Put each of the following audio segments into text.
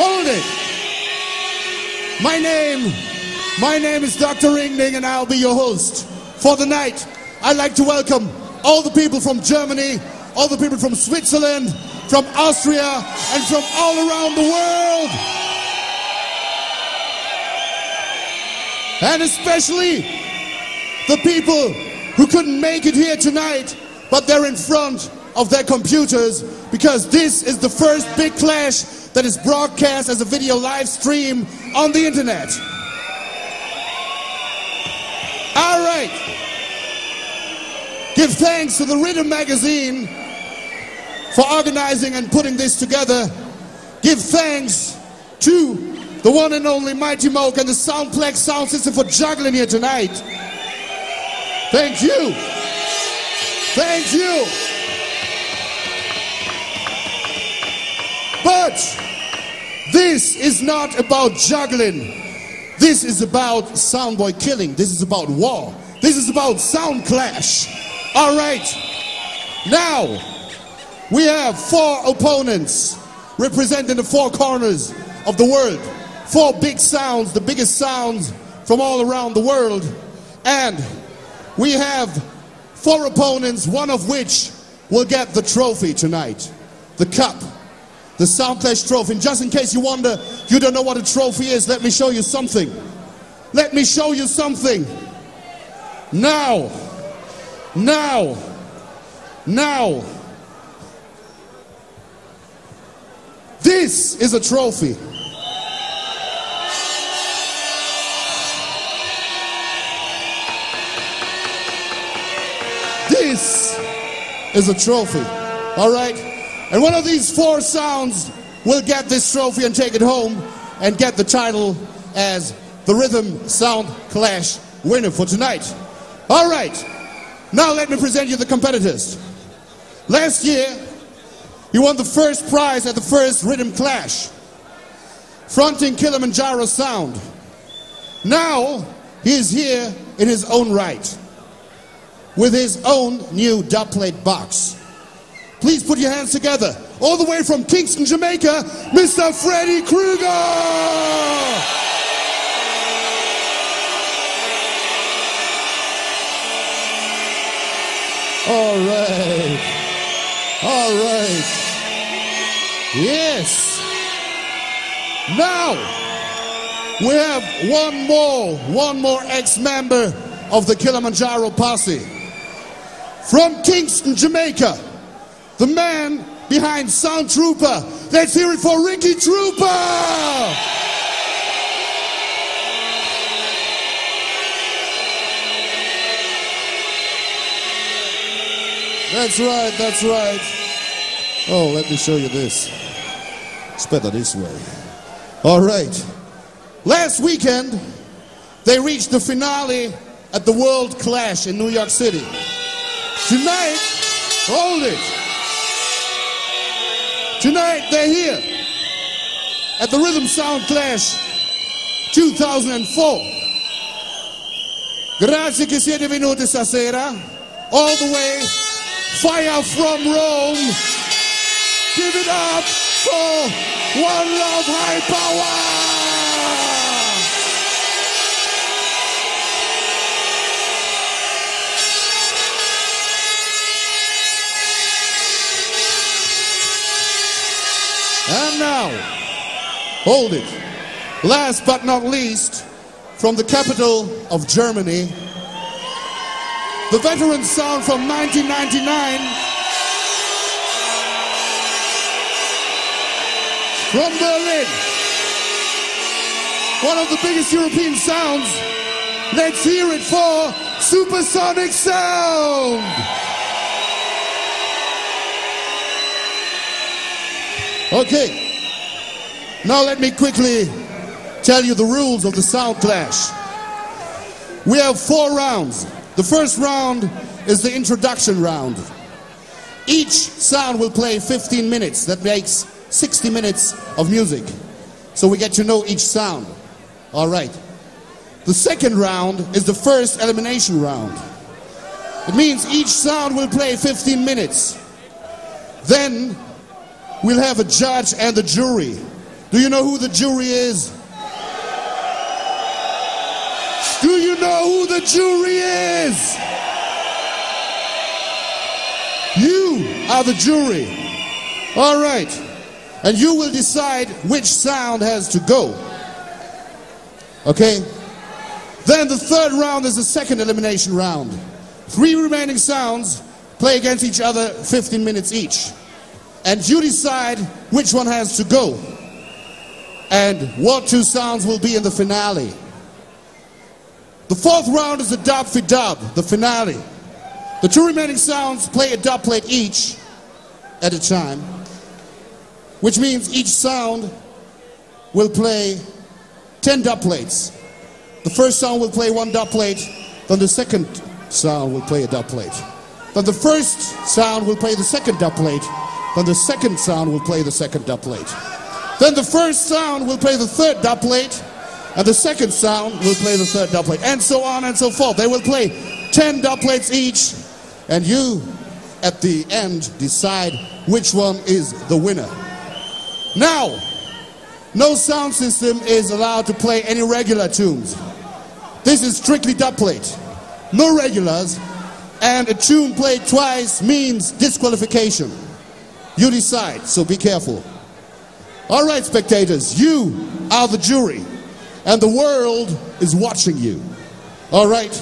Hold it. My name, my name is Dr. Ring-Ding, and I'll be your host for the night. I'd like to welcome all the people from Germany, all the people from Switzerland, from Austria, and from all around the world. And especially the people who couldn't make it here tonight, but they're in front of their computers because this is the first big clash that is broadcast as a video live stream on the internet. All right. Give thanks to the Riddim Magazine for organizing and putting this together. Give thanks to the one and only Mighty Moke and the Soundplex sound system for juggling here tonight. Thank you. Thank you. But this is not about juggling. This is about soundboy killing. This is about war. This is about sound clash. All right. Now, we have four opponents representing the four corners of the world. Four big sounds, the biggest sounds from all around the world. And we have four opponents, one of which will get the trophy tonight the cup, the Sound Clash trophy. And just in case you wonder, you don't know what a trophy is, let me show you something. Let me show you something. Now, now, now. This is a trophy. This is a trophy. All right? And one of these four sounds will get this trophy and take it home and get the title as the Riddim Sound Clash winner for tonight. All right. Now let me present you the competitors. Last year, he won the first prize at the first Riddim Clash, fronting Kilimanjaro Sound. Now, he is here in his own right, with his own new dubplate box. Please put your hands together. All the way from Kingston, Jamaica, Mr. Freddy Krueger! All right. All right. Yes. Now, we have one more, one more ex-member of the Kilimanjaro posse. From Kingston, Jamaica, the man behind Sound Trooper. Let's hear it for Ricky Trooper! That's right, that's right. Oh, let me show you this. It's better this way. All right. Last weekend, they reached the finale at the World Clash in New York City. Tonight, hold it. Tonight, they're here at the Riddim Sound Clash 2004. Grazie che siete venuti stasera. All the way Fire from Rome. Give it up for One Love High Power. And now, hold it. Last but not least, from the capital of Germany, the veteran sound from 1999 from Berlin. One of the biggest European sounds. Let's hear it for Supersonic Sound. Okay. Now let me quickly tell you the rules of the Sound Clash. We have four rounds. The first round is the introduction round. Each sound will play 15 minutes. That makes 60 minutes of music. So we get to know each sound. All right. The second round is the first elimination round. It means each sound will play 15 minutes. Then we'll have a judge and a jury. Do you know who the jury is? Do you know who the jury is? You are the jury. All right. And you will decide which sound has to go. Okay? Then the third round is the second elimination round. Three remaining sounds play against each other 15 minutes each. And you decide which one has to go. And what two sounds will be in the finale. The fourth round is the dub for dub, the finale. The two remaining sounds play a dub plate each at a time, which means each sound will play 10 dub plates. The first sound will play one dub plate, then the second sound will play a dub plate. Then the first sound will play the second dub plate, then the second sound will play the second dub plate. Then the first sound will play the third dub plate, and the second sound will play the third dub plate, and so on and so forth. They will play 10 dub plates each, and you, at the end, decide which one is the winner. Now, no sound system is allowed to play any regular tunes. This is strictly dub plate. No regulars, and a tune played twice means disqualification. You decide, so be careful. All right, spectators, you are the jury and the world is watching you. All right?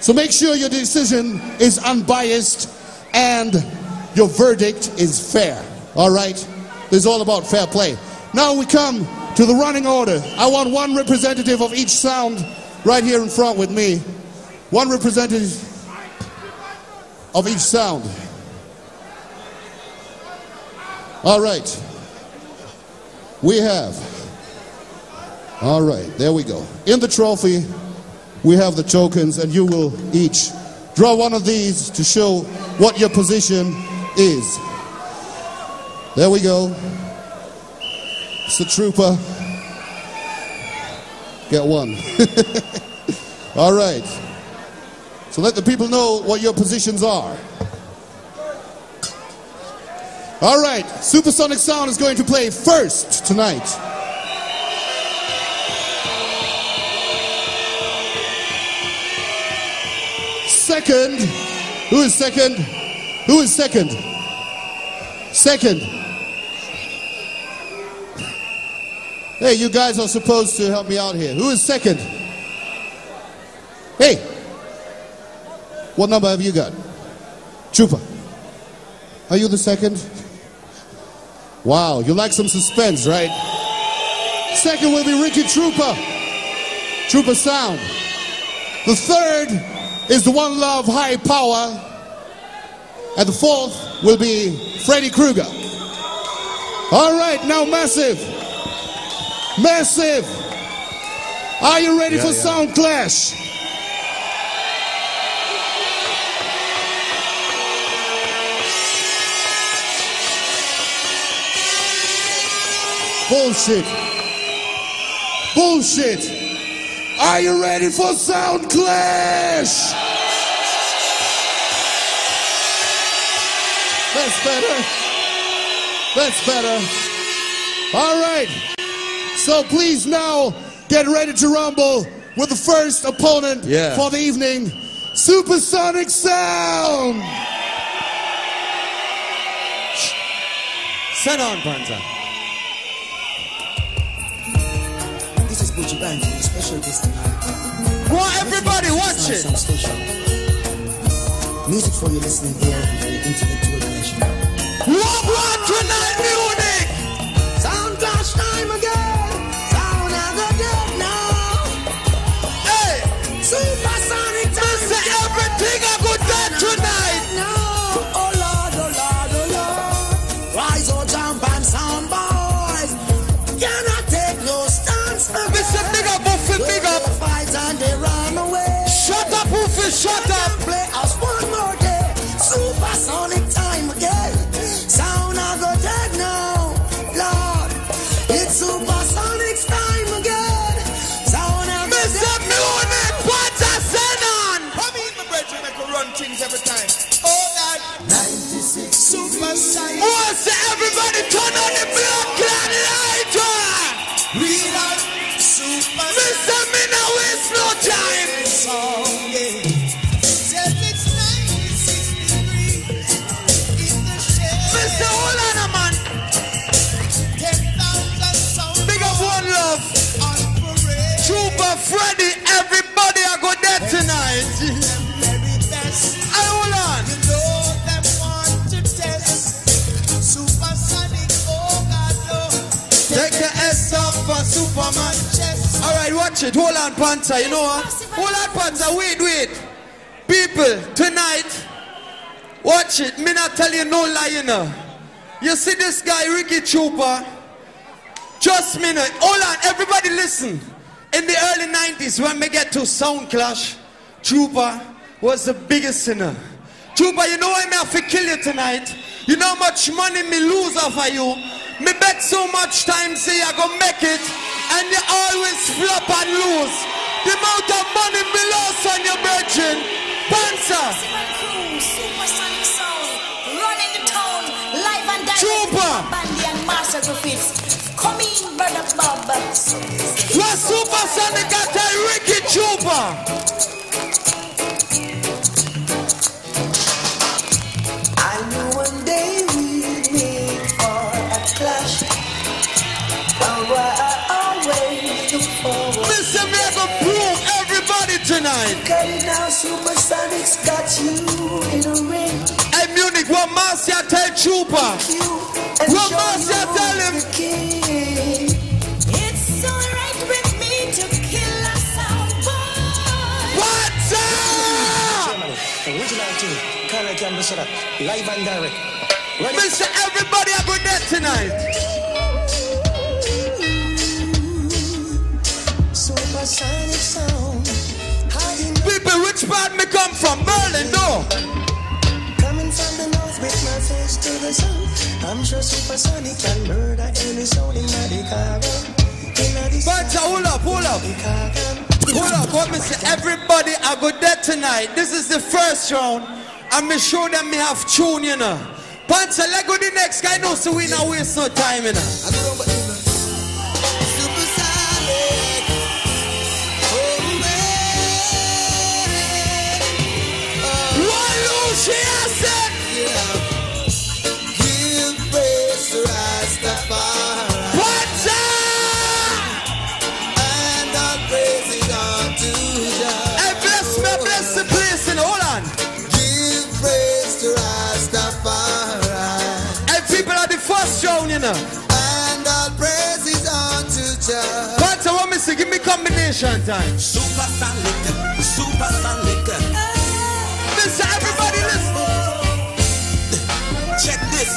So make sure your decision is unbiased and your verdict is fair. All right? This is all about fair play. Now we come to the running order. I want one representative of each sound right here in front with me. One representative of each sound. All right. We have all right, there we go. In the trophy, we have the tokens, and you will each draw one of these to show what your position is. There we go. It's the trooper. Get one. All right. So let the people know what your positions are. All right. Supersonic Sound is going to play first tonight. second? Who is second? Who is second? Second. Hey, you guys are supposed to help me out here. Who is second? Hey, what number have you got? Trooper. Are you the second? Wow, you like some suspense, right? Second will be Ricky Trooper. Trooper Sound. The third is the One Love High Power. And the fourth will be Freddy Krueger. All right, now Massive. Massive. Are you ready yeah, for yeah. Sound Clash? Bullshit. Bullshit. Are you ready for Sound Clash? That's better. That's better. All right. So please now get ready to rumble with the first opponent yeah. for the evening, Supersonic Sound. Set on, Panza. Gucci Banjo, special guest tonight. Want everybody watch it. Music for you listening here and for your intellectual connection. What one tonight So everybody turn on the blood light. We are super. Mr. No. Superman. Chest. All right, watch it. Hold on, Panther. You know what? Hold on, Panther. Wait, wait. People, tonight, watch it. Me not tell you no lie, you know. You see this guy, Ricky Trooper? Just minute. Hold on, everybody listen. In the early 90s, when we get to Sound Clash, Trooper was the biggest sinner. Trooper, you know me have to kill you tonight? You know how much money me lose off of you? Me bet so much time say I go make it, and you always flop and lose. The amount of money me lost on your virgin. Panzer. Trooper. Bandy and Master Griffiths. Come in, brother Bob. what supersonic got a Ricky Trooper? Ring. Hey Munich, what Marcia tell Trooper? You and What show must you you tell him? the king. It's alright with me to kill a sound. What's up? Original thing, Color can be. Live and direct. Ready? Mr. Everybody I go there tonight. Supersonic sound. How you know People, which part me come from? Berlin, no. coming from the north with my face to the sun. I'm sure Supersonic can murder any soul in the Chicago. The But hold up, hold up. Hold up, what me say? Everybody I go there tonight. This is the first round. And me show them me have tune, you know. Panzer, let go the next guy know so we not waste no time, you know. Are the first round, you know. Panzer, what a want me say? Give me combination time. Supersonic, supersonic. Listen, this.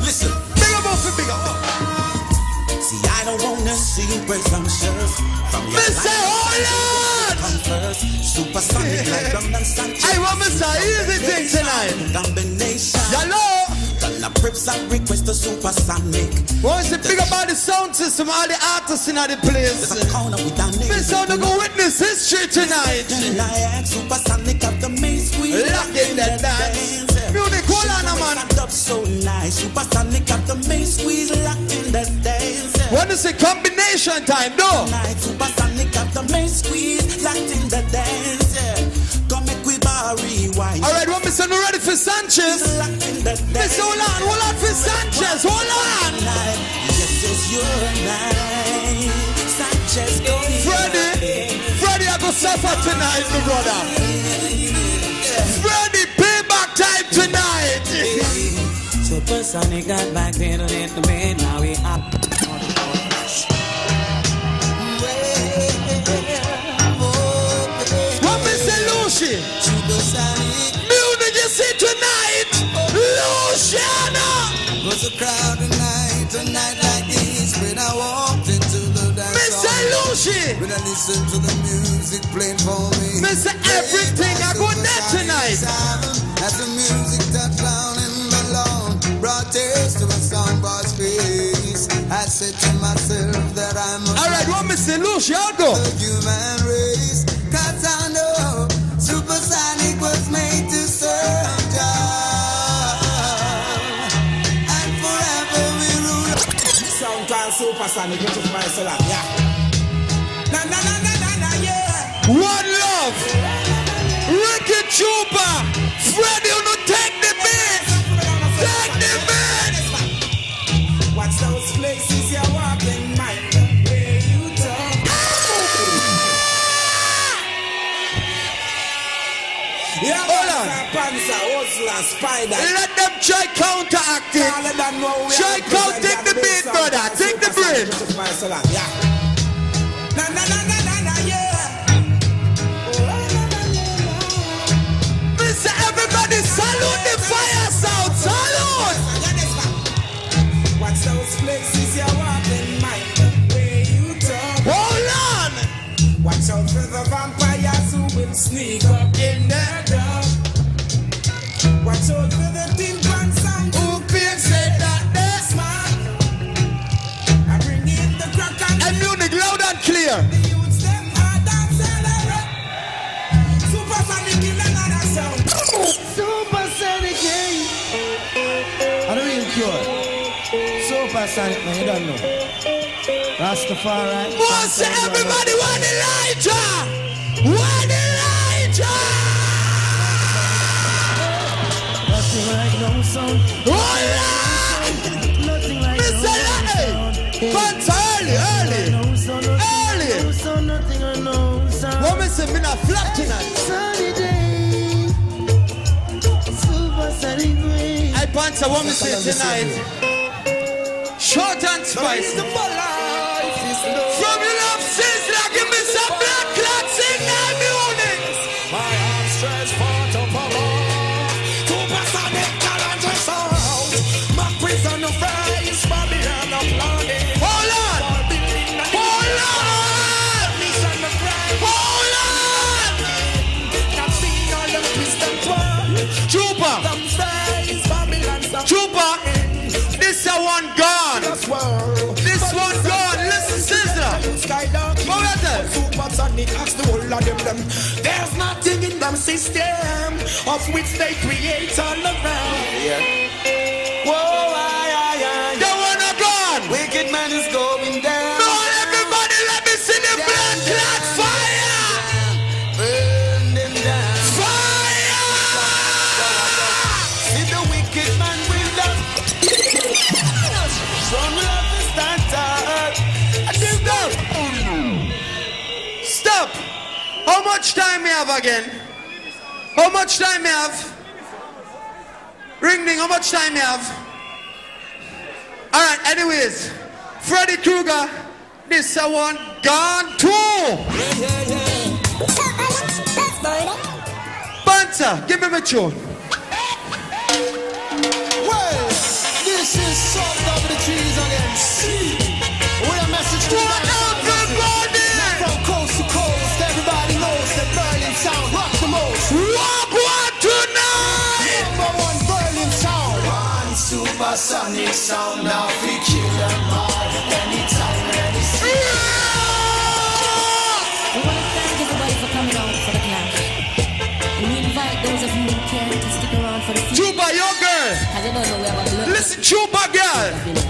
Listen. Big up, up, big up. See, I don't wanna see presumptions from your Mr. Holland! Supersonic like London Sanchez. I want say? Easy thing tonight. Combination. Hello? Gonna prips and request a supersonic. What's the big about the sound system? All the artists in the place. There's a corner with a name. Miss out to go witness history tonight. Tonight, supersonic of the main squeeze. Lock in the dance. Stand up so nice. Supersonic of the main squeeze. Locked in the dance. What is the combination time, though? Night, supersonic of the main squeeze. Locked in the dance. Come make we bar rewind. All right, say? No ready for Sanchez? Locked in the dance. Miss, hold on, hold on for Sanchez, hold on. Yes, it's your night. Sanchez, go Freddie, Freddie, I go suffer tonight, my brother. Freddie, payback time tonight. Supersonic got back then and hit the bed. Now we up. What me say, Music you see tonight, Luciana. Was a crowded night, a like this when I walked into the dance hall. Lucy. When I listened to the music playing for me. Say everything I go there tonight. As the music touched I said to myself that I'm a All right, what me say, Lucy? I'll go. the human race. Cause I know supersonic was made to serve God. And forever we rule. Sound Supersonic, which is my salad, yeah. Na na na na na na, yeah. One love. Ricky Trooper. Freddy, you know, take the beat. Spider. Let them try counteract it. All of them know we Try are count, take the beat, brother. Take the super sound, beat. beautiful sound, Yeah. Na na na na na na yeah. Mr. Everybody, salute the fire sound. Salute. Watch those places you're walking, mind the way you talk. Hold on. Watch out for the vampires who will sneak up in the dark. Watch out for the tin pants and who can say that they're smart. I bring in the crack and And Munich, loud and clear. the youths them hard and celebrate. Supersonic in another sound. Supersonic, yeah. I don't even cure. Supersonic, man, you don't know. Rastafari. Most everybody want Elijah. Want Elijah. Pants, what eh? me say tonight. Short and spicy. From whole of them, them. There's nothing in them system of which they create all around. Whoa, much time we have again? How much time we have? Ring ding, how much time we have? All right, anyways. Freddy Krueger, this a one gone too. Banter, give him my tune. Well, this is salt the trees again. See, with a message to supersonic sound now we kill them all anytime, any We want to thank everybody for coming out for the clash. And we invite those of you who care to stick around for the future. Trooper, your girl. Cause you don't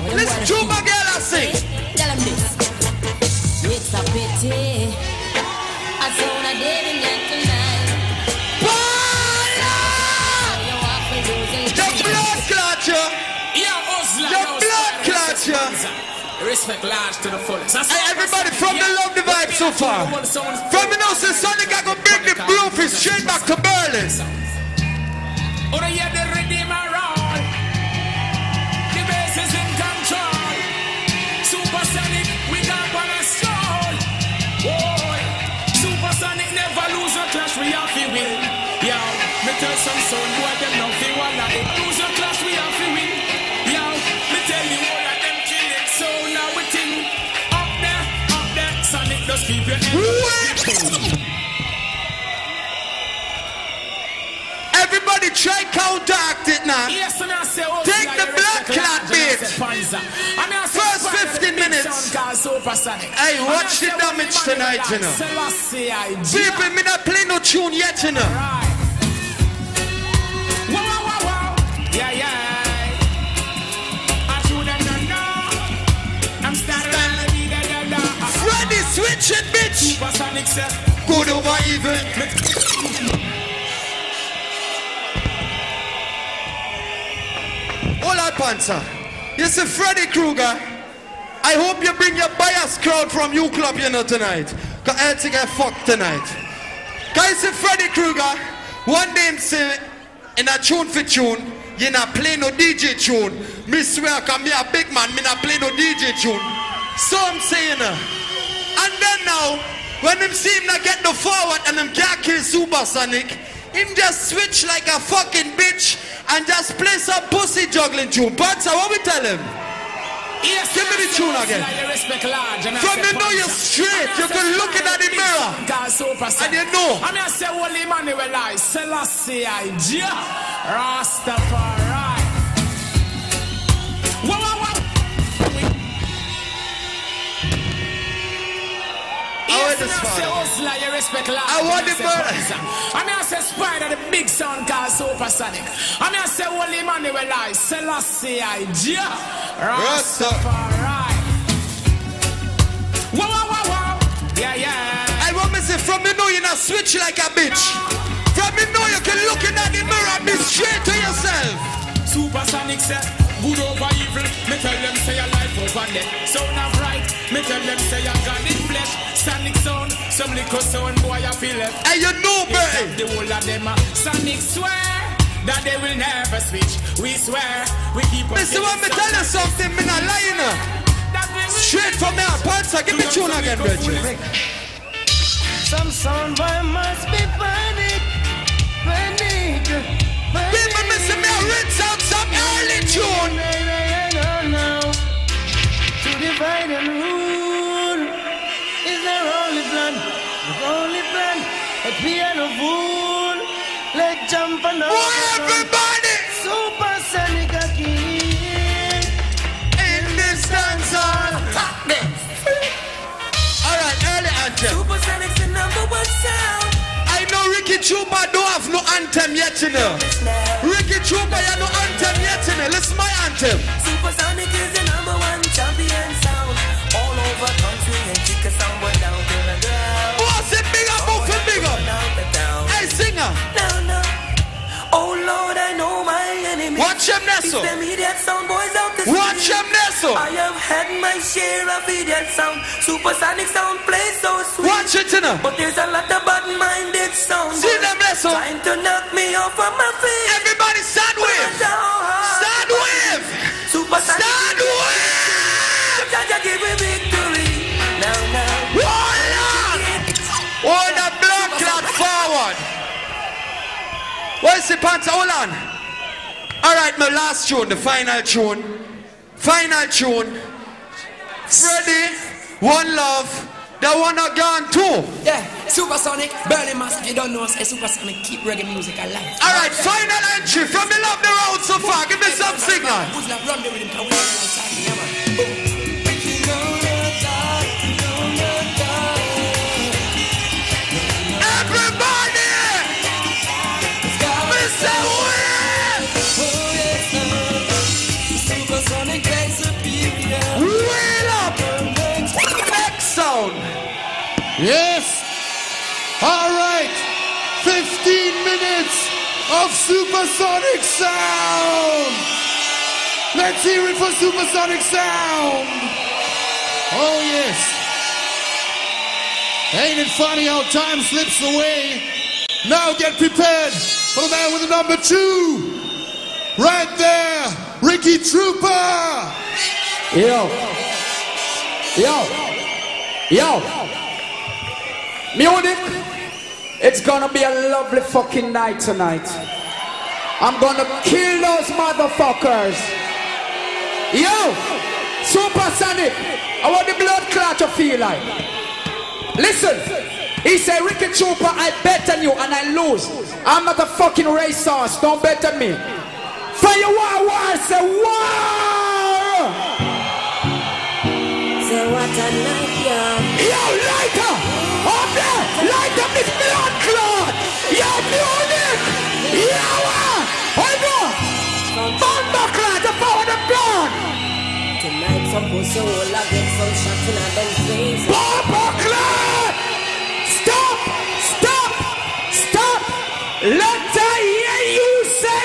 Respect large to the fullest. Hey, everybody from the love the vibe so far. From the nose to Sonic, I go bring the bluefish straight back to Berlin. Oh, yeah, Try counteract it now. Yes, and I say, oh, Take the blood clot large, and I bit. say Panzer. And I say, First Spider, 15 big minutes. sound called Supersonic. Hey, watch the damage tonight, you know. People, me not play no tune yet, you know. Right. Wow, wow, wow. Yeah, yeah. Freddy, switch it, bitch. Good over evil. Hold on, Panzer. You see, Freddy Krueger. I hope you bring your bias crowd from U Club, you know, tonight. Because else you get fucked tonight. Guys, see Freddy Krueger. One day him in a tune for tune, you not play no DJ tune. Me swear, cause me a big man, me not play no DJ tune. So I'm saying, uh, and then now, when him see him not get the forward and him can't kill Supersonic, him just switch like a fucking bitch and just play some pussy juggling tune. But so what we tell him? Yes, Give me the tune again. From you know you're straight, you can look in at the mirror. And you know. I mean, I say, Holy Emmanuel, I, Selassie, I, Rastafari. I want Yes, this I say, father. Hustler, you respect Lord. I want the say, I mean, I say, Spider, the big sound called Supersonic. I mean, I say, Holy Emmanuel, I, Selassie, I, Jah, Rastafari. Whoa, whoa, whoa, whoa. Yeah, yeah. I want me say from me know you not switch like a bitch. From me know you can look in at the mirror and be straight to yourself. Supersonic say, good over evil. Me tell them say your life over death. Sound of right. Me tell them say your God in flesh. Sonic sound, some little sound boy I feel it. And you know, Bertie. The whole of them a Sonic swear that they will never switch. We swear we keep on. Listen, want me tell you something, me not lying. uh. Straight from me, Panzer, give me tune again, Reggie. Some sound boy must be panic, panic, panic. People missing me, I rinse out some tune. To divide and rule is their only plan. The only plan. But we are no fool. Let jump and everybody. Supersonic again. In this dance hall. Alright, early anthem. Supersonic's the number one sound. I know Ricky Trooper don't have no anthem yet, you know. Ricky Trooper, you no anthem yet, you know. Listen my anthem. Supersonic is the number one champion sound. All over country and kick a sound Oh Lord, I know my enemy. Watch so. It's them idiot sound boys out the Watch there, so. I have had my share of idiot sound. Supersonic sound plays so sweet. Watch it, know. But there's a lot of bad-minded sound. See them so. Trying to knock me off of my feet. Everybody stand with. Stand wave. Supersonic. Stand. Jaja give me victory. Where's the pants? Hold on. All right, my last tune, the final tune. Final tune. Freddy, One Love, the one that gone too. Yeah, Supersonic, Burning Mask, if you don't know us, Supersonic, keep reggae music alive. All right, final entry from the Love the Road so far. Give me some signal. Yes. All right. 15 minutes of supersonic sound. Let's hear it for supersonic sound. Oh, yes. Ain't it funny how time slips away? Now get prepared for the man with the number two. Right there, Ricky Trooper. Yo. Yo. Yo. Munich, it's gonna be a lovely fucking night tonight. I'm gonna kill those motherfuckers. Yo, Super Sonic, I want the blood clot to feel like. Listen, he said, Ricky Trooper, I bet on you and I lose. I'm not a fucking racehorse, don't bet on me. Fire war, war, say war! So what a night, yeah. Yo, lighter! couple so I get some shots Stop! Stop! Stop! Let I hear you say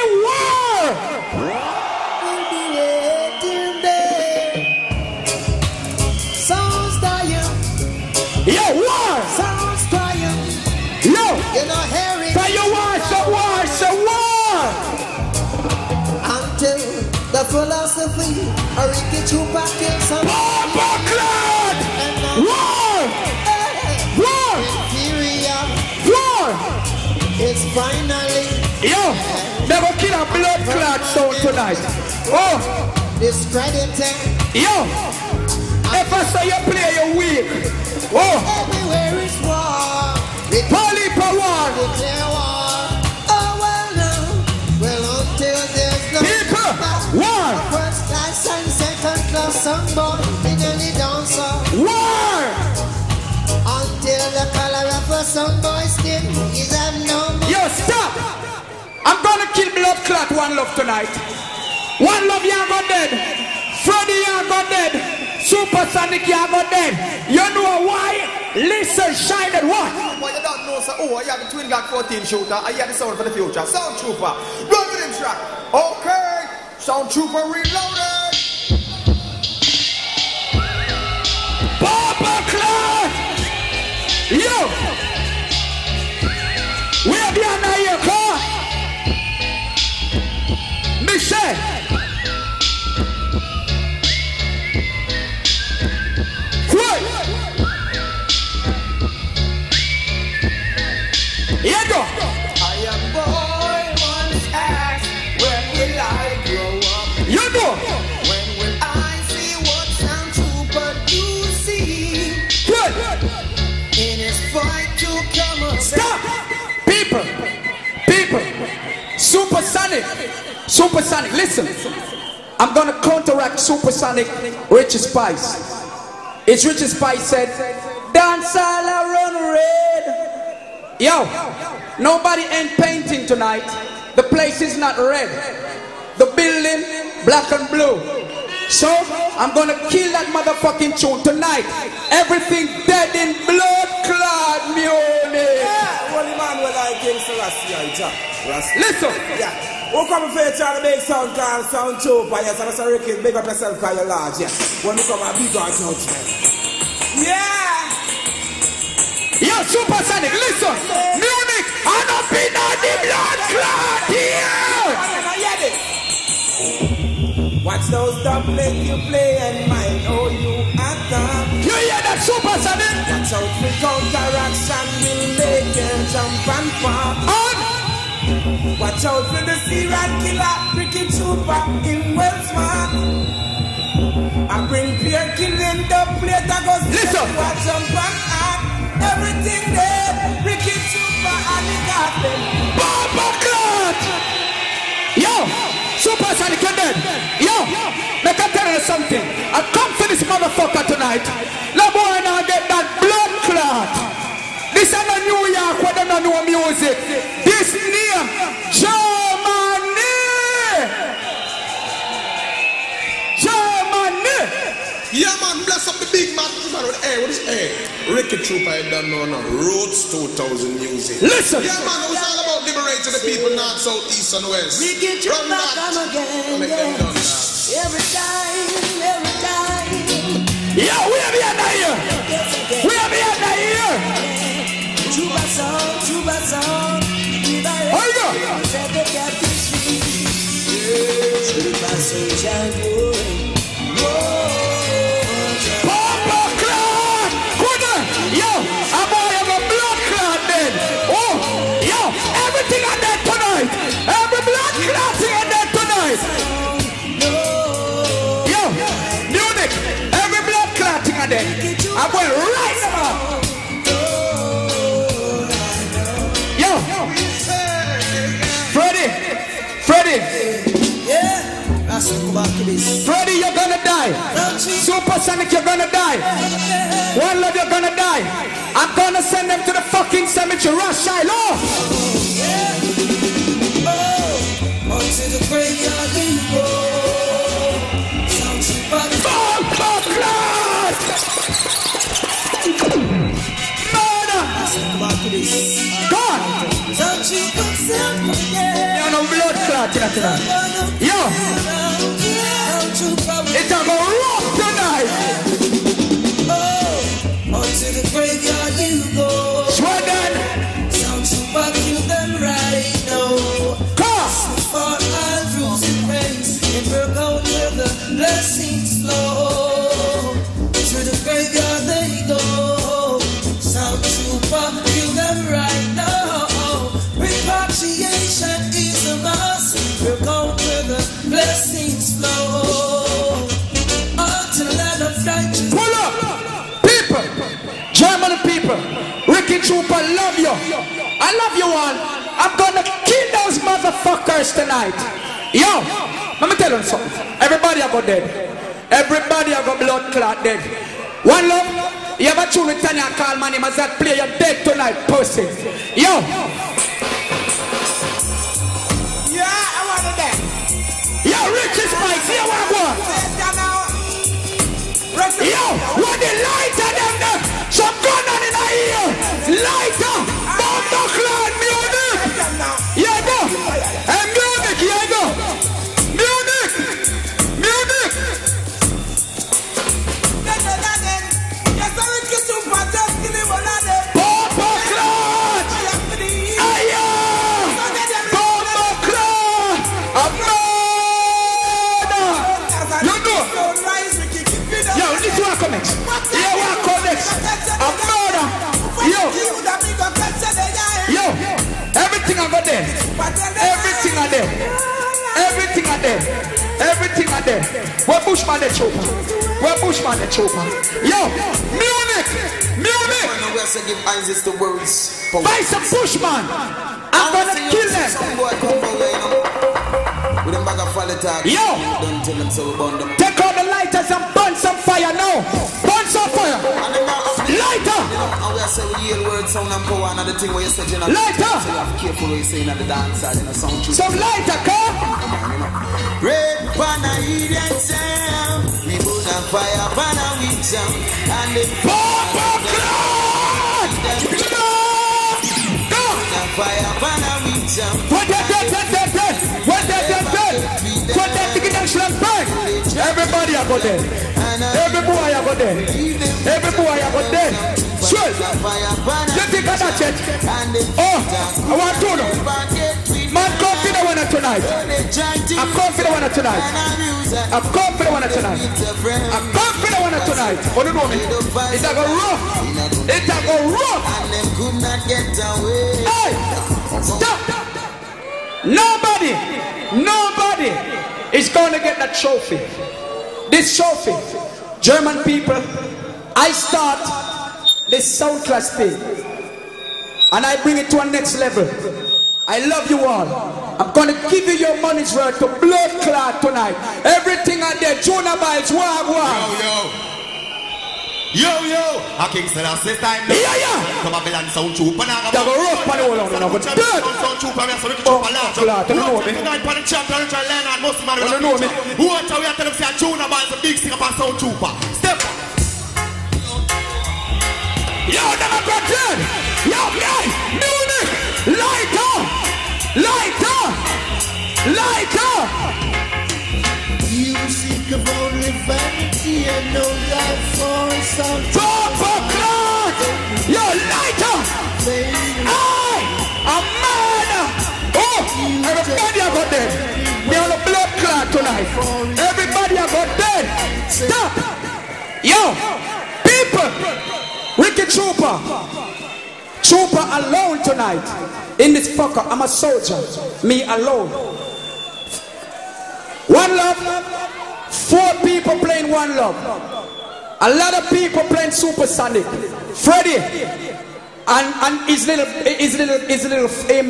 a sound tonight. Oh, discrediting. Yo, if I say you play, you weak. Oh, everywhere is war. Poly war. Oh well, no. Well, until there's no people war. First class and second class songboy in any dancer. War. Until the color of a songboy skin is abnormal. Yo, stop. I'm gonna kill blood clot one love tonight. One love, you go dead. Freddy, you go dead. Supersonic, you go dead. You know why? Listen, shine and what? What you don't know, so oh, I have a Twin Glock 14 shooter. I hear the sound for the future. Sound Trooper. Run with him track. Okay. Sound Trooper reloaded. Michelle! What? Here Supersonic, listen. I'm gonna counteract Supersonic Richie Spice. It's Richie Spice said, Dance all around red. Yo, nobody ain't painting tonight. The place is not red. The building, black and blue. So, I'm gonna kill that motherfucking tune tonight. Everything dead in blood clot music. Yeah, only man will like him Selassie I Jah. Rasta. Listen. Yeah. Who come for try to make sound called sound trooper? Yes, and I say Ricky, big up yourself cause you're large, yeah. When you come a big on judgment. Yeah! Yo, Supersonic, listen. Munich, and up in the blood clot here. Watch those dumplings you play and mind how you attack. You hear that Supersonic? Watch out for counteraction will make you jump and pop. On. Watch out for the serial killer, Ricky Trooper in well smart. I bring beer killing the plate, I go Listen. Watch jump and act. Everything there, Ricky Trooper and the garden. Bomba clot. Yo, Supersonic, you're dead. Yo, make I tell you something. I come for this motherfucker tonight. No boy now get that blood clot. This is not New York where they don't know music. This near Germany. Germany. Yeah, man, bless up the big man. man with hey, what is hey? Ricky Trooper, I don't know now. Roots 2000 music. Listen. Yeah, man, it was all about liberating the people, north, south, east, and west. Ricky Run Trooper come again. Make them done. yes. Every time, every time. Yo, we are behind the ear. We are behind the ear. Trooper die. Supersonic, you're gonna die. One love, you're gonna die. I'm gonna send them to the fucking cemetery. Rush, Shiloh. Onto the graveyard we go. Sound Trooper. Bomba clot! Murder! Come back to this. God! Sound Trooper sound. Martin tonight. Yo, it's a go rock tonight. Oh, to the graveyard you go. People. Ricky Trooper, love you. I love you all. I'm gonna kill those motherfuckers tonight. Yo, let me tell you something. Everybody I got dead. Everybody I got blood clot dead. One love. You ever tune with Tanya call my name as that play you're dead tonight, pussy. Yo, Yeah, I want to that. yo, Richie Spice, here I want. Yo, what the lighter them there? Some gun on in the ear. Lighter. Bomb the Got there. Everything I there. Everything I there. Everything I there. Where Bushman the chopper? Where Bushman the chopper? Yo, Munich, Munich. We have to give Isaac the words. Vice a Bushman. I'm gonna kill them. Some boy come from where, you know. With them bag of talk. Yo. Don't tell them so we burn them. Take out the lighters and burn some fire now. Burn some fire. And we are saying we hear words, sound and power, and the thing where you say, you know. Lighter. So you have careful what you say in the dance, and you know, sound true. Some lighter, come. Red pana idiot sound. Me put a fire pana with sound. And the fire pana with sound. What that, that, that, that, that. What that, that, that. What that, the national bank. Everybody I got there. Every boy I got there. Every boy I got there. Swell. You think of that yet? Oh, I want to know. Man, come for the winner tonight. I'm come for the winner tonight. I'm come for the winner tonight. I'm come for the winner tonight. Do you know me? It's a go rough. It's a go rough. Hey, stop. Nobody, nobody is going to get that trophy. This trophy, German people, I start this sound class thing and I bring it to a next level. I love you all. I'm gonna give you your money's worth to blood clot tonight. Everything out there, Jonah Biles, wag wag. Yo, yo, a King Selassie time now. Yeah, yeah. Come Babylon sound troop and I They go rough on the whole on, but dead. Sound troop and are so troop and large. Clot, you know me. Tonight for the champion, Richard Leonard, most man You a know me. Who to we are telling them say a Jonah Biles a big up on sound trooper. Step up. Yo, never got dead. Yo, man, Munich, lighter, lighter, lighter. You seek of only vanity and no life for some Papa clot. Yo, lighter. Hey, a man. Oh, everybody I got dead. Me on a blood clot tonight. Everybody I got dead. Stop. Yo, people. Ricky Trooper. Trooper alone tonight. In this fucker, I'm a soldier. Me alone. One love. Four people playing one love. A lot of people playing super supersonic. Freddy and and his little his little his little him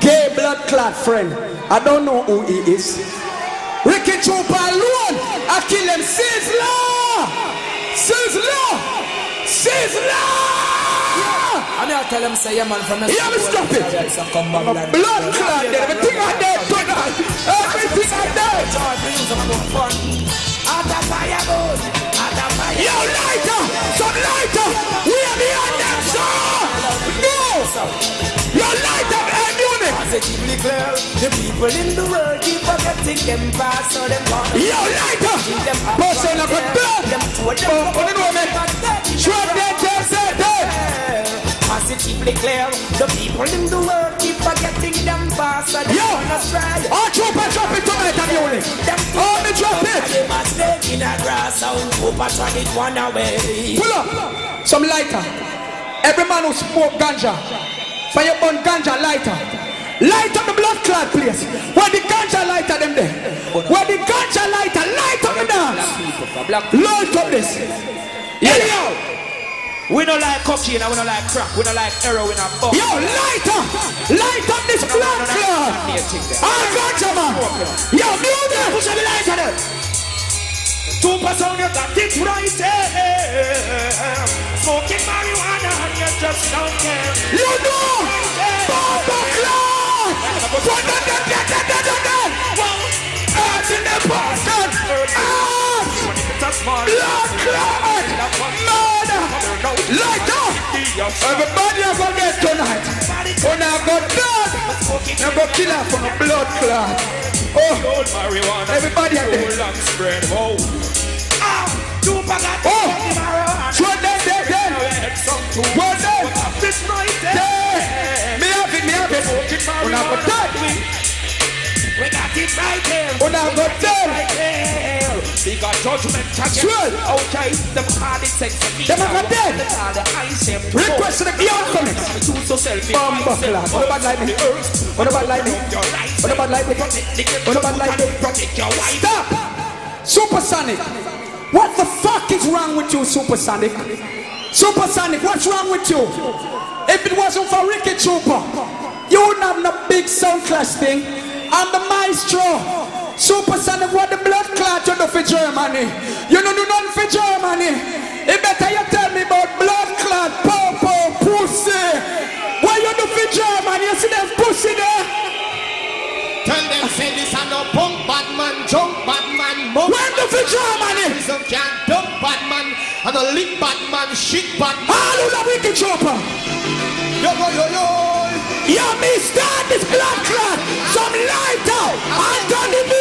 gay blood clot friend. I don't know who he is. Ricky Trooper alone. I kill him. Sizzla! Sizzla! Sizzla! Mean, I tell them, say, yeah, man, from the Yeah, me stop it. A blood clot. Everything I did tonight. Everything I did. Yo, lighter! Some lighter! We are behind them, sir! No! Yo, lighter! Munich! clear. The people in the world keep forgetting them past, so them gonna Yo, lighter! Person of a blood! Them two of them Oh, oh, no, man. Shrub that, just say that. Positively clear. The people in the world keep forgetting them past, so them Yo! gonna try. Trooper, drop it tonight, I'm unit. Oh, me drop it. They must stay in a grass sound, Cooper turn it one away. Pull up. Some lighter. Every man who smoke ganja. For your burn ganja lighter. Light up the blood clot place. Where the ganja lighter them there. Where the ganja lighter light up the dance. Light up this. Yeah. Yo! We don't like cocaine, and we don't like crack, we don't like heroin and bump. Yo, light up. Light up this blood clot. All ganja man. Yo, music. Push the lighter there. Two percent you got it right there. Smoking marijuana and you just don't care. You know. Bomba clot. Put the. Earth in the bastard. Ah. Earth. Blood clot. Light up. Everybody have a get tonight. When I got blood, I got killer from a blood clot. Oh, everybody have. Ah, oh, two packet. Oh, so. Well, then. This night, Then. Me have it, me have it. When I got that. We got it right there. When I got that. Right there. We got judgment Sure. Okay, them party it takes to me. Them I got dead. The hard the ice them. Request to the Beyond Comics. You so selfish. Bomba clot. What about me? What about me? What about me? What about me? Stop! Supersonic. What the fuck is wrong with you, Supersonic? Supersonic, what's wrong with you? If it wasn't for Ricky Trooper, you wouldn't have no big sound class thing. I'm the maestro. Supersonic, what the blood clot you do for Germany? You don't do nothing for Germany. It better you tell me about blood clot, popo, pussy. What you do for Germany? You see them pussy there? Tell them say this and no punk bad man, jump bad man, mum. When do for Germany? Some can't dump bad man, and a lick bad man, shit bad man. All who love Ricky Trooper. Yo yo yo yo. Yo, me start this blood clot. Some light out. Anthony B.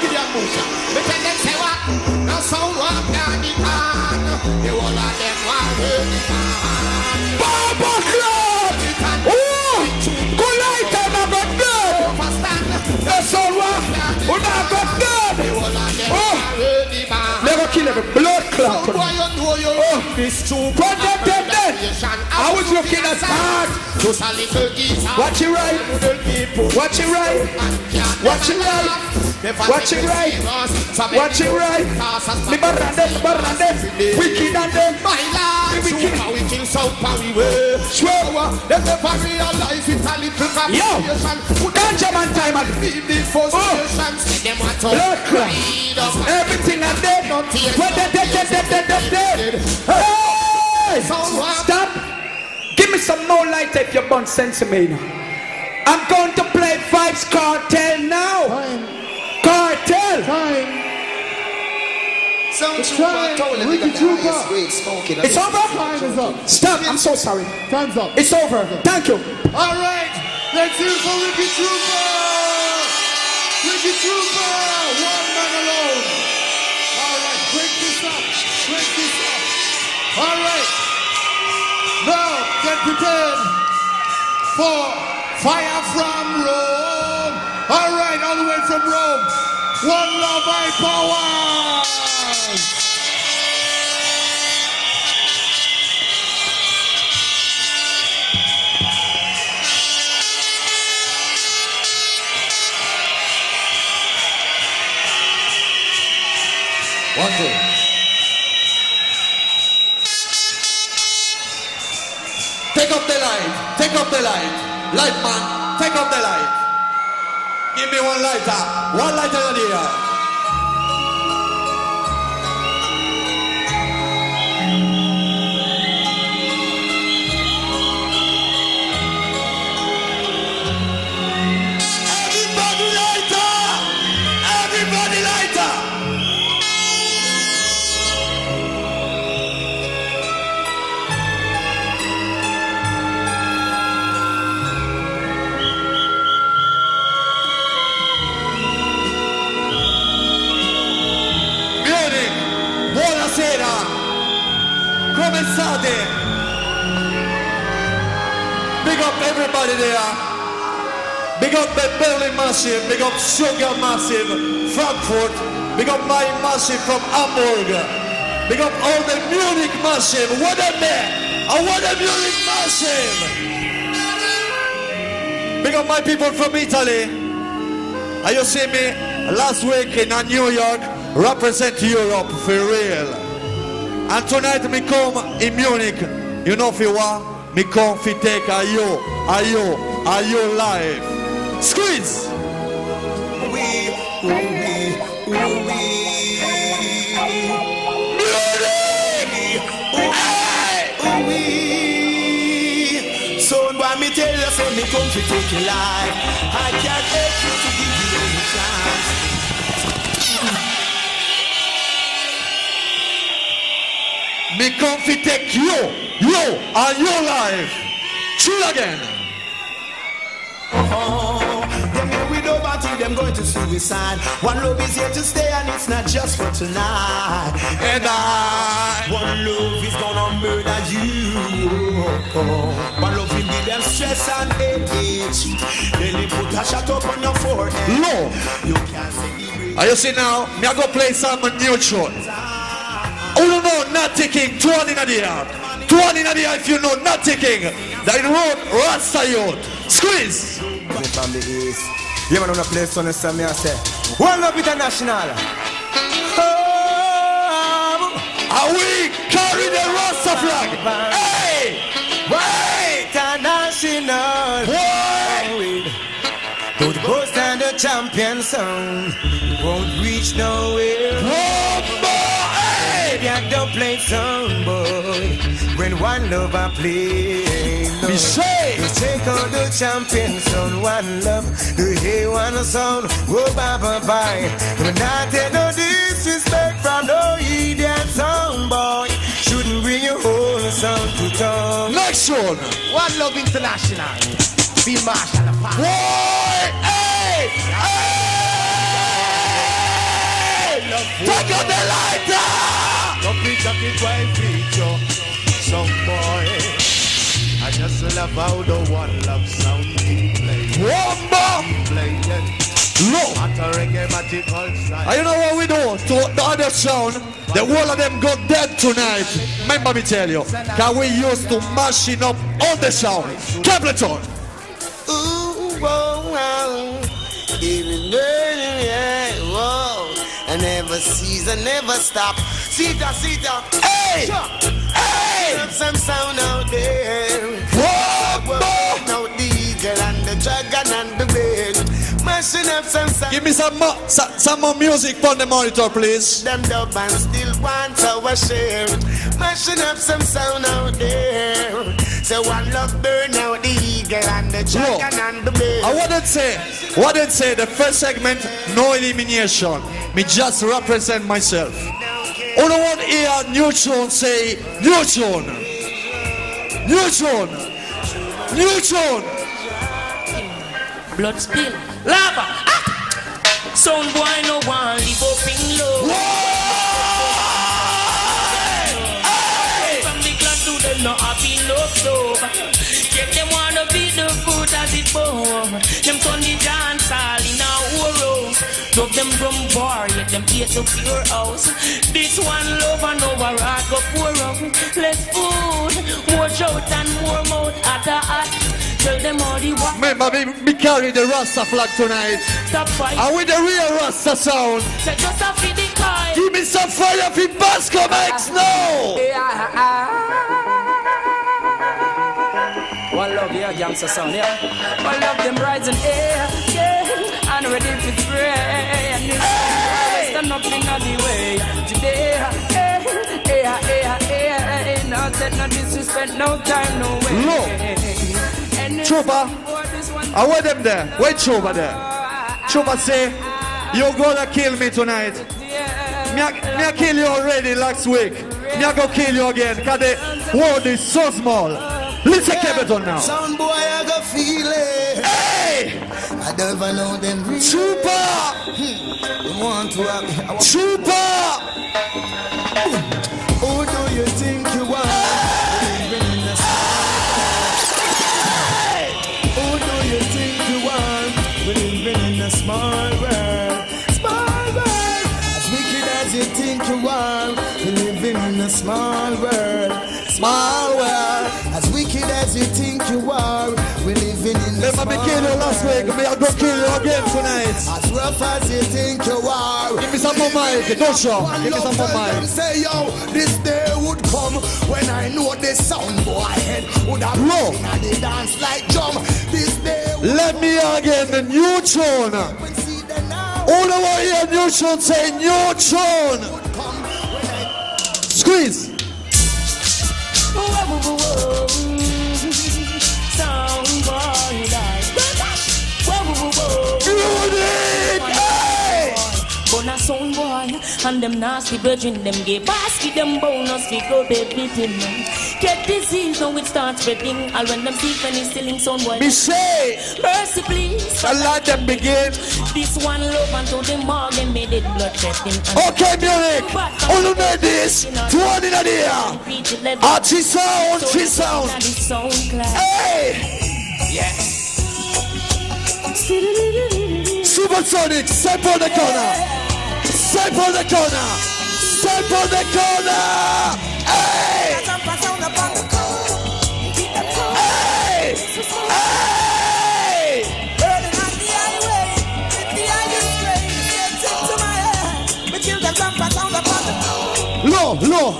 Give you a push. Me tell them say what? Now sound what can can. The whole of them want hurt man. Baba clot. Oh, go light out. I got blood. Overstand. That's all what. Not got blood? The whole of them Oh. want hurt the man. Never kill every blood clot. Why you know you Oh, this them, looking at hard. Just a little geezer. Watch it right. Watch it right. Watch it right. Watch it right. Watch it right. Me barrande, barrande. Wicked and them. My lord, wicked. we kill so power we were. Swear. Them never realize it a little Yo, complication. ganja man time and Leave the frustrations. Oh. Them want to blood clot. us. Everything and dead. When dead, dead, dead, dead, dead, dead, dead. Hey! Stop. Give me some more light if you burn sense of me now. I'm going to play Vybz Kartel now. Kartel. Sound trooper, told him Ricky got Trooper. smoking. It's over? Time is up. Stop. I'm so sorry. Time's up. It's over. Thank you. All right. Let's hear it for Ricky Trooper. Ricky Trooper. One man alone. All right. Break this up. Break this up. All right. Prepared for Fire from Rome. All right. All the way from Rome. One love, I power. One, two. Take up the light. Take up the light. Light man, take up the light. Give me one lighter. One lighter in. Everybody there. Big up the Berlin Massive. Big up Sugar Massive, Frankfurt. Big up my Massive from Hamburg. Big up all the Munich Massive. What up there? I want the Munich Massive. Big up my people from Italy. And you see me last week in New York represent Europe for real. And tonight me come in Munich. You know for what? Me come fi take a you, a you, a you live. Squeeze! Son boy, me tell you, say me come to take your life. I can't take you to give you any chance. Me come fi take you, you, and your life. Chill again. Oh, them here with them going to suicide. One love is here to stay and it's not just for tonight. And I, one love is gonna murder you. Oh, one love will give them stress and age. Then they put a shot up on your forehead. Low. You can't say And you see now, me I go play some new tune. Who don't taking two in a day? One in a day if you know not taking. That road Rasta youth. Squeeze. From the east. Yeah, man, on a place so next time me I say, World Love International. Are we carry the Rasta flag? Hey! Hey! International. Why? Don't boast and the champion song won't reach nowhere. Maybe When one love I play, no. Be safe. You take on the champion song, one love. The hey one sound, oh bye bye bye. Do not take no disrespect from no idiot song, boy. Shouldn't bring your whole sound to town. Next one. One Love International. Be Marshall of Boy! Hey! Hey! Take out the lighter! Don't be talking white just love how the one love sound keep playing. One more! Keep playing. Low. At a reggae magical side. And you know what we do to the other sound? The whole of them got dead tonight. Remember me tell you. Cause we used to mashing up all the sound. Capleton. Ooh, oh, oh. whoa, wow. Even though, yeah, whoa. I never cease, I never stop. Sita, Sita. Hey! Hey! Some sound out there. Dragon and the whale. Mashing up some. Give me some more, some, some more music on the monitor, please. Them dub and still want our share. Mashing up some sound out there. So one love burn out the eagle and the dragon and the bear. I wouldn't say, wouldn't say the first segment, no elimination. Me just represent myself. Who don't want to hear new tune say new tune? New tune. New tune. Blood spill. Lava. Ah! Sound boy no one live up in love. From the clan to them no happy love love. Yet them wanna be the good as it bomb. Them turn the dance all in a horror. Love them drum bar, yet them hate the pure house. This one love and over I go pour up. Less food, more shout and more mouth at a hat. Tell them all the what. Remember, me, me carry the Rasta flag tonight. Stop fight. And with the real Rasta sound. Say just a feed the kite. Give me some fire for Basco X now. One love, yeah, gangster sound, yeah. One love them rising air, yeah, and ready to spray. And hey! stand up in the way today. Hey, hey, hey, hey, hey, no set, no disrespect, no time, no way. Look. Chuba, I want them there. Wait, Chuba there. Chuba say, you gonna kill me tonight. Me, I, me I kill you already last week. Me I go kill you again. Cause the world is so small. Listen, Kebeton now. Sound boy, I got feel it. Hey! I don't even know them real. Chupa! Hmm. You want to have Chupa! Who do you think you are? Small world, small world. As wicked as you think you are, we're living in the Remember me kill you last week, me I go kill you again tonight. As rough as you think you are. Give me some more mic, don't show. Give me some more love tell them mic. Say yo, this day would come when I know the sound boy head would have Low. and they dance like drum. This day Let me again the new tune. All the way here, new tune, say new tune. Squeeze. Sound boy, and them nasty virgin them gay. Basket them bonus we go baby them get disease now it starts spreading all when them see when it's stealing sound boy Me say, mercy please a lot them begin. this one love until the morgan made it blood testing Okay, music. Who you made this? To one in the air. Archie sound, Archie sound. Hey! Yes. Supersonic, step on the corner. Step on the corner. Step on the corner. Low, low.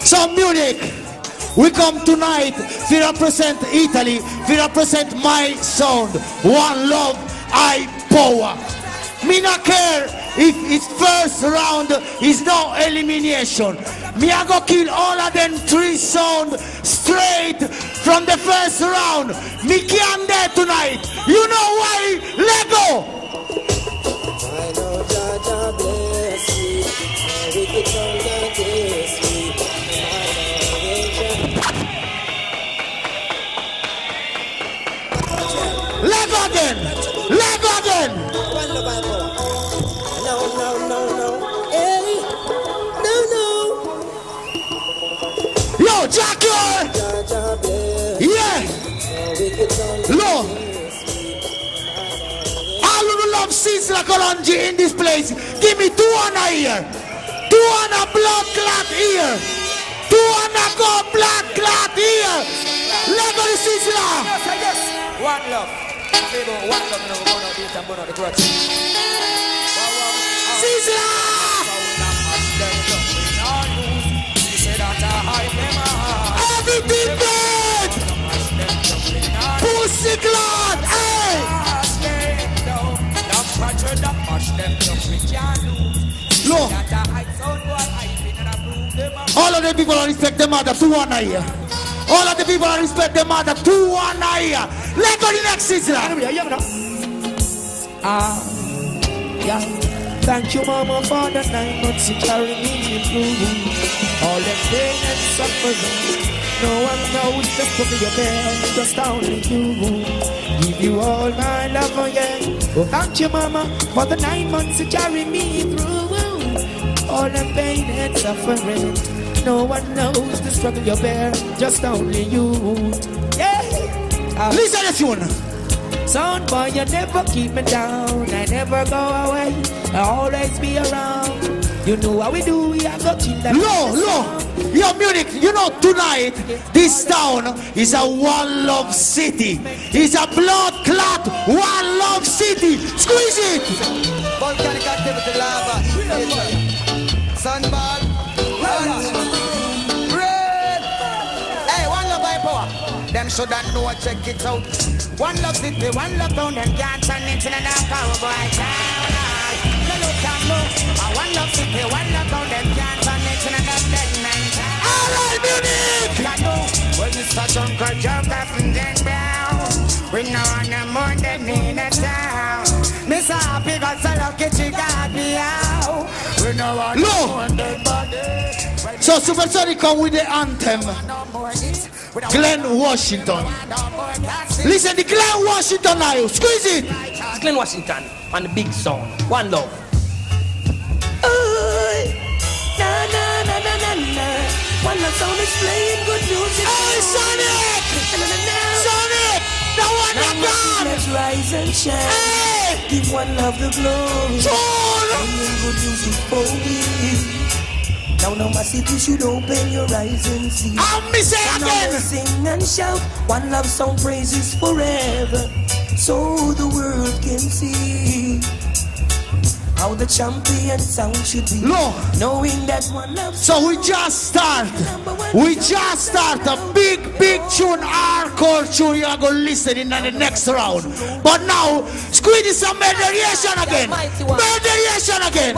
So Munich, we come tonight to represent Italy, to represent my sound. One love, I power. Me not care if it's first round is no elimination. Me I go kill all of them three sound straight from the first round. Me can there tonight. You know why? Lego. I know Jaja bless me. Yo, Jackie. Yeah. Low. All of the love seats like Kalonji in this place. Give me two on a ear. Two on a blood clot ear. Two on a go blood clot ear. Lego the Sizzla. Yes, I guess. One love. Favor, one love, no, burn out this and burn out the grudge. Hey. All of the people that respect the mother, two one ear. All of the people that respect the mother, two one a ear. Let go the next Sizzla. Ah, yeah. Thank you, Mama, for the nine months you carry me through. All the pain and suffering. No one knows the story of there, just only you. Give you all my love, oh yeah. Oh, thank you, Mama, for the nine months you carry me through. All the pain and suffering. No one knows the struggle you bear, just only you. Yeah. Listen to wanna. Son boy, you never keep me down. I never go away. I always be around. You know what we do. We are go kill them. Low, low. Yo, Munich, you know tonight this town is a one love city. It's a blood clot one love city. Squeeze it. Volcanic activity, lava, sunball, red. Hey, one love by power. Them should not know, check it out. One love city, one love town, them can't turn into the dark cowboy town. Love city, one love town, them can't into the dark dead man. All right, Munich. I know when Mr. Junker jump up and then down. We know on the more than in the town. Miss Happy got so lucky she got me out. We know on the Low. more than body. So Supersonic come with the anthem. Glenn Washington. Listen, the Glenn Washington now. Squeeze it. It's Glenn Washington on the big song. One love. Na na na na na na. One love sound is playing good music. Hey, Sonic! Sonic! The one that Now gone! let's rise and shine. Hey! Give one love the glory. Tune! Bringing good music for we. Now, no massive, you should open your eyes and see. I'll me say So now again. sing and shout. One love song praises forever, so the world can see how the champion sound should be. Look. knowing that one love. So we just start. We just start a big, big tune, hardcore tune. You are going to listen in the next round. But now, squeeze is some mediation again. Mediation again.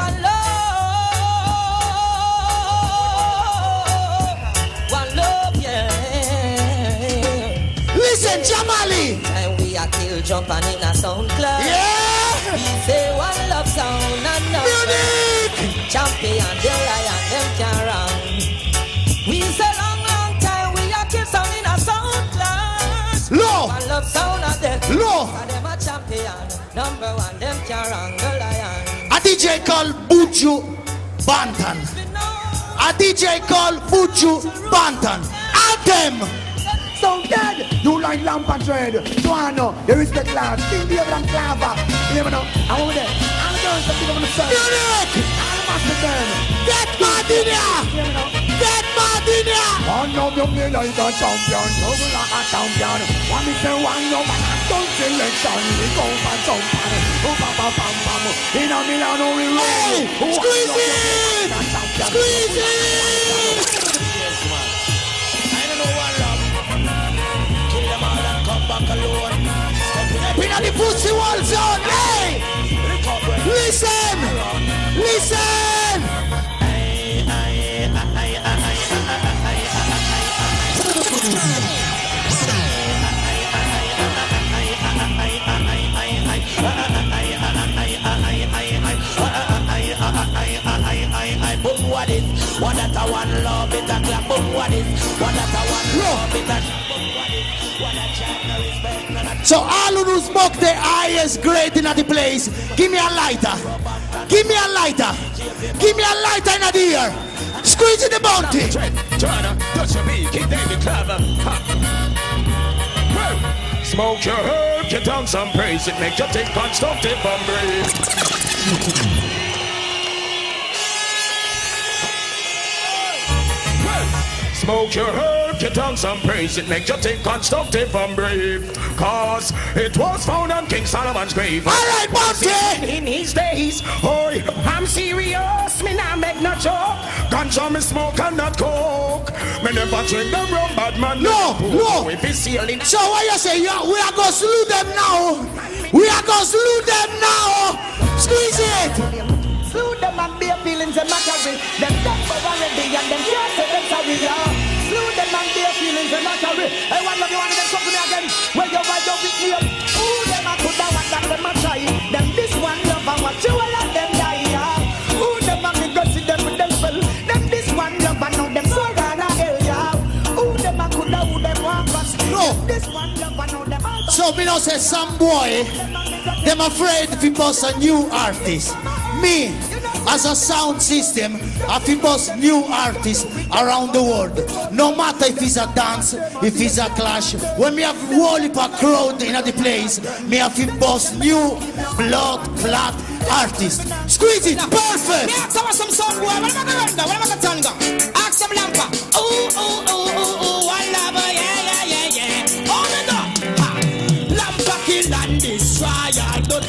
One love, yeah. Listen, Jamali. And we are kill jumping in a sound club. Yeah. We say one love sound and no Champion, the lion, them can run. We say long, long time we are kill sound in a sound class. Low. One love sound of them. Low. And them a champion. Number one, them can run the lion. A DJ called Buju Banton. A DJ called Buju Banton. Anthem. So dead, you like lamp and dread. Joanna, there is the class. King David and Clava. You never know. I'm over there. I'm the girls that think I'm gonna say. Munich. I'm master them. Get mad in here. Get mad in here. One of you play like a champion, double like a champion. One is the one you man a done selection. We go for jumping. Oh, bam, bam, bam, bam. In a Milano we roll. Hey, squeeze you it. man. Squeeze it. What that a one love it a clap. What is? What that a one love it a boom, what is? What a child no respect none of So all who smoke the highest grade in the place, give me a lighter. Give me a lighter. Give me a lighter in the ear. Squeeze in the bounty. Joanna, touch your beat, King David Clever. Ha. Smoke your herb, get down some praise. It make you think constructive and brave. Smoke your herb, get down some praise. It makes you think constructive and brave. Cause it was found on King Solomon's grave. Alright, Bounty! In his days, boy, I'm serious, me not make no joke. Ganja me smoke and not coke. Me never drink them rum, bad man. No, no. If it's sailing, So what you say? Yeah, we are going to salute them now. We are going to salute them now. Squeeze it. Slew them and bare feelings and mockery. Them dead for already and them can't say them sorry, yeah. Slew them and bare feelings and mockery. Hey, one of you want them come to me again. Well, you ride your with me up. Who them a coulda want that them a try. Them this one love and what you will let them die, yeah. Who them a me go see them with them spell. Them this one love and now them so run a hell, yeah. Who them a coulda who them want pass. No. This one love and now them all So me know say some boy, them afraid bust a new artist. Me, as a sound system, I fi bust new artists around the world. No matter if it's a dance, if it's a clash. When we have heap crowd in the place, me have bust new blood clot artists. Squeeze it, perfect.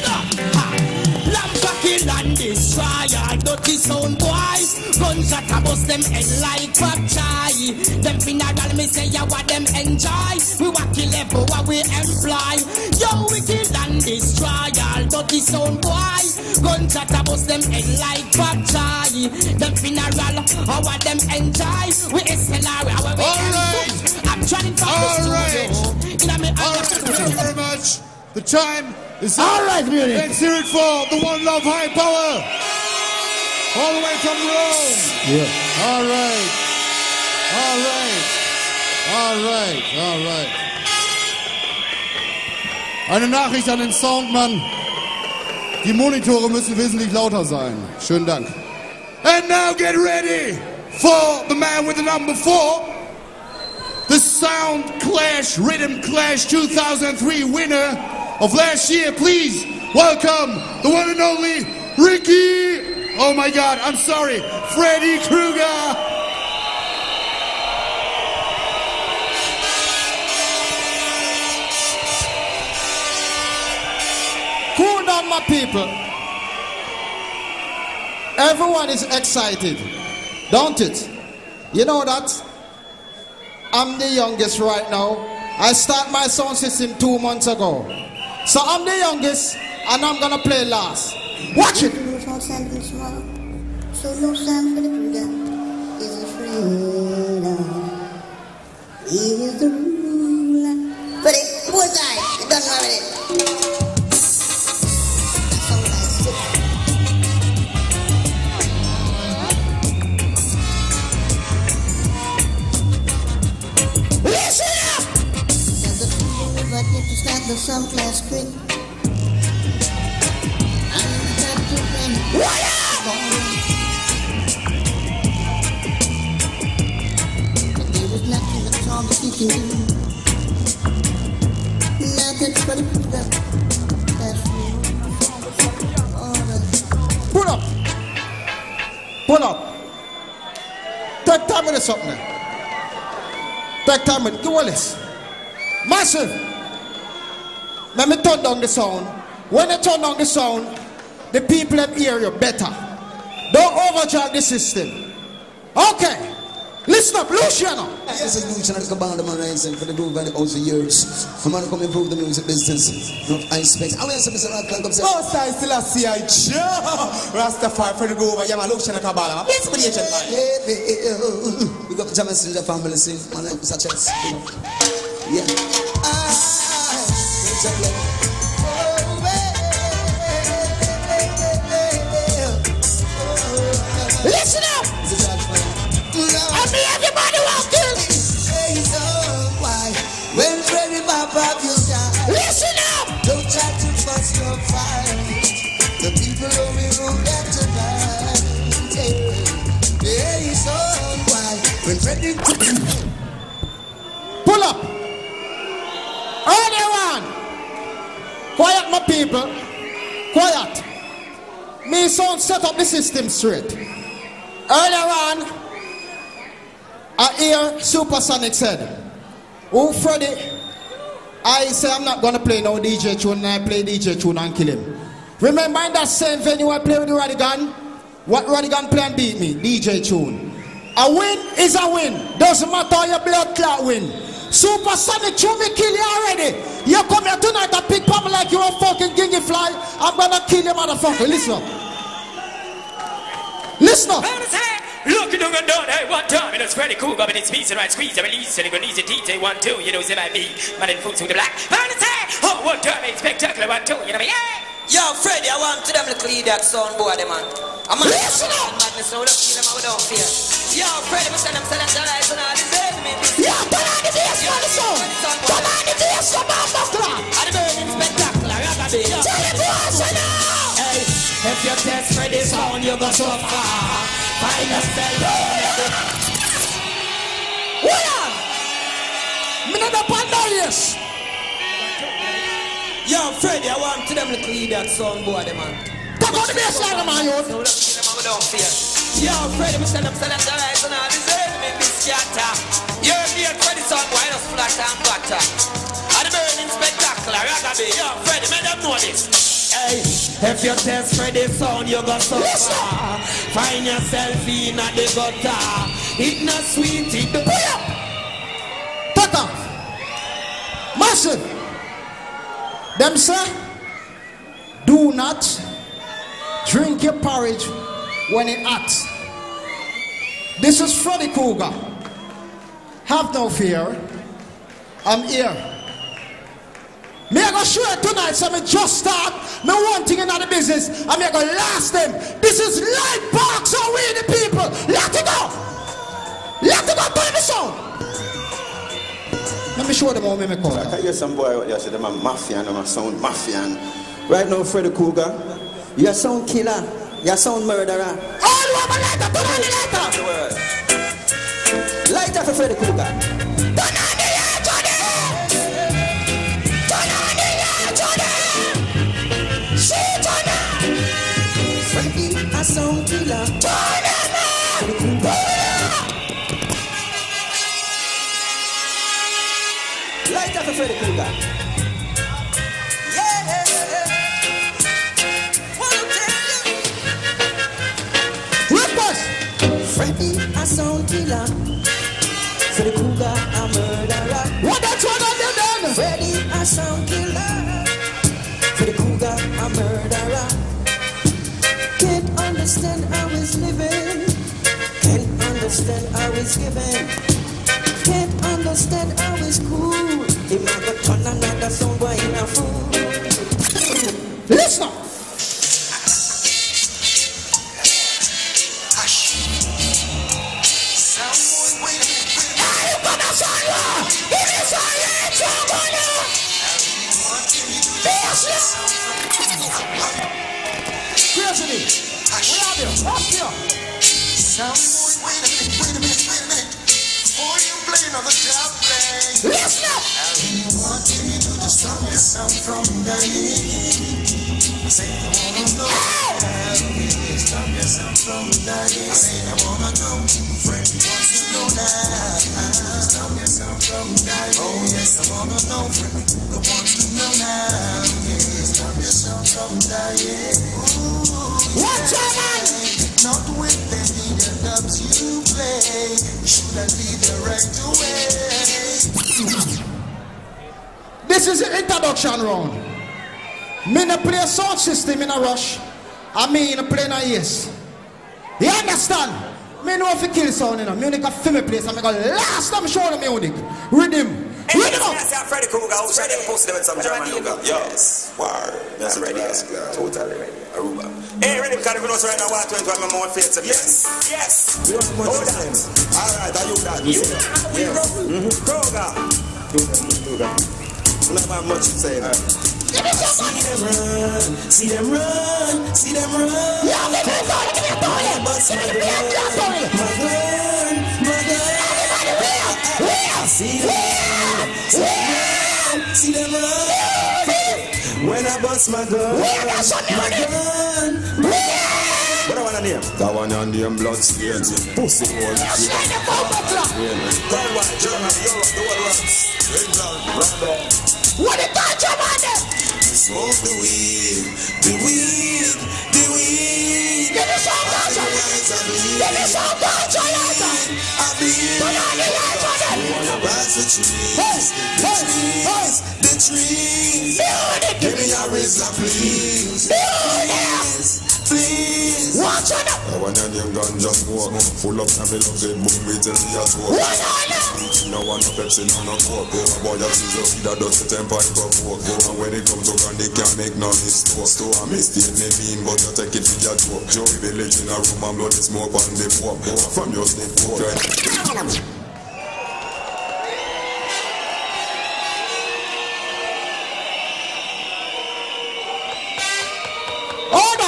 Ha. Sound boys. Gunshot a bust them head like pop chai. Them funeral me say ya what them enjoy. We walk kill every what we employ. Yo, we kill and destroy all dirty sound boys. Gunshot a bust them head like pop chai. Them funeral how what them enjoy. We SLR how we employ. I'm trying to All find the studio. In a me All right, thank you very much. The time is All right, Munich. Let's hear it for the One Love High Power. All the way from Rome. Yeah. All right. All right. All right. All right. Eine Nachricht an den Soundmann. Die Monitore müssen wesentlich lauter sein. Schönen Dank. And now get ready for the man with the number four. The Sound Clash Riddim Clash 2003 winner of last year. Please welcome the one and only Ricky Oh my God, I'm sorry. Freddy Krueger. Cool down, my people. Everyone is excited, don't it? You know that? I'm the youngest right now. I start my sound system two months ago. So I'm the youngest and I'm gonna play last. Watch it. So no the freedom is a freedom. The. But it was I. It doesn't already. Listen up! There's a but if you start the sun class quick. Pull up. Pull up. Take time with now. Take time with Give Wallace. Massive. Let me turn down the sound. When I turn down the sound, the people have hear you better. Don't overcharge the system. Okay. Listen up, Luciano. This is Lucian and Cabana Man Rising for the groove and the house for years. I'm gonna come improve the music business. Not I expect. I will say Mr. Rock come say. Oh, say still a see I Rastafari for the groove. Yeah, man, look, Shana Kabbalah. Please, be patient, man. We got the messenger family sing. Man, like such as. Yeah. Ah, Pull up. Earlier on. Quiet, my people. Quiet. Me sound set up the system straight. Earlier on, I hear Supersonic said, Oh, Freddy, I say I'm not gonna play no DJ tune and I play DJ tune and kill him. Remember in that same venue I play with the Rodigan? What Rodigan play and beat me? DJ tune. A win is a win. Doesn't matter how your blood clot win. Supersonic tune me kill you already. You come here tonight and pick pop like you're a fucking gingy fly. I'm gonna kill you motherfucker. Listen up. Listen up. Look, you don't go down, hey, one time, and it's pretty cool, but it's piece and right squeeze, I release, and it easy teach, one, two, you know, it's my me, man, in food, so the black, and it's hey, oh, one time, it's spectacular, one, two, you know me, hey. Yo, Freddy, I want to them to lead that sound boy, them, man. I'm a listen up. Madness, so we don't kill them, we don't fear. Yo, send them, Yeah, turn on the bass for the song. Turn on the bass for my buckler. And the burning spectacular, Tell it to us now. Hey, if you test sound, you go so far. Find yourself. Hold on. Me not up on yes. Yo, Freddy, I want to them little that sound boy, man. Talk on the bass line, man, you. So don't kill them, don't fear. Yo, Freddy, we send them, send them, send them, send them, send them, this scatter. Yo, me and Freddy sound boy, just flat and butter. And the burning spectacular, ragga Yo, Freddy, make them know this. Hey, if you test Freddy sound, you go so far. Find yourself in at the gutter. It not sweet, it the Pull up. Off. Massive. Them say, do not drink your porridge when it acts. This is Freddy Krueger. Have no fear. I'm here. Me I go show you tonight, so me just start. Me one thing in the business, and me I go last them. This is light box, so we the people. Let it go. Let it go, play the song. Let me show them how me make call. I hear some boy out there say them a mafia and them a sound mafia. Right now, Freddy Krueger, you a sound killer, you a sound murderer. All over lighter, turn on the lighter. Lighter for Freddy Krueger. Turn on the lighter, Turn on the lighter, See, turn on. Freddy, I sound killer. For the Cougar. Light for Freddy Krueger. A sound killer. Freddy Krueger, a murderer. What that's what I done? Freddy, a sound killer. Freddy Krueger, a murderer. Can't understand how he's living. Can't understand how he's giving. Can't understand how he's cool. He might go turn another sound boy in a fool. Listen. Playing on the? Listen up here. Soundboy, wait a minute, wait a minute, wait a minute. Before you play another job play. Listen up. I want you to just stop your sound from I wanna know from? Not with the you play. Should I the right? This is the introduction round. Me no play sound system in a rush. I mean play na yes. You understand? Me know if you kill sound in a Munich a film place and me go last time show the music. Rhythm. Rhythm up. Yes, I'm Freddy Krueger. Who's ready to post them with some German yoga? Yes. War. That's ready. Totally ready. Aruba. Hey, ready? Because we know so right now, what 21 my more faith. Yes. Yes. We don't know much time. All right, are you that? You Yes. Mm-hmm. Krueger. Krueger. We don't have much to say. See them run, see them run, see them run. Yeah, let me go, let me a go, let me gun, let my gun, my gun. See them run, see them run, see them run. When I bust my gun, my gun, my gun. What I wanna? That one on name blood stains. Pussy hole. Come on, Germany, Europe, the world. England, London. What the touch of man? Smoke the weed, the weed, the weed. Give me some of Give me I. Give me please, Watch out. I want your name ganja smoke. Full of time, love it, boom, we tell you a talk. No one no Pepsi, no no Coke. A boy that is a that does the temper and provoke. And when it comes to gun, they can't make no mistake. So I mistake me mean, but you take it for your joke. Joey village in a room and blood smoke on the pop. From your snake coke. Hold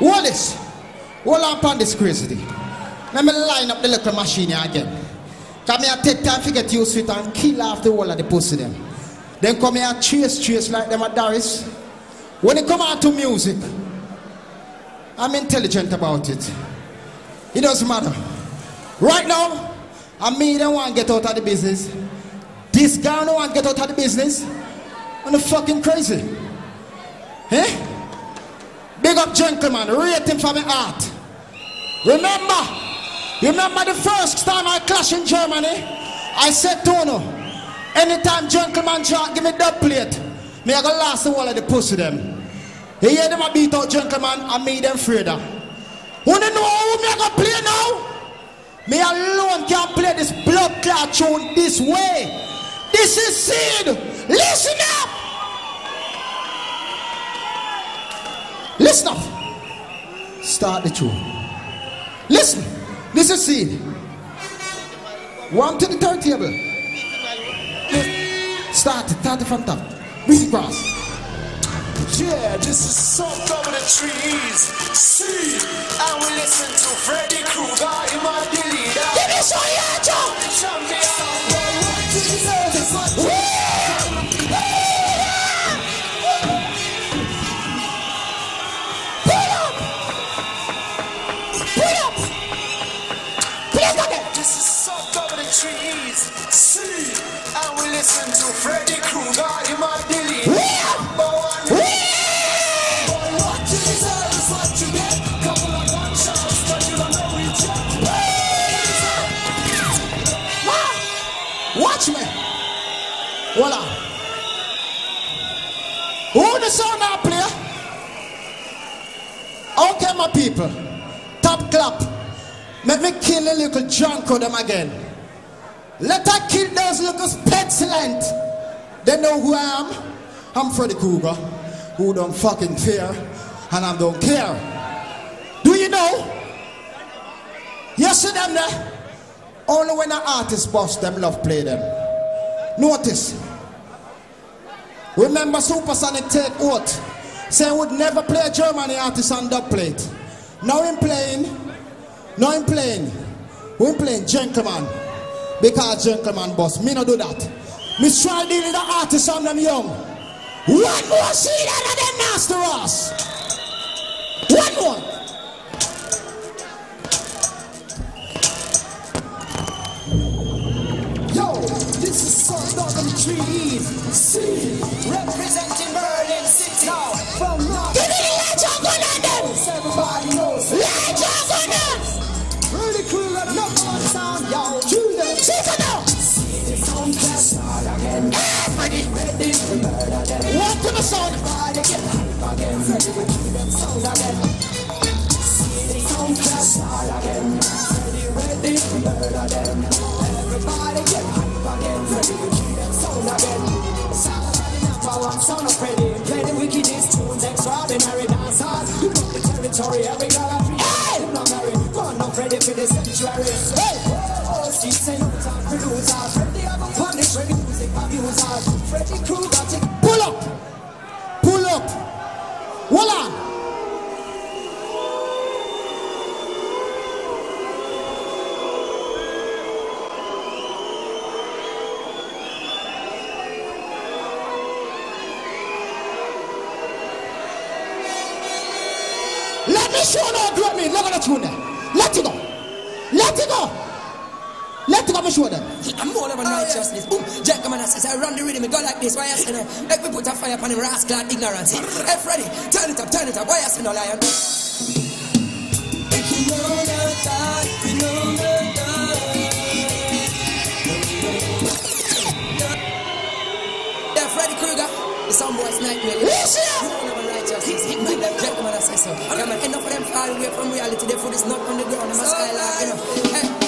Hold this. Hold on this crazy thing. Let me line up the little machine here again. Come here, take time to get used to it and kill off the whole of the pussy them. Then come here, chase, chase like them at Doris. When it come out to music, I'm intelligent about it. It doesn't matter. Right now, I me don't want to get out of the business. This guy don't want to get out of the business. I'm fucking crazy. Eh? Big up gentleman, rate him for my art. Remember, remember the first time I clash in Germany? I said to no, anytime gentleman give me that plate. Me I go last the wall of the pussy them. You hear them a beat out gentleman and me them afraid of. Wanna know who me I go play now? Me alone can play this blood clot tune this way. This is seed. Listen up. Listen up. Start the tune. Listen. This is seed. One to the third table. Start it. Start it from top. It cross. Yeah, this is soaked over the trees. See, I will listen to Freddy Krueger in my leader. Give me some yacho. Champion. Listen to Freddy Krueger, him a delete. Number one. Boy, what you deserve is what you get. Couple of gunshots, but you don't know it yet. Watch me. Voila. Who the sound now play? Okay, my people. Top clap. Let me kill a little junk of them again. Let I kill those little petulant. They know who I am. I'm Freddy Krueger, who don't fucking fear, and I don't care. Do you know? You see them there? Only when an artist bust them love play them. Notice. Remember Supersonic take oath. Say would never play a Germany artist on dub plate. Now I'm playing. Now I'm playing. We're playing gentleman. Because gentleman boss. Me no do that. Me try deal with the artists on them young. One more see that of them nasty Ross. One more. Yo, this is Son Dog trees. See, representing Berlin City. Now, Walk to the sound. Everybody get hype again. Ready to kill them sound again. Ready, ready ready. Saturday one sound of Freddy. Play the wickedest tunes, extraordinary dancers. You got the territory, every girl I. Hey! Not married, gone Freddy for the sanctuary. Hey! Oh, she say no time producer. Freddy have a punish, Freddy Pull up. Pull up. Hold on. Let me show you how to me. Look at that tune. Let it go. Let it go. Let it go, show them. I'm more of a righteousness. Boom. Jack come man says I run the rhythm, go like this. Why I say? Make me put a fire upon him, rascal ignorance. Hey Freddy, turn it up, turn it up. Why I say no lion? Yeah, Freddy Krueger, the sound boy's nightmare. Listen More of a righteousness. Hit me, Jack man I say so. Yeah man, enough of them far away from reality. Their foot is not on the ground. I'm a skylark, you know. Hey,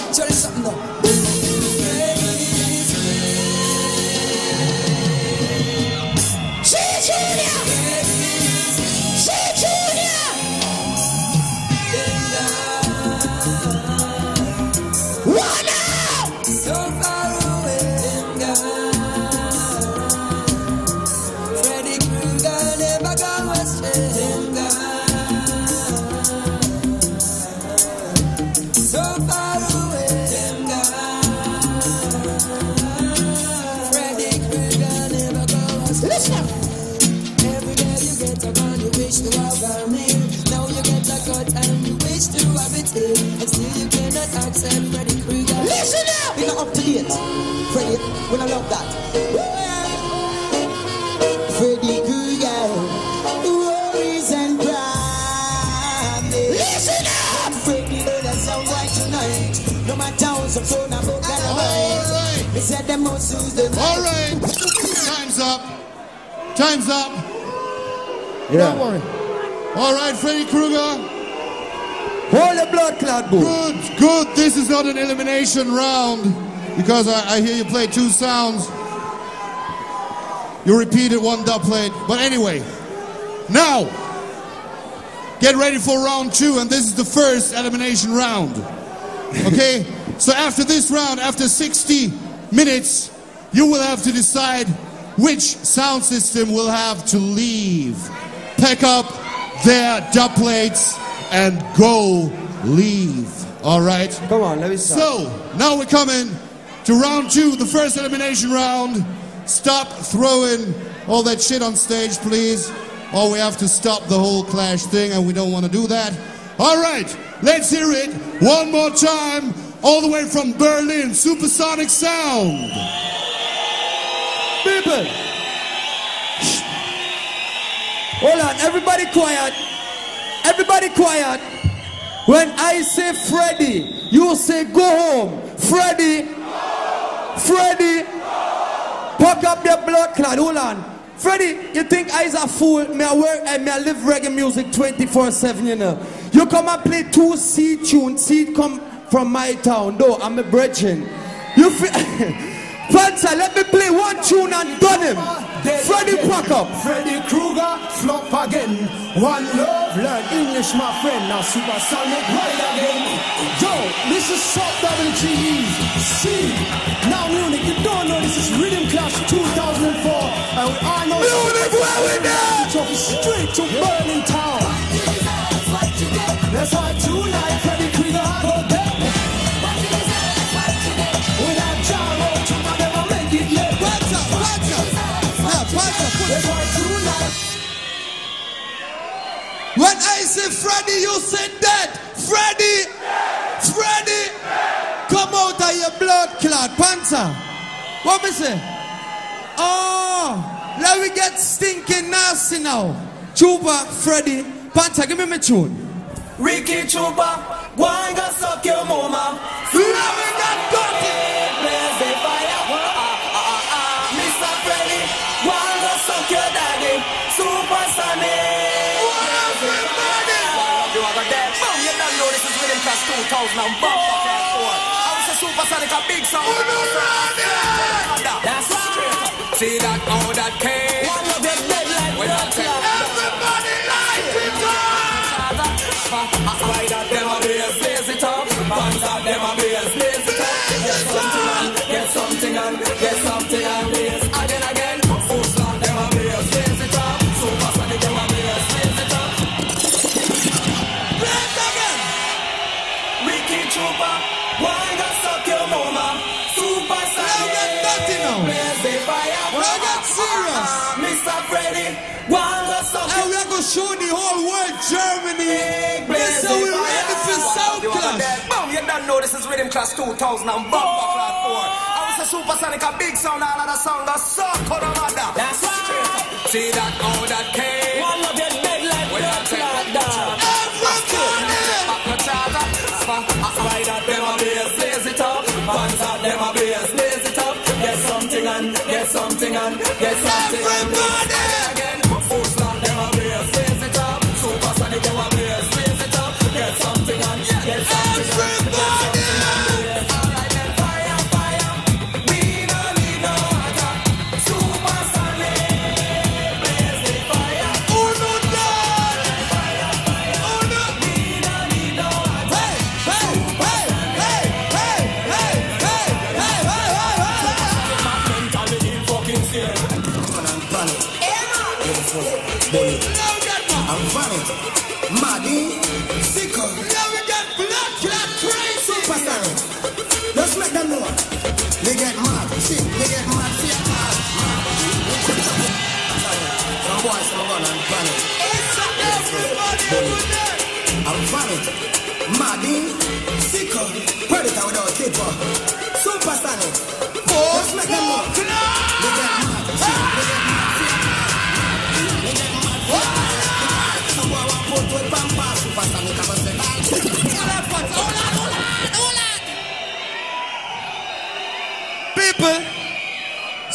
up. We're not up to date. Freddy, we don't love that. Freddy Krueger, worries and crime. Listen up. Freddy, that sound right tonight. No matter how some phone about that. All right. They said them must use the All right. Time's up. Time's up. Yeah. Don't worry. All right, Freddy Krueger. Hold the blood clot book. Good, good. This is not an elimination round because I, I hear you play two sounds. You repeated one dub plate. But anyway, now get ready for round two, and this is the first elimination round. Okay? so after this round, after 60 minutes, you will have to decide which sound system will have to leave. Pack up their dub plates and go leave. All right? Come on, let me start. So, now we're coming to round two, the first elimination round. Stop throwing all that shit on stage, please. Or we have to stop the whole clash thing, and we don't want to do that. All right, let's hear it one more time, all the way from Berlin, Supersonic Sound. People. Hold on, everybody quiet. Everybody quiet. When I say Freddy, you say go home. Freddy. Freddy. Pack up your blood clot. Hold on. Freddy, you think I's a fool? Me I work and me I live reggae music 24-7, you know. You come and play two C tunes. C come from my town, though. I'm a brethren. You feel Panzer, let me play one tune and done him. Freddy pack up. Freddy Krueger, flop again. One love, learn English, my friend. Now supersonic, right again. This is Soft WGE's C. Now Munich, you don't know this is Riddim Clash 2004. And we all know Munich, where we now? Straight to yeah. Burning Town. That's how I do like Freddy Krueger, I go. When I never make it Now, When I say Freddy, you say that. Freddy clot. Panzer. What me say? Oh, let me get stinking nasty now. Chuba, Freddy. Panzer, give me my tune. Ricky Trooper, go and go suck your mama. Supersonic, a big sound. That's right. See that, all that came. One of your dead like When I say Everybody like it Why that Germany. Yes, so we're ready for Sound Clash. You don't know this is Riddim Clash 2000 I'm Bumper Class 4. I was a supersonic, a big sound, all of the sound, a suck on a mother. That's right. See that, all that came. One of them dead like that. Like that. Get something and get something and get something Everybody. and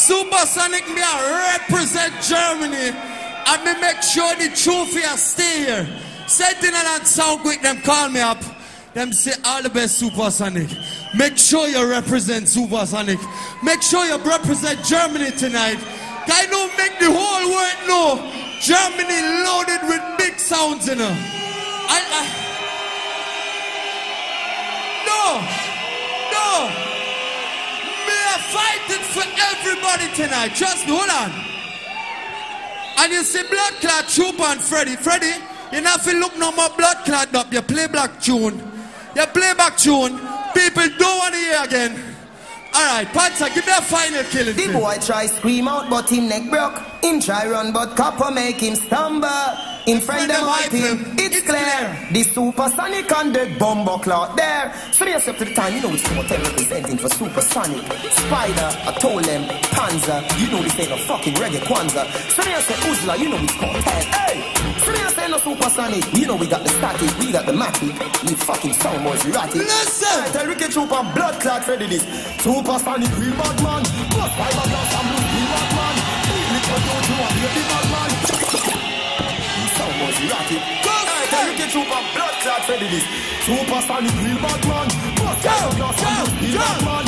Supersonic me a represent Germany and me make sure the trophy a stay here. Sentinel and Sound Quick them call me up. Them say all the best Supersonic. Make sure you represent Supersonic. Make sure you represent Germany tonight. I don't make the whole world know Germany loaded with big sounds in her. I, I no, no. Are fighting for everybody tonight. Just hold on. And you see blood clot Trooper and Freddy. Freddy, you not feel look no more blood clot up. You play black tune. You play back tune. People don't want to hear again. Alright, Panzer, give me a final killing. The boy try scream out, but him neck broke. Him try run, but copper make him stumble. In front of my team, it's clear. The supersonic and the bumbo clock there. So they accept to the time, you know it's hotel representing for supersonic. Spider, I told them, Panzer, you know this ain't a fucking reggae Kwanzaa. So they say Uzla, you know it's called Hey! So they say no supersonic, you know we got the static, we got the matic. We fucking sound more erratic. Listen! I tell Ricky Trooper, blood clot ready this. Supersonic, real bad man. Plus five of glass and blue, real bad man. Don't you want to a big bad man. More erratic. I tell Ricky Trooper, blood clot ready this. Supersonic, real bad man. Plus five of glass blue, real bad man.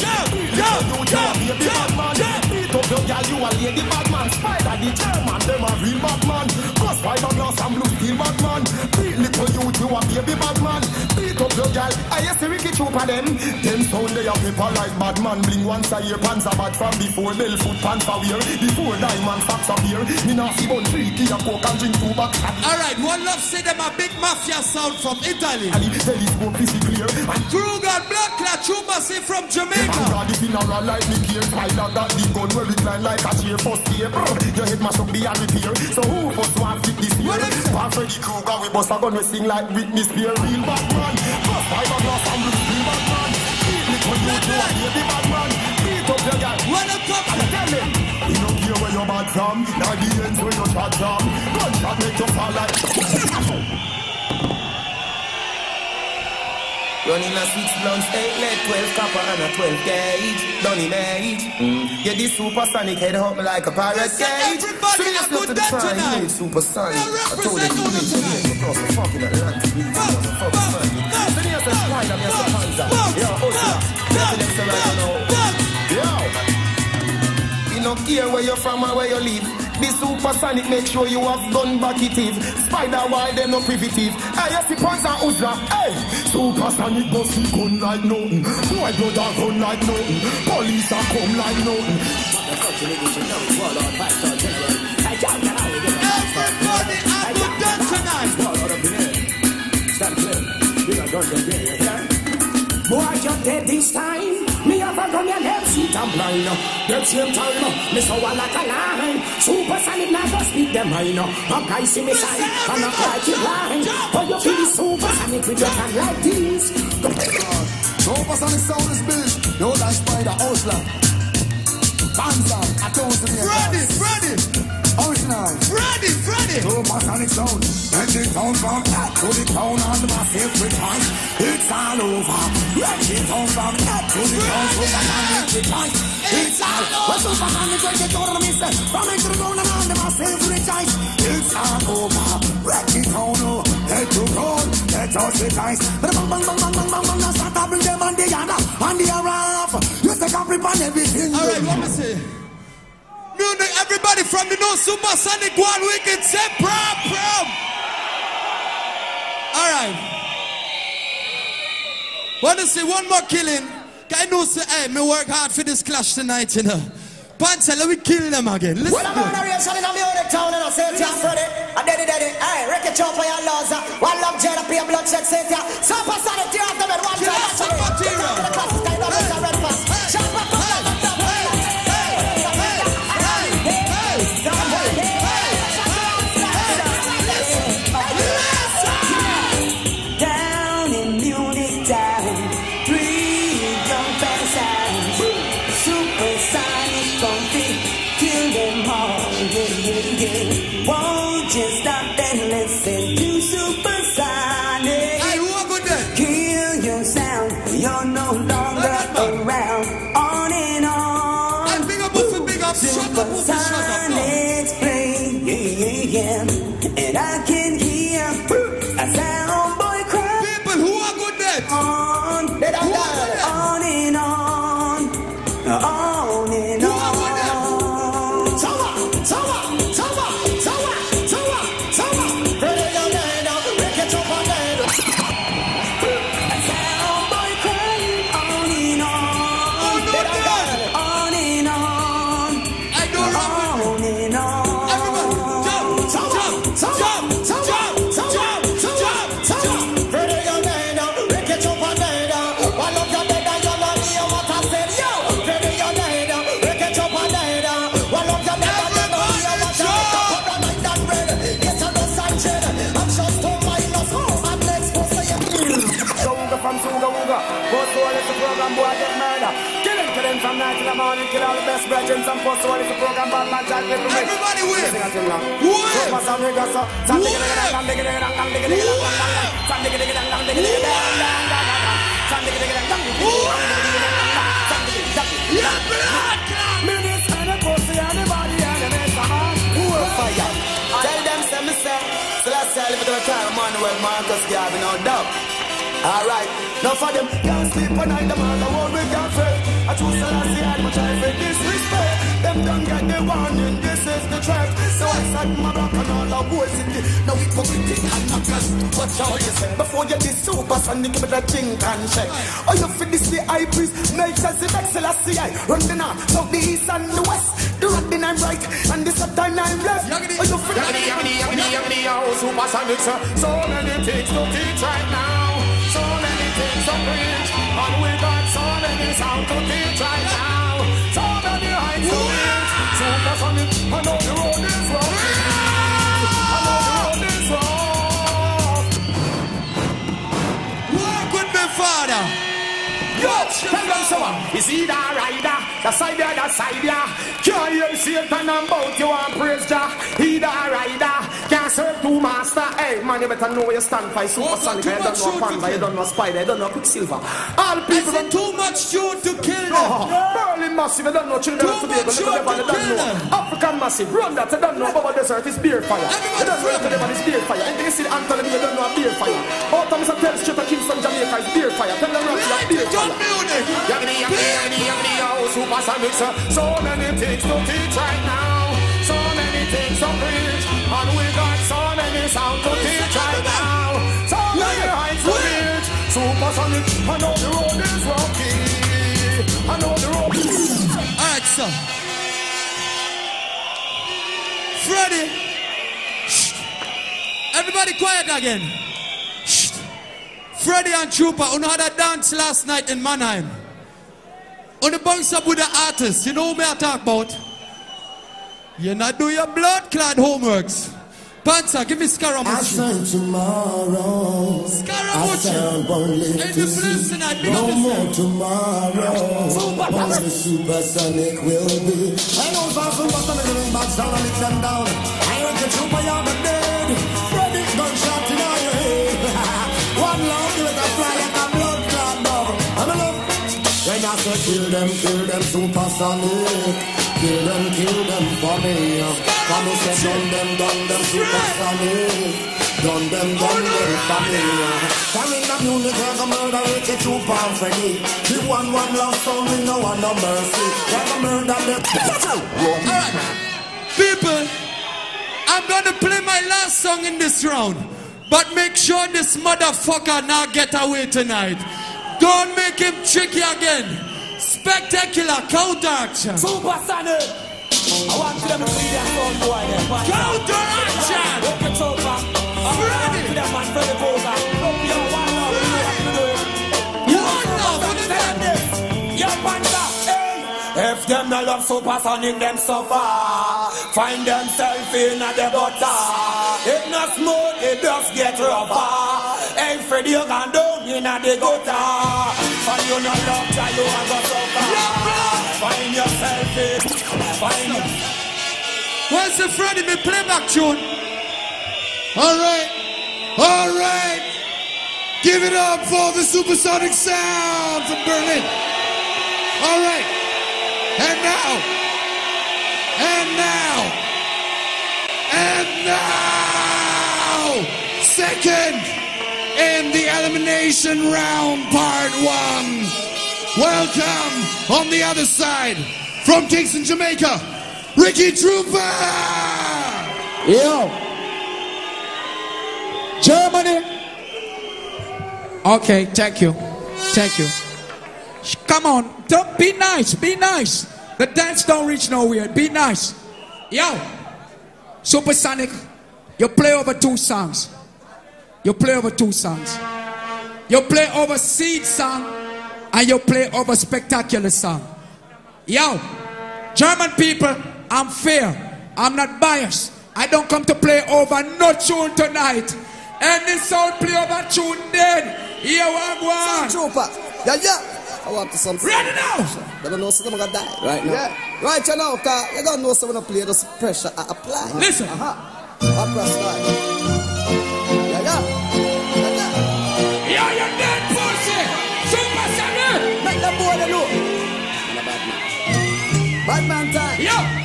Little don't you want to be a big bad man. Beat up your girl, you a lady bad man. Spider the German, them a real bad man. Plus five of glass and blue, steel bad man. Beat little youth, you a baby bad man. Beat up your girl, I yes, Ricky Trooper them. Them sound they a paper like bad man. Bling once a year, pants a bad from before bell foot pants a wear. Before diamond socks a beer. Me nah see bun freaky a coke and drink two back. Alright, one love say them a big mafia sound from Italy. Telescope is clear. And Krueger, Blood Clot, Chuma say from Jamaica. Man, God, if you not like me care, Spider got the gun where it line like a chair first year. Your head mash up beyond repair. So who first want fit year? Pan Freddy we bust a gun, we sing like Whitney Spears. Real bad man. Bust five of glass and blue, real bad man. Beat little youth, you a baby bad man. Beat up your girl. Run up top. And tell him, we don't care where you're bad from. Now the ends where you shot from. Gunshot make you fall like. Running a six blunts, eight lead, twelve copper and a twelve gauge. Donny made. Mm. Yeah, this supersonic head hop me like a cage. everybody so have let's good to the tonight. you supersonic. I told you, on you need to track. across the fucking Atlantic. You need to go to fucking Atlantic. So there's a spider, there's a panzer. Yeah, Ursula. There's an extra right now. Yo. You don't care where you're from or where you live. The supersonic make sure you have gun back it is. Spider why they no privative. Hey, yes, the points are Uzra. Hey, supersonic the gun like nothing. Boy, brother run like nothing. Police are come like nothing. Everybody have good done tonight. Boy, just dead this time. Me have a gun and help shoot and blind. Dead same time. Me so a like a line. Supersonic now just speak them mind. A guy see me sign and a cry to blind. But you feel supersonic with your hand like this. Supersonic sound is big. Yo, that spider, Osla. Panzer, I told you me. Freddy, Freddy, Original. Freddy, Freddy. Supersonic sound. And the town from that to the town and my favorite time. It's all over. Let oh, the town from that to the town. Supersonic rejoice. It's all over. Supersonic when they go to me say. From it to the town and my favorite time. It's all over. Let the town know. Let you go. Let us rejoice. Bang bang bang bang bang bang bang. Start to bring them on the yada. On the araf. You take a grip on everything. Alright, what me say? Munich, everybody from the no supersonic one wicked say prom prom. Alright. Wanna see one more killing? Can I know say hey, me work hard for this clash tonight, you know. Panzer, let me kill them again. Listen. Well, I'm on a real in a music town and I say yeah, Freddy. I did it, did it. Hey, Ricky Trooper, your laws. One love, Jada, pay a bloodshed, say it, yeah. Super Sonic, tear off the bed, one time. That's it. Get dang, dang, dang. Me this kind of pussy, anybody, enemy, come on. Who will fire? Tell them, say me say, so let's say, live it to time, Manuel Marcus Garvey, no doubt. Alright, now for them, can't sleep at night, them all the world we can't fail. I choose the last year, but I feel disrespect. Them don't get the warning, this is the trap. So I said my back and all the whole city. Now we put it and not just watch out you say. Before you this super sonic with a chink and check. Oh, you fit this the high priest, make sure the back Selassie run the north, south, the east and the west. The right, the nine right, and the southern nine left. Oh, you fit Yaggity, yaggity, yaggity, yaggity, oh, supersonic, sir. So many things to teach right now. So many things to preach. And we got so many sound to teach right now. So. Um, you see that rider, the side there, the side there. Can't hear Satan and bout you and praise Jah. He the rider, can't serve two master. Hey, man, you better know where you stand for. Supersonic, you don't know Panda, you don't know Spider, you don't know Quicksilver. All people don't too much tune to kill oh, them. Oh, Berlin massive, you don't know children Too of today, but much you don't know. African massive, run that, you don't know about desert is beer fire. You don't know everybody is beer fire. Anything you see the Anthony, you don't know a beer fire. Out of Mr. Tell Street of Kingston, Jamaica is beer fire. Tell them Rocky is beer fire. Yaggity, yaggity, yaggity, yaggity, yo, supersonic, sir. So many things to teach right now. So many things to preach. And we got so sound to teach right now. So many heights to reach. Supersonic, I know the road is rocky. I know the road is Alright, sir. Freddy. Shh. Everybody quiet again. Shh. Freddy and Trooper, you had a dance last night in Mannheim. On the bounce up with the artists, you know who I talk about? You not do your blood clad homeworks. Panzer, give me I Scaramucci. sang tomorrow. I sang won't live to see no more tomorrow. Only supersonic will be. I know some supersonic will back sound and lick them down. I heard the trooper, you're the dead. Freddy gunshot in all your head. One love, you make a fly like a blood clot dog. I'm in love. When I say kill them, kill them supersonic. Kill them, kill them for me. Come and say done them, done them supersonic. Done them, done them for me. The music, like a murder, it's a trooper and Freddy. The one, one love sound, we no one no mercy. Like a murder, the... People, I'm gonna play my last song in this round. But make sure this motherfucker now get away tonight. Don't make him tricky again. Spectacular counteraction. Supersonic. I want them to see their phone boy. Counteraction. Look it over. Ready. To them man, Freddy Krueger. Look, yo, one love, you know what to do. One love, what is that? Yo, Panda, hey. If them no love supersonic, them suffer. Find themselves in a the gutter. If not smooth, it just get rougher. Hey, Freddy, you gone down in a the gutter. You no try you a go suffer. Find yourself in, find yourself. Where's the Freddy? Me play back tune. All right. All right. Give it up for the supersonic sound from Berlin. All right. And now. And now. And now. Second in the elimination round, part one. Welcome on the other side from Kingston, Jamaica, Ricky Trooper. Yo. Germany. Okay, thank you. Thank you. Come on, don't be nice, be nice. The dance don't reach nowhere. Be nice. Yo, Supersonic, you play over two songs. You play over two songs. You play over seed song and you play over spectacular song. Yo, German people, I'm fair. I'm not biased. I don't come to play over no tune tonight. Any sound play over tune dead. Here I go. Trooper. Yeah, yeah. I want to some. Ready now. They don't know someone gonna die right now. Yeah. Right you know, cause you don't know someone to play this pressure I apply. Listen. Uh-huh. Upper style. Yeah, yeah. Yo, you dead pussy. Super Sonic. Make them boy they know. And a bad man. Time. Yo.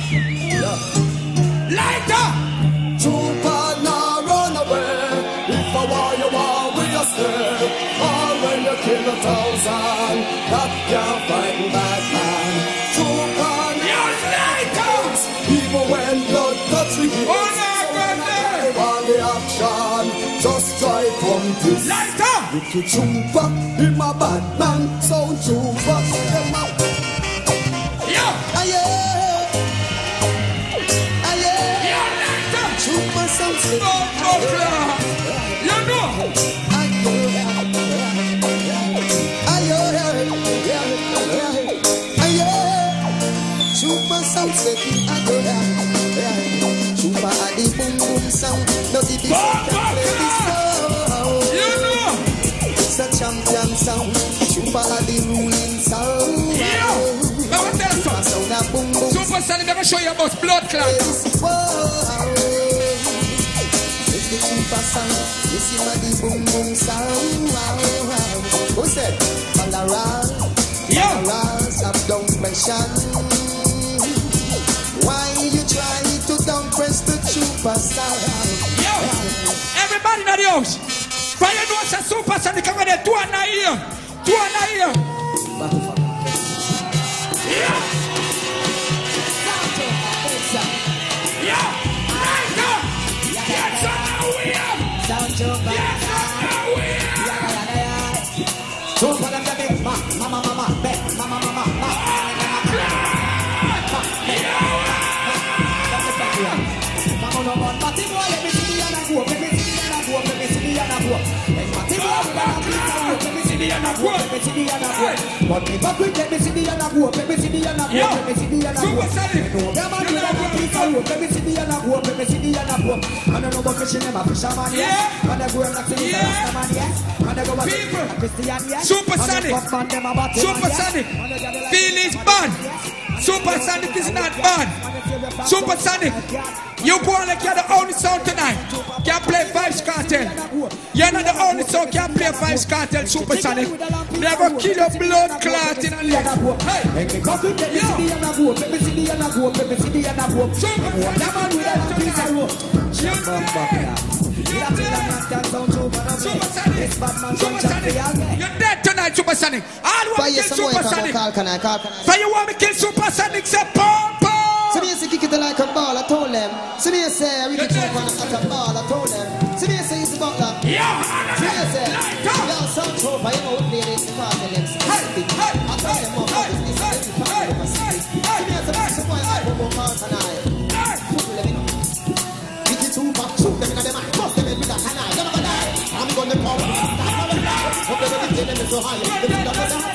Lighter. Little trooper, him a bad man. Sound trooper, show you about blood clot. It's the chupa sound. This is my the boom boom sound. Who said? Ballarat. Ballarat. Stop down pressure. Why you try to down press the sound? Yo. Everybody in the house. Fire knows a Super Sonic come there. Two and a here. Two and a. Yeah. Yeah. On the wheel. Chupa them see the other go, let me see the other go. But if I quit, let me see the other go, let me see the other let me see the other go. No, them do that, please, I let me see the other go, let me see the other. I don't know about fishing, them fisherman, yes. And they go and like to the Rastaman, yes. And they go and People. Christian, yes. Super And Sonic. fuck man, them a batty man, Super. Sonic. And they Feel is bad. Super Sonic is not bad. Super Sonic. You go on like you're the only sound tonight. Can't play Vybz Kartel. You're not the only sound can't play Vybz Kartel, Super Sonic. Gonna kill your blood clot in a leg. Hey. Yo. Super Sonic. Super Sonic. You're dead tonight, Super Sonic. All want to kill Super Sonic. call, can I call, can I? Fire want me kill Super Sonic, say pom pom. So me say kick it like a ball, I told them. So me say I really jump on at a ball, I told them. So me say it's about that. Yeah, So me say, yo, some tropa, you know what they did, because of them. I told them, motherfuckers, this is every of a city. So me say, some boy, I go go call, can I? People let me know. Vicky Tupac, shoot them in the mind, bust them in with a can I? Never gonna die. I'm gonna come. Hope they don't get them so high. The people that was them,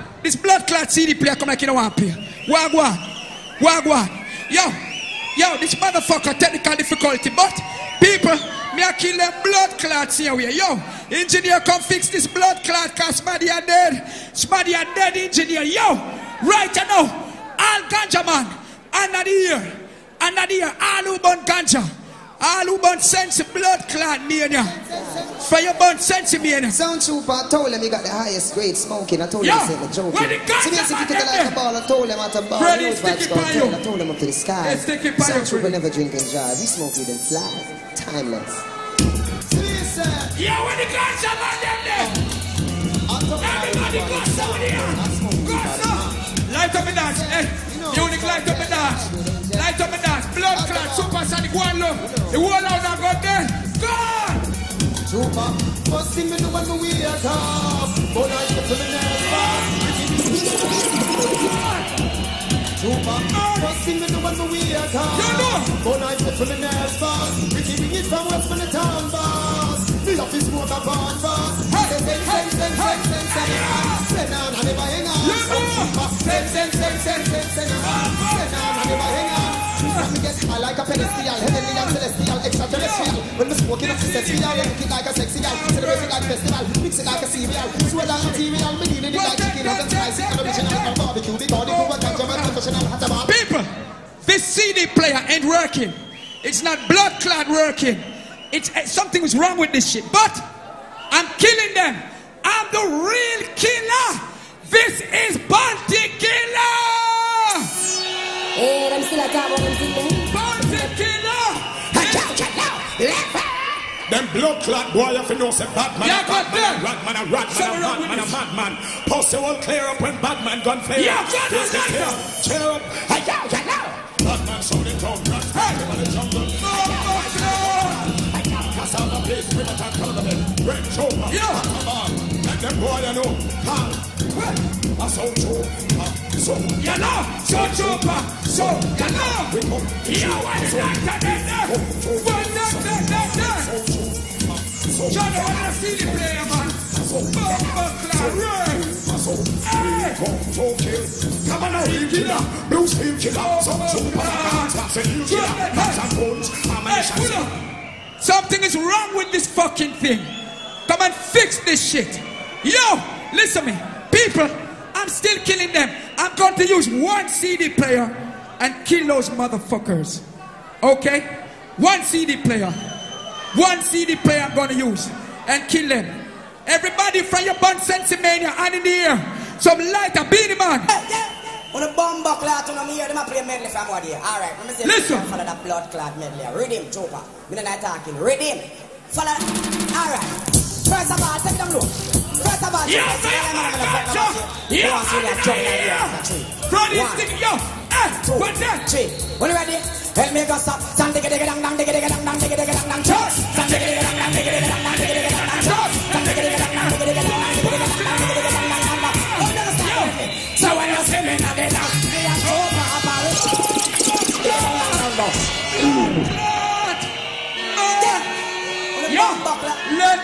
This blood clot CD player come like you don't want to. Wagwan. Wagwan. Yo. Yo, this motherfucker technical difficulty, but people, me a kill them blood clots here. Yo, engineer come fix this blood clot cause Smaddy are dead. Smaddy are dead engineer. Yo, right now, all ganja man, under the ear, under the ear, all who ganja. All who burn sense blood clot mania. For your burn sense mania. Sound Trooper, I told him he got the highest grade smoking. I told Yo, him he said the joking. where the guns So are, kick it like a ball. I told him at a ball. Freddy, stick it by you. I told him up to the sky. Hey, stick it by Sound you, Trooper never drink and drive. He smoke weed and fly. Timeless. Yo, when the guns are man them there. Everybody go some here. Go some. Light up the dance. Eh? Hey, Unique light up the dance. Light up the dance. Blood clot, supersonic, one love. The whole out of God there. Go on. Super. First thing me do when me wake up. But I get to the next part. Super. First thing me do when me wake up. But I get to the next part. Pretty bring it from west the town boss. Me love is smoke up on boss. Send, send, send, send, send, send, send it on. Send on and never hang on. Send, send, send, send, send, send it on. Send on and never hang on. From me get high like a pedestal, heavenly and celestial, extraterrestrial. When me smoking up successful, you look it like a sexy gal. Celebrate it like festival, mix it like a cereal. Sweat like material, me dealing it like chicken and spicy. And original like barbecue, the body who a ganja man, professional, hot about. People, this CD player ain't working. It's not blood clot working. It's eh, something was wrong with this shit. But I'm killing them. I'm the real killer. This is Bounty Killer. Hey, them still a talk about them thing there. Bounty Killer. Them blood clot boy, if you know say bad man, Yeah, a bad but man, a them- rat man, a rat man, a we're up mad with man, a this. mad man. Pussy will clear up when bad man gun flare. Yeah, but Yes, them yes, like yes. Cheer up. Hey, yo, yo, yo. Bad man sound it down, rat man, live in the jungle. Cassava place, we attack Calvin. Red Chopa, Atabar. Let them boy you know. Carl, Something is wrong with this fucking thing. Come and fix this shit. Yo, listen to me. People, I'm still killing them. I'm going to use one CD player and kill those motherfuckers. Okay? One CD player. One CD player I'm going to use and kill them. Everybody from your bun sensimania and in the air. Some lighter, Beenie Man. On a bomb clot on me here, them a play medley from here. Alright, let me see Listen. follow that blood clot medley. Rhythm, choker. Me not talking. Rhythm. Follow. Alright. First of all, take them low. First of all, Yeah, choker, see, man, I'm gonna man, fuck man, about yeah. you. Go on, see that jump like Yeah. that. Three. From this One. thing, yo. Eh, two, three. When you ready? Help me go stop. Stand digga digga dang dang digga digga dang dang digga digga dang dang. Stand digga digga dang dang digga digga dang dang digga digga dang dang. Stand digga digga dang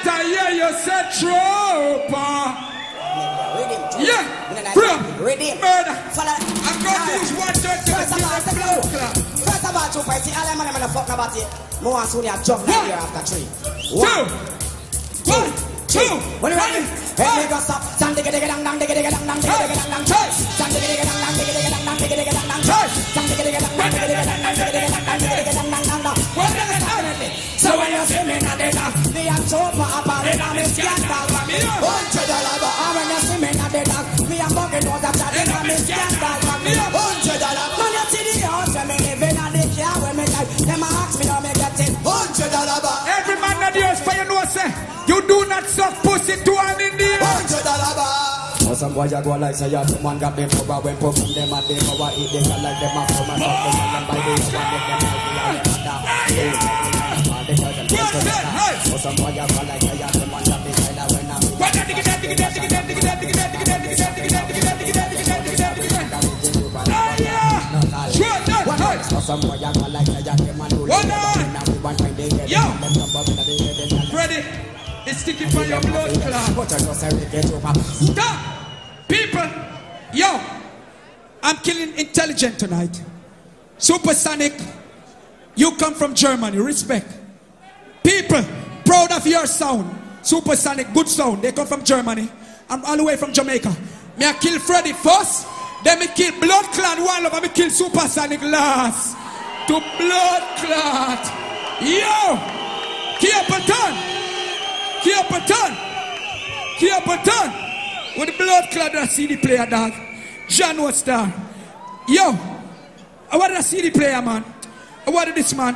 I hear you say trooper. Yeah, from murder. I'm going to use one third to First of all, the blood clot. First of all, Chupa, see, all them man, I'm fuck about it. Mo want Sonia jump like here after three. One, two, two. When you ready? Me go stop. Stand digga digga dang dang digga digga dang dang digga digga dang dang. Stand digga digga dang dang digga digga dang dang digga digga dang dang. Stand digga digga dang dang digga digga dang dang digga digga dang dang digga digga dang dang dang you understand me? So when you see me now, they dance. Me a Chupa up a me scandal. Hundred dollar, but when you see me now, they dance. Me a bucket out of that a me scandal. Hundred dollar. Man, you see the house me living and the car when me drive. Them a ask me how me get it. Hundred dollar, but Every man that yours for you know say you do not suck pussy to an Indian. hundred dollar, but. Some boy a go like say some man got them power when from them and them power eat them like them a come and fuck them and by the one make them like the other Oh, some like Oh, Ready? It's from your blood. Stop! People, yo, I'm killing intelligent tonight. Supersonic, you come from Germany, respect. People, proud of your sound. Supersonic, good sound. They come from Germany. I'm all the way from Jamaica. Me I kill Freddy first, then me kill Blood Clan one love, and me kill Supersonic last. To Blood Clot. Yo! Capleton! Capleton! Capleton! With the blood clot that CD player, dog. John was there. Yo, I want the CD player, man. I want this man.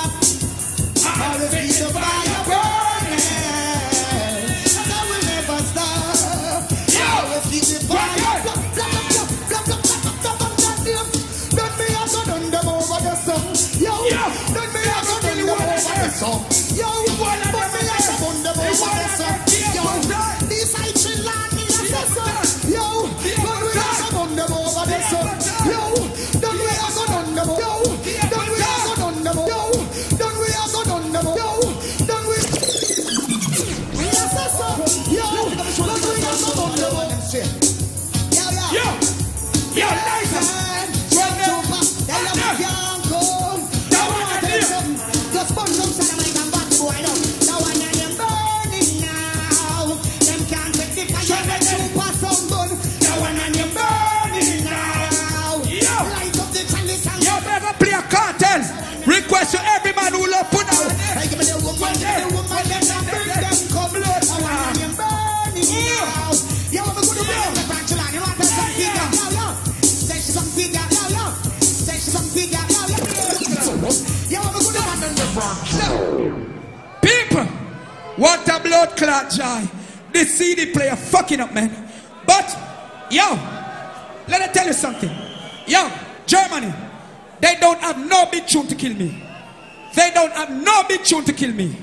best. Yo, Yo, I chill on. Yo, are. Yo, we are so Yo, we are so Yo, we are so Yo, we. Yo, we are so Yo, yo, yo. request to every man who love put mm. out. People, what a blood clot joy. This CD player fucking up, man. But, yo, let me tell you something. Yo, Germany, they don't have no big tune to kill me. They don't have no big tune to kill me.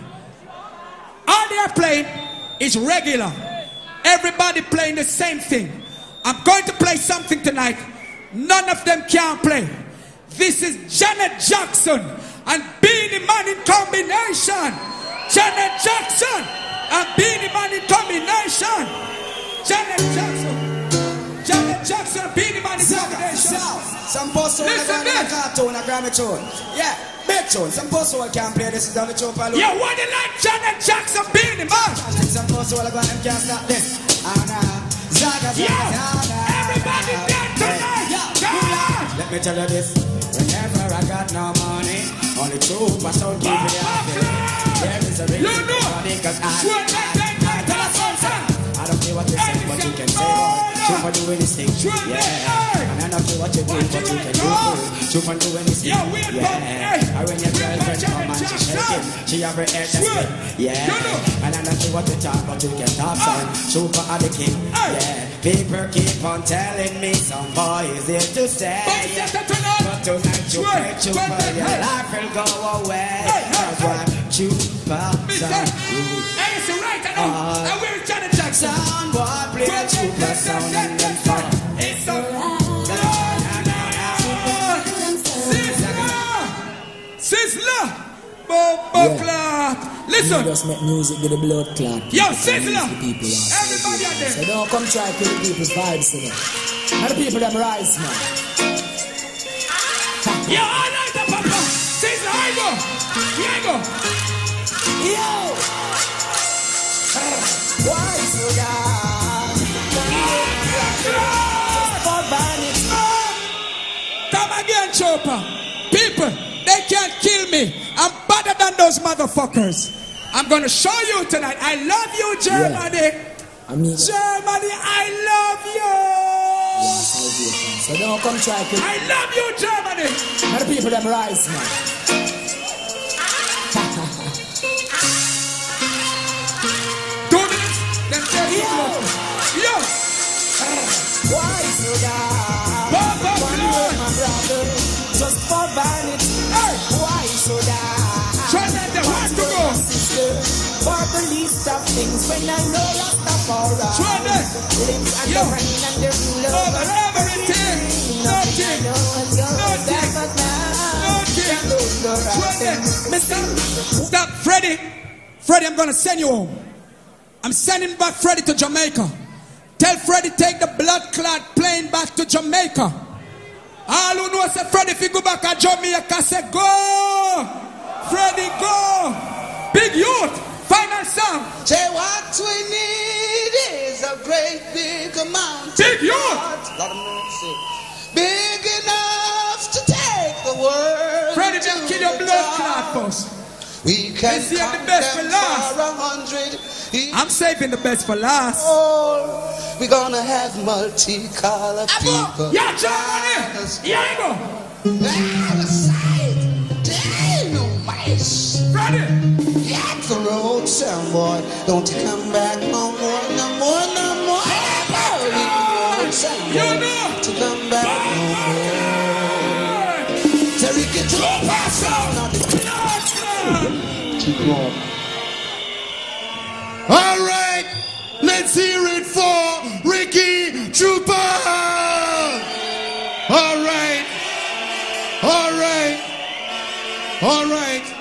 All they are playing is regular. Everybody playing the same thing. I'm going to play something tonight. None of them can play. This is Janet Jackson and Beenie Man in combination. Janet Jackson and Beenie Man in combination. Janet Jackson. Janet Jackson and Beenie Man in combination. Some post on a cartoon, a Grammy tune. Yeah, big tune. Some post on can't play this is on the tune. Palo. Yo, what you like Janet Jackson Beenie Man? Some post on them can't stop this. Ah, Anna, Zaga, Zaga, Zaga. Everybody dead tonight. Yeah, Let me tell you this. Whenever I got no money, only two percent keep it happy. There is a reason You know. for it, 'cause I, don't care what you say, but you can say. True for doing this thing. Yeah. And I don't care what you do, but you can do. True for doing this thing. Yeah. And when your girlfriend come and she shaking, she have her hair to spin. Yeah. And I don't care what you talk, but you can talk son. Super are the king. Yeah. People keep on telling me some boy is here to stay. Tonight you pray, Trooper, your life will go away. That's why Trooper, son. Hey, it's right, I know. And we're Janet Jackson. Boy, play the Trooper sound and then fun. It's a Sizzla! Bomba clot! Listen! just make music with the blood clot. Yo, Sizzla! people. Everybody out there! So don't come try to kill the people's vibes, you know. And the people them rise, man. Yo, I like the papa! I go! I go! Yo! Why so down? Come again, Chopper. People, they can't kill me. I'm better than those motherfuckers. I'm gonna show you tonight. I love you, Germany. I mean, Germany, I love you. So don't come try to I love you, Germany. And the people them rise, man. Two minutes, then say yo. Yo. Eh, why so down? One way, my brother, just for vanity. Hey. Why so down? Try that, the One to go. sister, for the least of things when I know Stop, Freddie. Freddie, I'm gonna send you home. I'm sending back Freddie to Jamaica. Tell Freddie take the blood clot plane back to Jamaica. All who know say Freddie if you go back to Jamaica, say go. Freddie, go. Big youth. Final song. Say what we need is a great big mountain. Big youth. Lord of mercy. Big enough to take the world. Freddie, just kill your blood clot first. We can save the best for last. for. I'm saving the best for last. Oh, we're gonna have multicolor people. Yeah, Germany. Yeah, go. Ready? Hit the road, some boy. Don't you come back no more, no more, no more. Hit the road, some boy. To come back no more. Terry, get your pass on. Keep on. All right, let's hear it for Ricky Trooper. All right, all right, all right.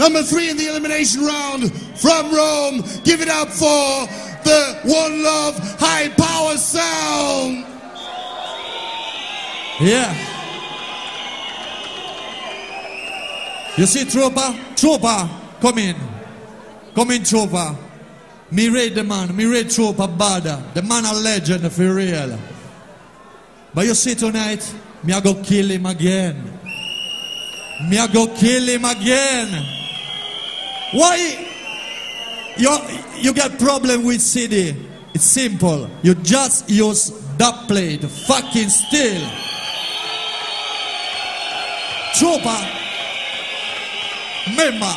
Number three in the elimination round from Rome. Give it up for the One Love High Power Sound. Yeah. You see, Trooper? Trooper, come in. Come in, Trooper. Me rate the man. Me rate Trooper Bada. The man a legend for real. But you see tonight, me a go kill him again. Me a go kill him again. Why? You, you get problem with CD. It's simple. You just use that plate. Fucking steel. Trooper. Remember,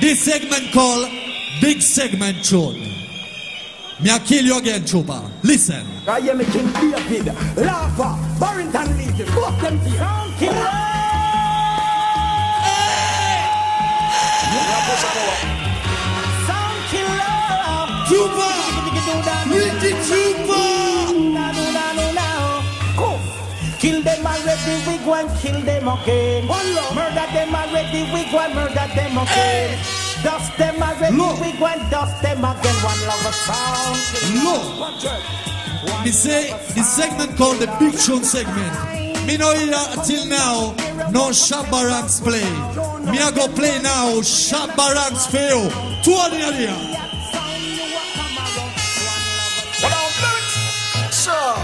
this segment called Big Segment Tune. Me I kill you again, Trooper. Listen. I am a King David, Lava, Barrington Legion, both them Sound Killer. Kill them already, we go and kill them again. Murder them already, we go and murder them again. Dust them already, we go and dust them again. One love the segment called the Big Tune segment. Me know hear till now no Shabba Ranks play. Me I go play now for you. Two of the idea. Sure.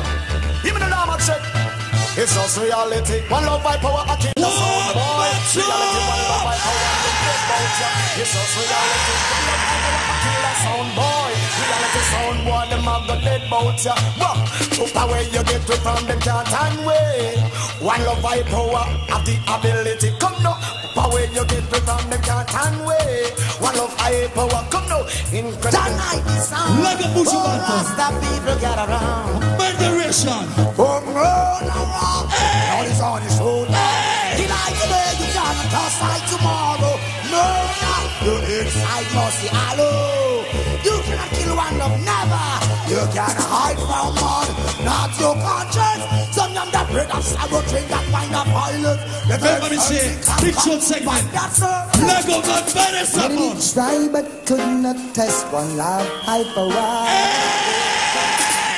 Give me the normal. It's just reality. One love by power, I keep the sound boy. Reality, one love by power, I keep about ya. It's just reality. One love by power, I kill the sound boy. Reality sound boy, them have got dead bout ya. But took away you get it from them can't and way. One love by power, have the ability. Come now. Power you get it from them can't and way. One love high power, come now. Incredible. Tonight is sound. Like a bush of Rasta people get around. Murderation. Come roll around. All this on his own. Tonight today you can't toss like tomorrow. No, no. You inside must be hollow. You cannot kill one of never. You can hide from one. Not your conscience. Some of that bread of sorrow drink that wine of violence. Remember me say, Big Tune segment. Lego man better support. Try but could not test one love hyper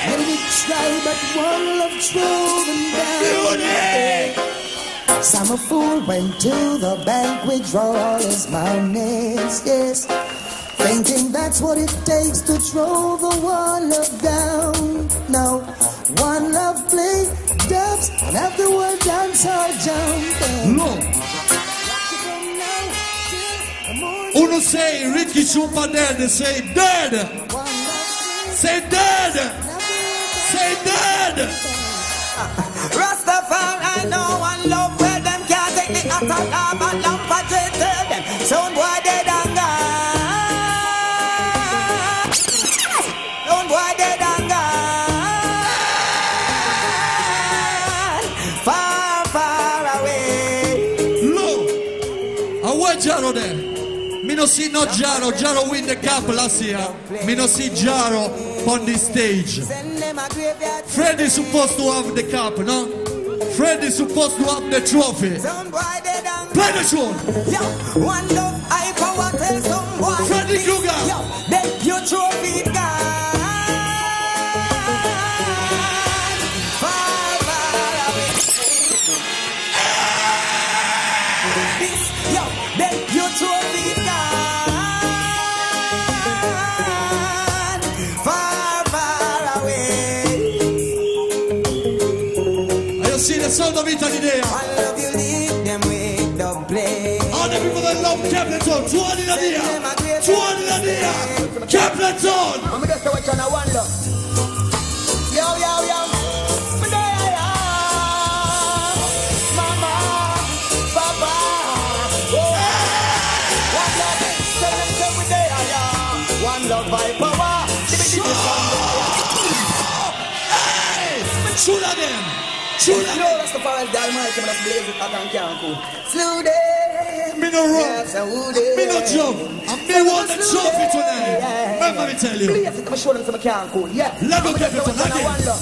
Many did try but one love them down. Some a fool went to the bank, withdraw all his monies, yes. Thinking that's what it takes to throw the one love down. No, one love play dubs, and afterward dance or jump. Look. Uno say Ricky Trooper dead, they say dead. Say dead. Say dead. Rastafari, I know one love where them can't take the attack of a lamp and tell them. Sound Me no see Jaro. Jaro win the cup last year. Me no see Jaro on the stage. Fred is supposed to have the cup, no? Fred is supposed to have the trophy. Play the tune. Yo, one love, I power tell some boy. Freddy Krueger. Yo, then your trophy And you see the sound of Italy there. I love you, leave them with the play. All the people that love Capleton. Two one in the air. Two one in the air. Capleton. I'm just a watch on a one love. Yo, yo, yo. Me there, yeah. Mama, Papa. Oh. One love. Tell Shoot at them. No, that's the power of. That's blaze it. I can't can't cool. Slew them. Me no run. Yes, I would them. Me no jump. Me want the trophy tonight. Remember me tell you. Blaze it. Come show them some can't cool. Yeah. Let go get it a watch on a again. one love.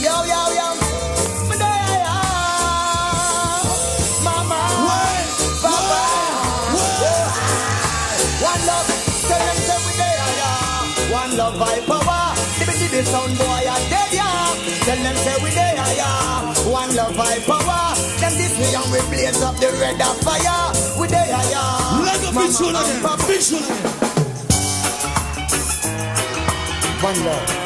Yo, yo, yo. Me there, yeah. Mama. One love. Tell them say we there, yeah. One love by power. Dibby dibby sound boy are dead, yeah. Tell them say love by power. Them this we and we blaze up the red of fire. We there, yeah. Let go Mama visual again. Visual again. One love.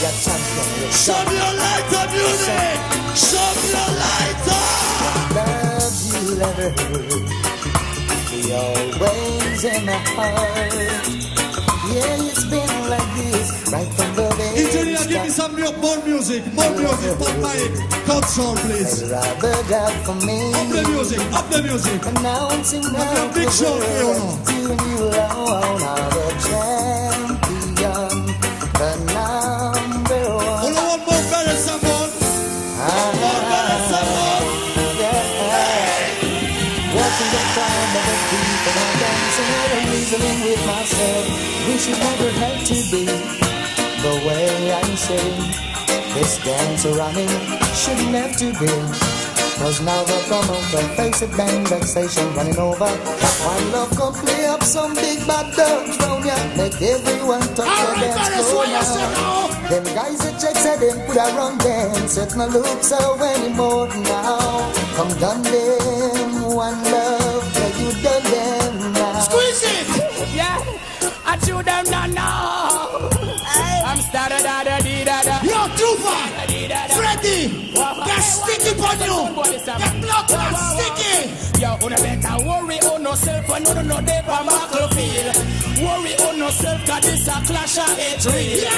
Your champion, your Show me your light of music. Show me your light up. love you ever. We always in the heart. Yeah, it's been like this right from the Engineer, give me some more, more music. More music. Pop mic. Sound, please. Rather doubt for me. Up the music. Up the music. Announcing now Big show you world now. you alone are the champion, Should never have to be the way I say. This dance running shouldn't have to be. Cause now the promoter face it bang vexation running over. One love come play up some big bad dogs round ya. Make everyone touch the dance floor what you say now. Them guys that check said them put a run dance. It no look so anymore now. Come done them one love. Them now. now. I'm started da da dee da da. Yo, Tufa, Freddy, get sticky on you. Get blood clot sticky. Yo, una better worry on yourself when you know they from battlefield. Worry on yourself cause this a clash of it real.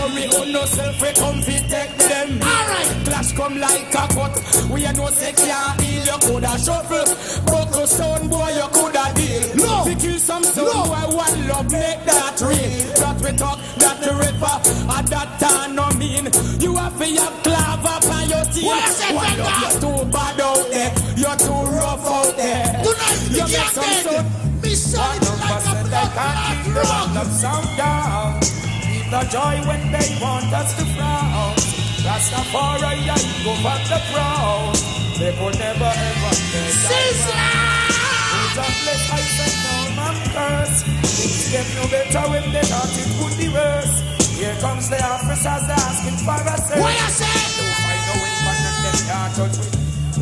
Worry on yourself we come fit take them. Alright. Clash come like a cut. We a no say can't heal. You coulda shuffle. Buckle sound boy you coulda deal. No. We kill some sound boy one love make that real. That we talk that the river. And that time no mean. You have to have clav up on your team. What I say, One love you're too bad out there. You're too rough out there. Tonight, you make can't some sound. Me solid like a blood clot rock. the sound down. Keep the joy when they want us to frown. Rastafari, I go back the crown. They could never ever take Sizzla! Who's a bless, I said no man curse. Things get no better when they thought it would be worse. Here comes the officers asking for a search. What I say? To find a weapon and them can't touch me.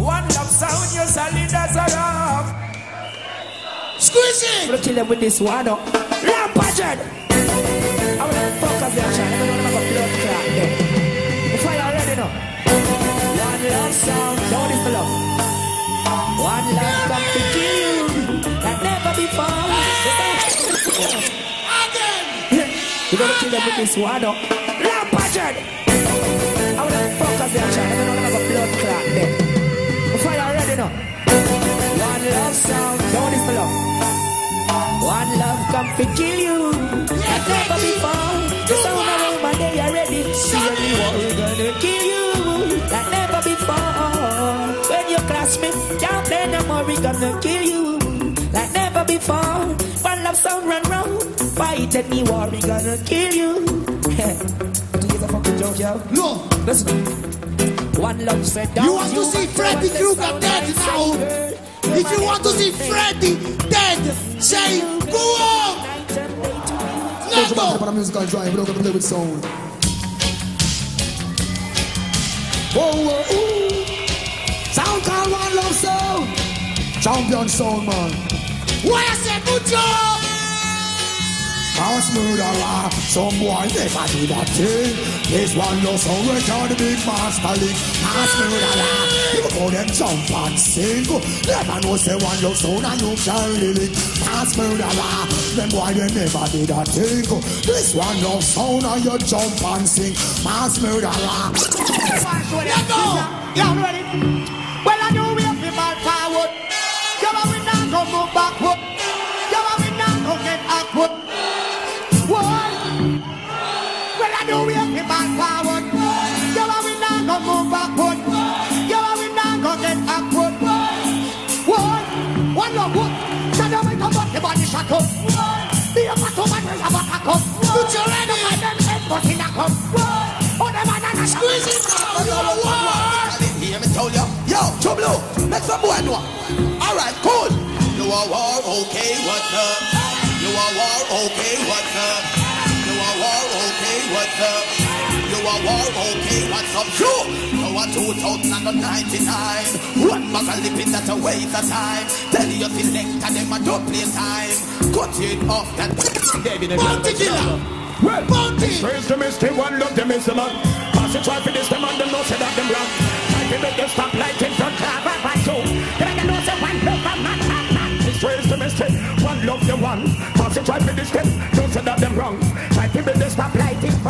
One love sound, you're solid as a rock. Squeeze it. I'm gonna kill them with this one oh. up. Rampaged! I wanna focus their shine. I don't wanna have a blood clot there. The fire already know. One love sound, don't is love. One love come to kill. Like never before. Again. We're gonna kill them with this one oh. up. Rampaged! I wanna focus their shine. Come to kill you never before. The sound of woman they are ready. Surely we're gonna kill you like never before. When you class me, can't play no more. We gonna kill you like never before. One love sound run round, fight any war. We gonna kill you. Do you a fucking joke, yo? No. Listen. One love said You want to see Freddy Krueger dead now? If you want to see Freddy dead, say go on. There's a Now back go. on a musical drive, we're gonna play with sound. Whoa, ooh. Sound called One Love Sound. Champion sound, man. What I say? Good job. Mass murderer. Some boy never did a thing. This one no sound record the big master link. Mass murderer. Look how them jump and sing. Never know say one love sound and you carry link. Mass murderer. Them boy they never did a thing. This one no sound and you jump and sing. Mass murderer. Let's go. Yeah, ready? Shut up. Be a battle man, will have a up. Put your head in. Them head, but in a cup. Oh, them man, squeeze it. Hear me tell you, yo, make some boy know. All right, cool. You are war, okay, what's up? You are war, okay, what's up? You are war, okay, what's up? You are war, okay, what's up? You, you are 2099. One bag of lipping that a waste of time. Tell you select and them a don't play time. Cut it off that. Bounty killer. Well, Bounty. Praise the mystery, one love the mystery man. Pass it right for this, them and them know say that them wrong. Try to make them stop light in front of a fight so. Can I know say one love a man, man, man. Praise the mystery, one love the one. Pass it right for this, them don't say that them wrong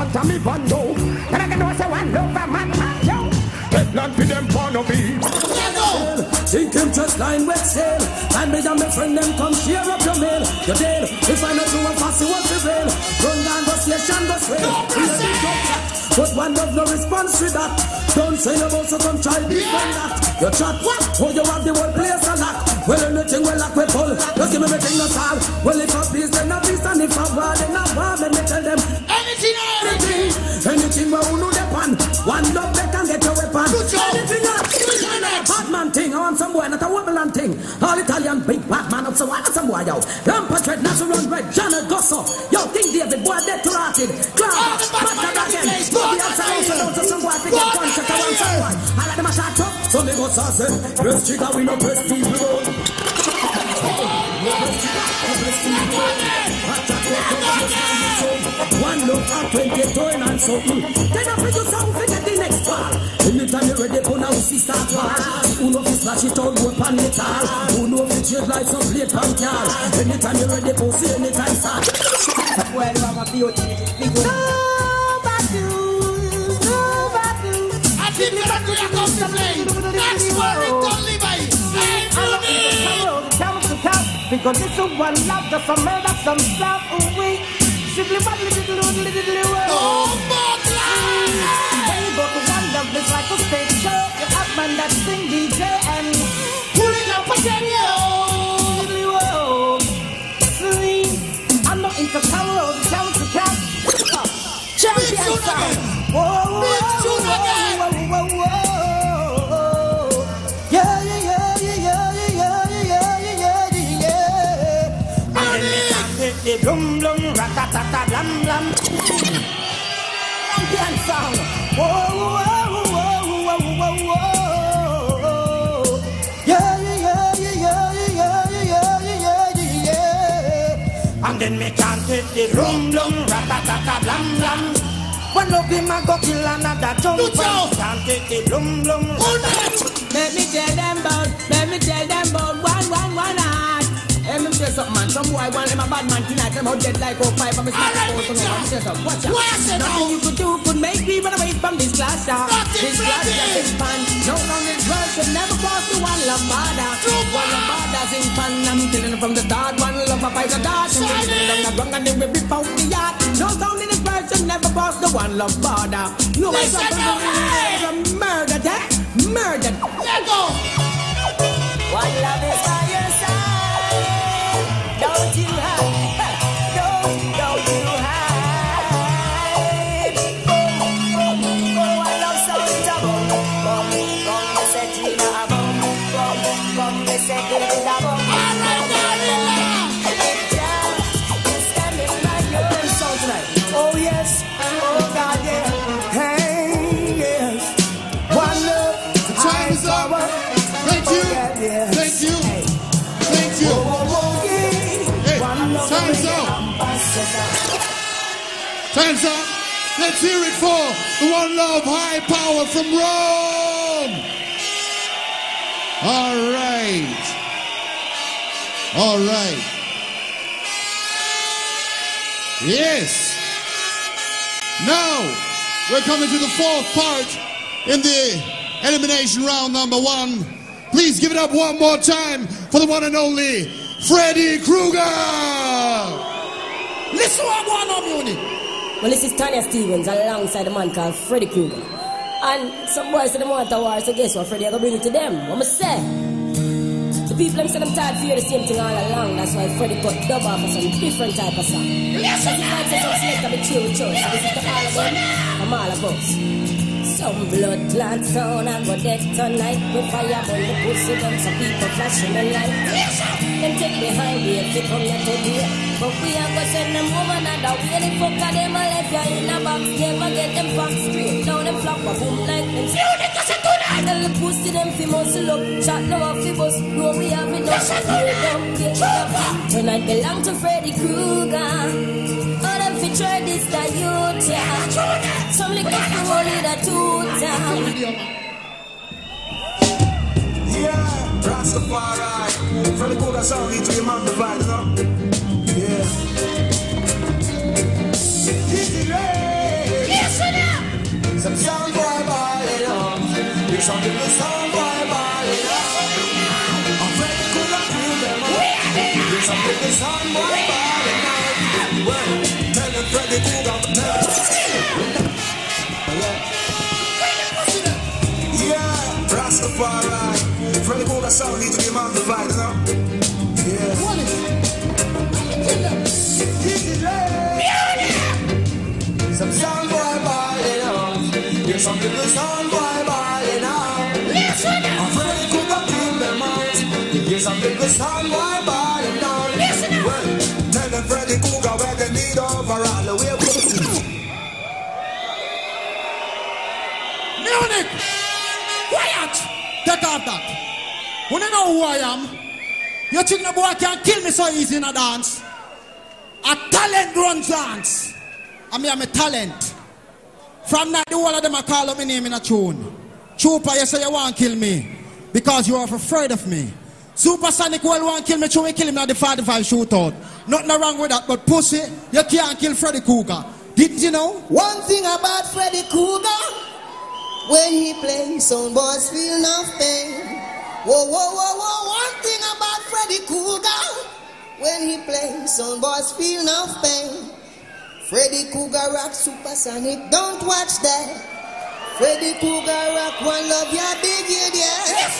after me bando. And I can also one love a man, yo. Think him just lying with sail And me and my friend them come share up your mail. Your deal If I not do a fussy what's the veil Run down the station the swell. But one love no response to that. Don't say about so come try defend that. Your chat what? Oh you have the whole place a lock. Well anything well lock we pull Just give me everything no solve Well if a peace then a peace And if a war then a war Let me tell them. Anything anything Anything where who know the pan? One love they can get your weapon. Anything else Batman thing, I want some boy, not a woman thing. All Italian big Batman up some, I some boy, yo. Rampart red, natural red, Janet Gosso. Yo, King David, boy, dead to rotted. Cloud, Master Dragon, Bobby outside, also down to some boy, to get one I want some boy. I like them a shot up, so me go sauce. Press trigger, we no press go. One look at 20 turn and something. Mm. Then I figure some and you're ready for now see start war. Who know fi slash it all road pan metal. Who know fi trade lights up late on car. Anytime you're ready for see anytime start. Well, I'm a beauty. No battles, no battles. I think the battle you come to play. Next worry, don't leave I. Because it's a one love, just a murder, some stuff away. Simply one little, little, little, little. Oh, DJ and pulling up a Little world. See, I'm not into power of the count to count. Champion sound. Whoa, whoa, whoa, whoa, whoa, whoa. Yeah, yeah, yeah, yeah, yeah, yeah, yeah, yeah, yeah, yeah. And then they can the blum blum, ratatata blam blam. Champion. Whoa, whoa, whoa, And then me can't the blum blum, ratatata blam blam. One of him a go kill another jump can't take the blum blum. Let me tell them about, let me tell them about one, one, one heart. Let me tell something, man. Some boy want him a bad man tonight. Them out dead like oh five. I'm a smack a phone. Let me tell something. Watch out. Why I say Nothing no? you could do could make me run away from this class. Nothing This class is pan. No long this world should never cross the one love border. One love border's in pan. I'm telling from the start. One love a fight a dart. And we're on the ground and then we rip out the yard. No sound in this world should never cross the one love border. No Listen something now, murder that. Murder. Eh? Let go. One love is side hold you have. Hands up. Uh, let's hear it for the one love high power from Rome. All right. All right. Yes. Now we're coming to the fourth part in the elimination round number one. Please give it up one more time for the one and only Freddy Krueger. Listen what going on, Munich. Well, this is Tanya Stephens alongside a man called Freddy Krueger. And some boys say they want a war, so guess what? Freddy, I'm gonna bring it to them. What I say? The people them say them tired hear the same thing all along. That's why Freddy cut dub off of some different type of song. He might say some select a chill church. This is to all them, from all of Some blood clot sound and go death tonight with fire burn the pussy them some people flashing the light. Them take behind me if they come here today. But we are gonna send them and the way they fuck of them a left you in a box. Never get them fuck straight. Now them flop a boom like them. See they can say tonight. Tell the pussy them fi muscle up. Chat now off fi bus. No we have enough. Hear them get. Tonight belong to Freddy Krueger. All them fi try this the youth yeah. Some up the roll in a town. Yeah, Rastafari. From the Krueger sound into the magnified, you know? Yeah. Easy Ray. Listen up. Some sound boy boy, you know? There's something the sound boy you know? I'm Freddy Krueger kill them all. There's something the sound boy you know? Freddy. Yeah, Rastafari. Freddy Krueger sound into the magnified, you know? Yeah. Easy Some sound boy boy, you know. Here's some little sound boy boy, you. Listen. I'm Freddy Krueger kill them out. Here's some little sound boy boy, Take that. When you know who I am, you think the boy can kill me so easy in a dance? A talent runs dance. I mean, I'm a talent. From that, the whole of them are call up my name in a tune. Trooper, you say you want to kill me because you are afraid of me. Supersonic well want kill me, so we kill him at the 45 shootout. Nothing wrong with that, but pussy, you can't kill Freddy Krueger. Didn't you know? One thing about Freddy Krueger, when he plays, some boys feel no pain. Whoa, whoa, whoa, whoa. One thing about Freddy Krueger, when he plays, some boys feel no pain. Freddy Krueger rock supersonic, don't watch that. Freddy Krueger rock one love your big idiot.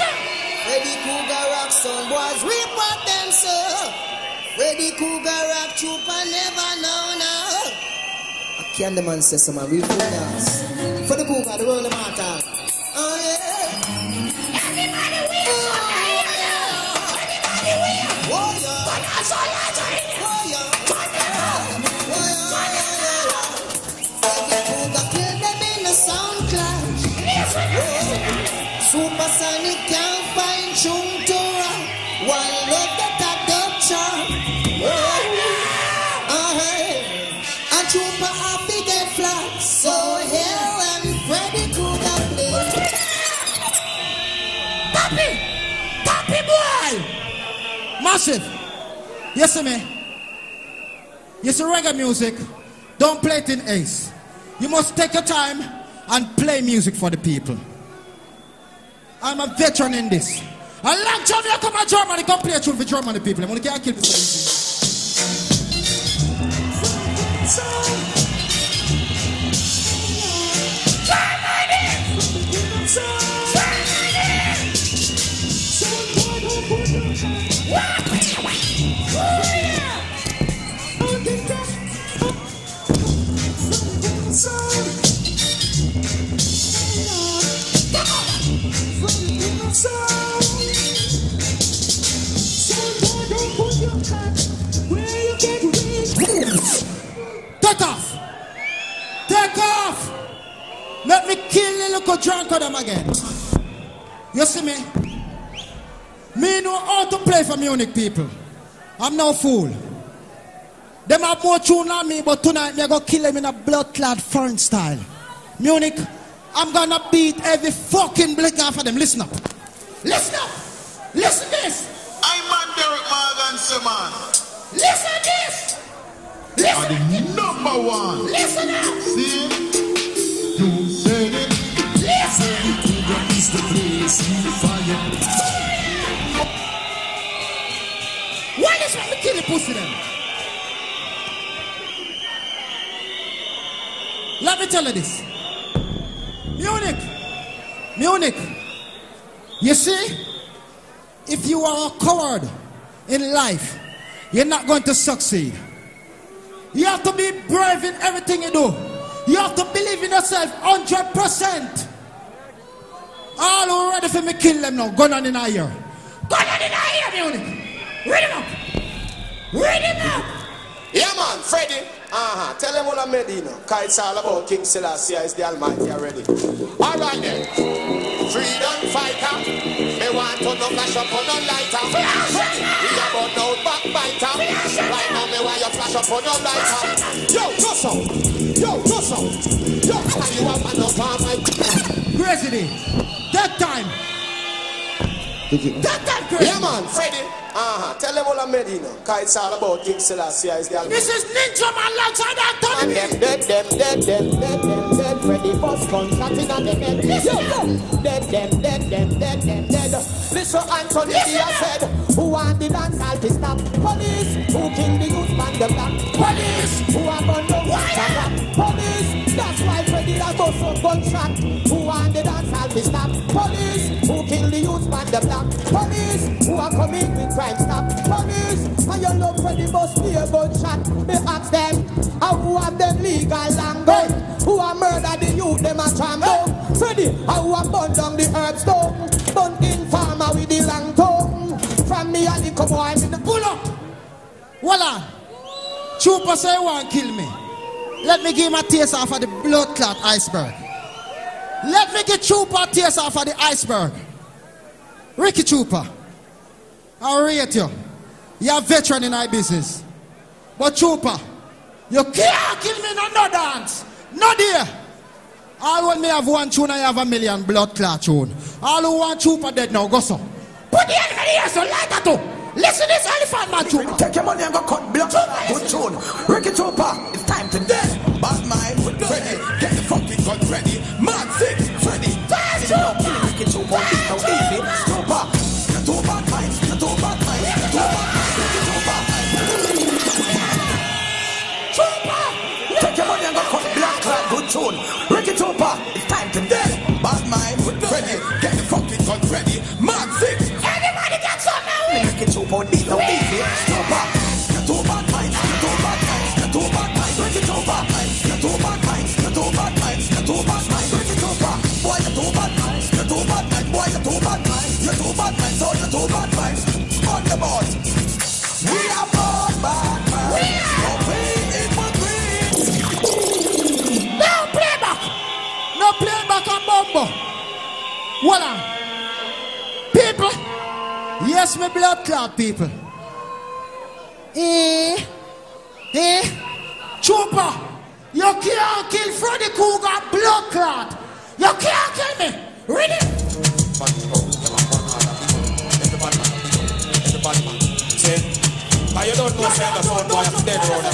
Freddy Krueger rock some boys report them so. Freddy Krueger rock trooper never know now. Can the man say some real dance? For the Krueger, the world of matter. Oh yeah. Everybody will. Oh, Everybody will. Oh yeah. But that's all I do. Oh yeah. Oh yeah. Oh yeah. Freddy Krueger kill them in the sound clash. Supersonic Massive! See me? See reggae music? Don't play it in ace. You must take your time and play music for the people. I'm a veteran in this. I like you come to Germany, come play a tune for Germany people. I'm gonna kill me Take off! Take off! Let me kill the little drunk of them again. You see me? Me know how to play for Munich people. I'm no fool. Them have more tune than me, but tonight me go kill them in a blood clot foreign style. Munich, I'm gonna beat every fucking blick off of them. Listen up. Listen up. Listen this. I'm man Derrick Morgan, say man. Listen this. Listen. Are the number one. Listen up. See? You said it. Listen. Is the place you fire. Why is when me kill the pussy them? Let me tell you this. Munich. Munich. You see, if you are a coward in life, you're not going to succeed. You have to be brave in everything you do. You have to believe in yourself 100%. All who ready for me kill them now. Gun on in our ear. Gun on in our ear, Munich. Read him up. Read him up. Yeah, man, Freddy. Uh-huh. Tell them what I made, you know. Cause it's all about King Selassie is the Almighty already. All right, then. Freedom fighter. Me want to no flash up on no lighter. We about no backbiter. Right now, me want you flash up on no lighter. Yo, go so. Yo, go so. Yo, and you have man up on my... Day. That time. That time, crazy. Yeah, man, Freddy. Uh-huh. Tell them what I made, you know. Cause it's all about King Selassie is the This is Ninjaman alongside that And them dead, them dead, them dead, them dead. Freddy bus gunshot in on the head. Yo, yo. Dead, them dead, them dead, them dead. Listen, Anthony Dia said, who want the dance hall to stop? Police, who kill the youth man the black? Police, who are gun the rap? Police, that's why Freddy goes so gunshot. Who want the dance hall to stop? Police, who kill the youth man the black? Police, who are coming with crime stop? Police, and you love Freddy bus be a gunshot. Me ask them, how who have them legal language? Who are murder the youth them a tram down? Freddy, how who have burn down the herbs down? Burn in farmer with the long tongue. From me and the cowboy with the pull up. Voila. Trooper say want kill me. Let me give him a taste off of the blood clot iceberg. Let me get Trooper a taste off of the iceberg. Ricky Trooper. I rate you. You're a veteran in our business. But Trooper, you can't kill me no, no dance. No dear. All when me have one tune, I have a million blood clot tune. All who want Trooper dead now, go so. Put the enemy here so like that too. Listen this elephant man Trooper. Take your money and go cut blood. Good tune. Ricky Trooper, it's time to death. Bad mind Freddy. Get the fucking gun ready. Man six, Freddy. Fast, you know, killing Ricky Trooper. Ricky Trooper, it's so easy. Trooper. You're too bad minds. You're too bad minds. You're too bad minds. Ricky Trooper. You're too bad minds. You're too bad minds. You're too bad minds. Ricky Trooper. Boy, too bad minds. You're bad minds. Boy, bad minds. You're too bad minds. Oh, you're bad minds. On the board. We are bad, bad. We are. play it for green. No playback. No playback on Bumbo. Voila. Me blood clot people. Eh. Eh. Trooper. You can't kill Freddy Krueger blood clot. You can't kill me. Read it. Now you don't know say the sound boy is dead road.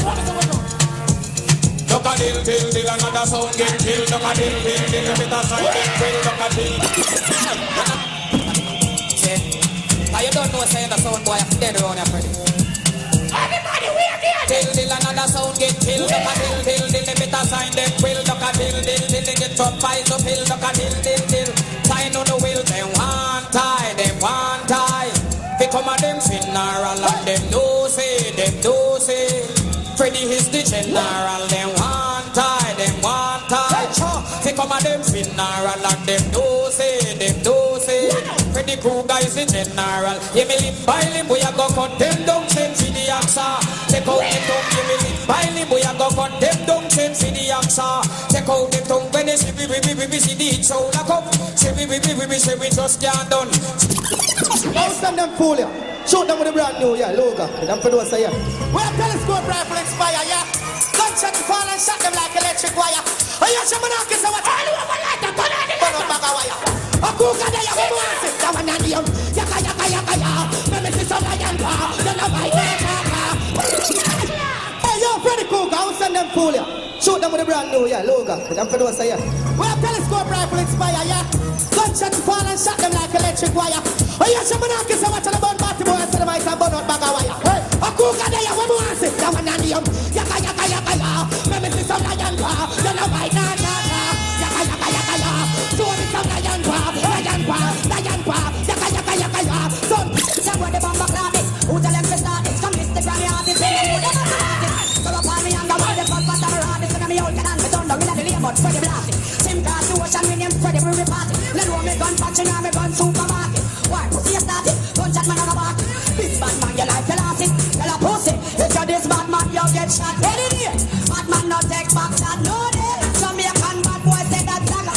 Duck a dill, dill, dill, another sound get killed. Duck a dill, dill, dill, a bit of side get killed. Duck a dill. You don't know say the sound boy dead road, Freddy. Everybody, we are there. Dill, dill, another sound get a dill, dill, dill, a bit of sign get killed. Duck a dill, dill, dill, they get chopped by the pill. Duck a dill, dill, dill. Sign on the wheel, them one tie, them one tie. They come at them funeral and them know say, them know say. Freddy is the general, them one tie, them one tie. They come at them funeral Freddy Krueger is the general. Yeah, me limb by limb, we a go cut them down, send for the axa. Take out the tongue, yeah, me limb by limb, we a go cut them down, send for the axa. Take out the tongue when they say we we we we we see the soul a come. Say we we we we we say we just can't done. Most of them fool you. Shoot them with a brand new, yeah, Luga. I'm for those, yeah. We have telescope rifle inspire, yeah. Gunshot fall and shot them like electric wire. Oh, yeah, some monarchies are what? All over like that, turn on the light. Turn on wire. A cougar there, you go on. That one and the young. Yaka, yaka, yaka, ya. Some lion paw. Then buy that Hey, yo, Freddy Krueger, I'll send them fool ya. Shoot them with a brand new, yeah, Luga. I'm for those, yeah. We have telescope rifle inspire, yeah. Gunshot fall and shot them like electric wire. Oh, yeah, some monarchies are what? About party boys, so the mice are burn out bag of wire. Hey, a cougar there, you go on. That one and the young. Yaka, yaka, yaka, ya. Some lion paw. Then I buy down in the lane, blast it. Sim cast the ocean, me name Freddy, we repart it. Let know me gun patching and me gun supermarket. Why, pussy you start it? Gunshot man on a back. This bad man, you like to it. Tell a pussy, if you're this bad man, you get shot. Any day. Bad man not take back shot, no day. Jamaican bad boy say that saga.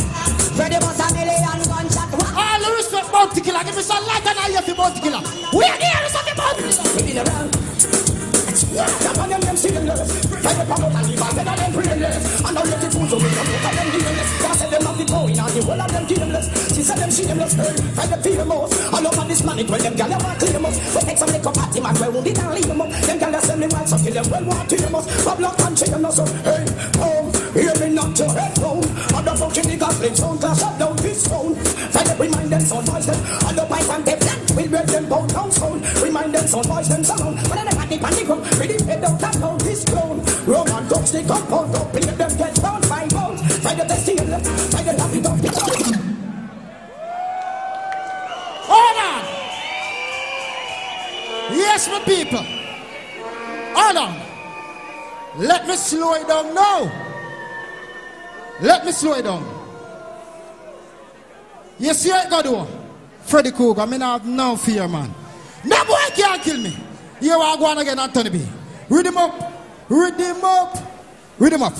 Freddy was a million gunshot. All the respect, bounty killer. Give me some light and I'll hear for bounty killer. We are here, it's the bounty Spinning around. Come on, them, them signalers. Try to promote and leave, and then them brainless. And now let it go, so we come out of them demons. Can't say them have the going on the whole of them demons. She said them shameless, hey, try to feel them most. All over this money, when them gal want claim us. So take some liquor party, man, well, wounded and leave them up. Them gal send me wild, so kill them, well, want to them us. Bob Lock and chain us, so, hey, home, hear me not your head. Other function, the gospel sound, clash up down this. Try to remind them, so noise them. All the pipe and them, we'll break them both down sound. Remind them, so noise them sound. Then oh. they panic, panic, up, ready, head up, tap down this ground. Roman dogs, they compound up, and let them get down by bones. Try to test it, try to knock it off the Hold on. Yes, my people. Hold on. Let me slow it down now. Let me slow it down. You see what I do? Freddy Krueger, I mean, I have no fear, man. No boy can't kill me. Here I go on again, Anthony B. Read him up. Read him up. Read him up.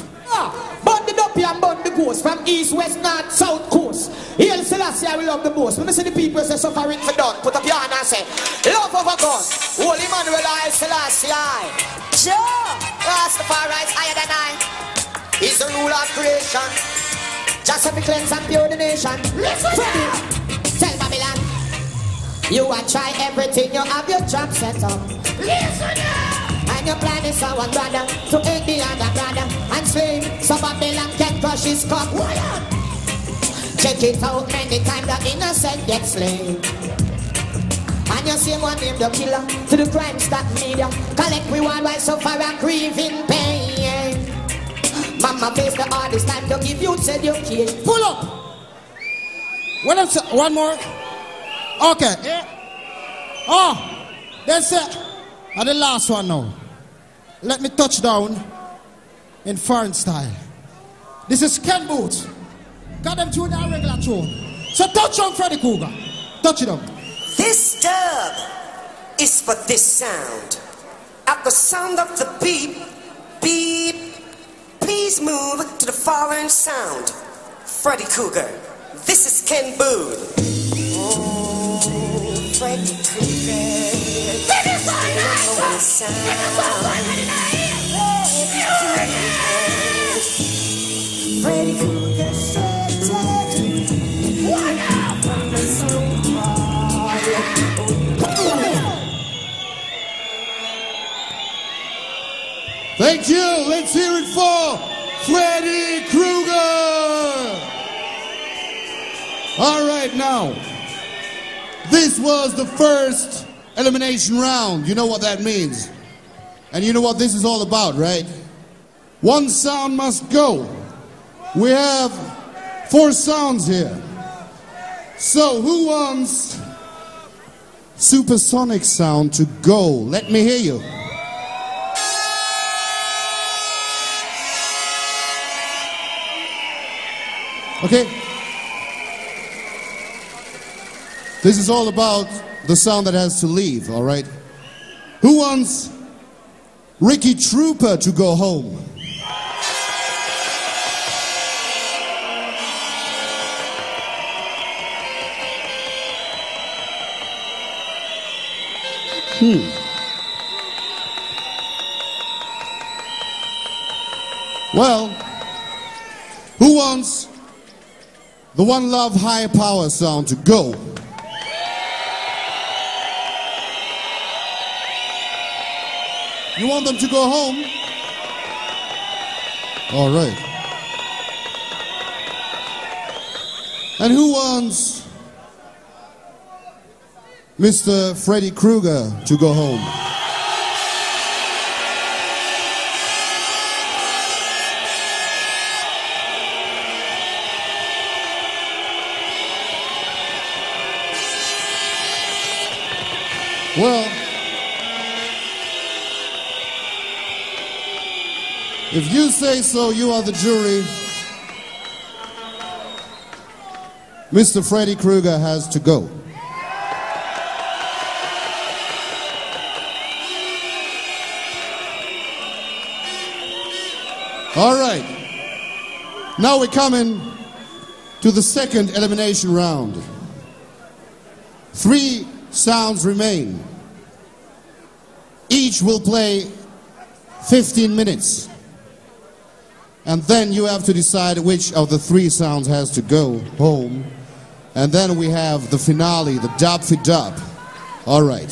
Burn the dopey and burn the ghost from east, west, north, south coast. Hail Selassie, I will love the most. When I see the people say suffering for done, put up your hand and say, love of a gun. Holy Manuel I Selassie I. Sure, Rastafari is higher than I. He's the ruler of creation. Just to cleanse and pure the nation. Listen Tell Babylon, you are try everything, you have your trap set up. Listen and your plan is one brother to hate the other brother and slave so Babylon can crush his cup. Check it out many times the innocent get slain. And you see one name the killer to the crime stop media. Collect reward while suffer and grieving pain. Mama face the hardest time to give youth education. Pull up. What else? One more. Okay. Oh, that's it. And the last one now. Let me touch down in foreign style. This is Ken Boothe. Got them to that regular tune. So touch on Freddy Krueger. Touch it up. This dub is for this sound. At the sound of the beep, beep, please move to the foreign sound. Freddy Krueger. This is Ken Boothe. Oh, Freddy Krueger. Freddy Krueger Thank you. Let's hear it for Freddy Krueger. All right, now. This was the first elimination round. You know what that means. And you know what this is all about, right? One sound must go. We have four sounds here. So, who wants supersonic sound to go? Let me hear you. Okay? This is all about the sound that has to leave, all right? Who wants Ricky Trooper to go home? Hmm. Well, who wants the One Love Higher Power sound to go? You want them to go home? All right. And who wants Mr. Freddy Krueger to go home? If you say so, you are the jury. Mr. Freddy Krueger has to go. All right. Now we're coming to the second elimination round. Three sounds remain. Each will play 15 minutes. And then you have to decide which of the three sounds has to go home. And then we have the finale, the dub for dub. All right.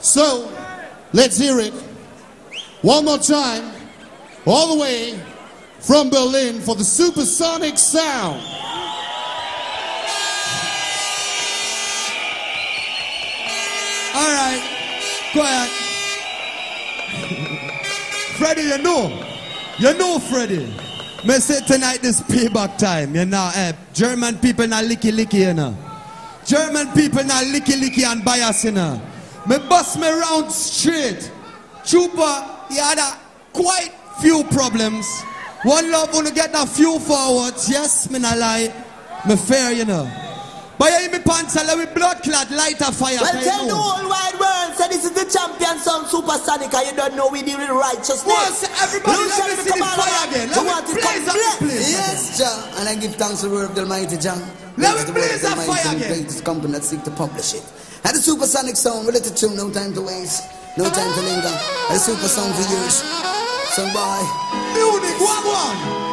So, let's hear it one more time, all the way from Berlin for the supersonic sound. All right, quiet. Freddie, you know, you know, Freddie. Me say tonight this payback time, you know. Eh, German people not licky licky, you know. German people not licky licky and bias, you know. Me bust me round straight. Trooper, he had a quite few problems. One love wanna get a few forwards. Yes, me not lie. Me fair, you know. But you me pants and me blood clot light a fire. Well, you tell the whole wide world, say this is the champion song, Supersonic, and you don't know we deal with righteousness. Once everybody, Lucian let me see the come fire again. you Let me blaze up the place. Yes, Jah, and I give thanks to the word of the Almighty Jah. Let me blaze word of the that fire again. greatest company that seek to publish it. And the supersonic sound, we let it tune, no time to waste, no time to linger. And the super sound for years. So boy. One one.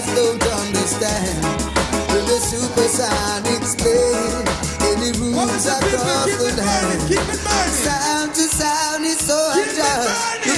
Just don't understand. When the supersonics play, any rooms across the land. Sound to sound is so unjust.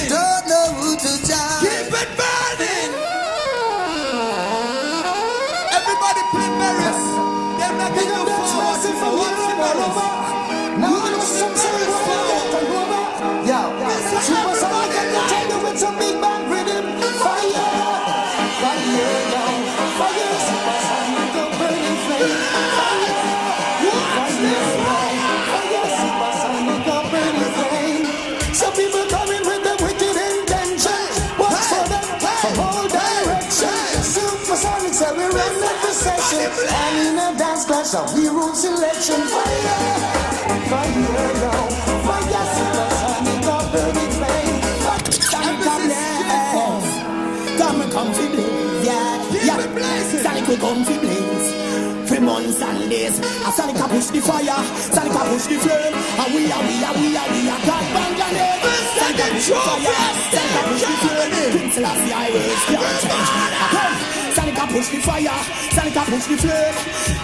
And in a dance class, we rule selection. Fire, fire, yo, fire. Burning flame. Sonic, come and come blaze, yeah, yeah. Sonic come blaze. Months and days, a Sonic push the fire, Sonic push the flame, and we are, we are, we are, we are God Bangladesh. Sonic a push the fire, Sonic push the flame. Prince I Sonic a push the fire, Sonic a push the flame.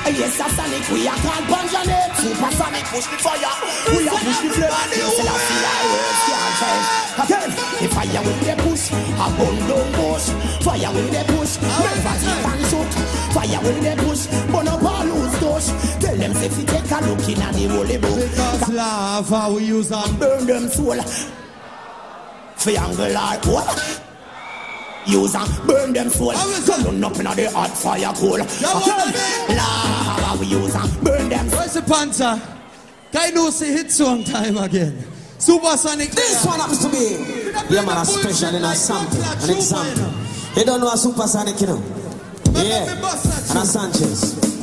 And yes, a Sonic, we are God Bangladesh. Super Sonic push the fire, we are push the flame. Prince Selassie, I will can't change. Again, the fire will they push, a gun don't push. Fire will they push, never take and shoot. Fire will they push, burn up all loose touch. Tell them if you take a look in at the holy book. Because love, how we use them. Burn them soul. Triangular, what? Use and burn them soul. Turn them up in the hot fire coal. Okay. Lava we use and burn them. Where's the Panzer. Can you see hit song time again? Supersonic. This one happens to be. Yeah, man, a special in a sample, an example. You don't know a supersonic, you know? Yeah, and a Sanchez.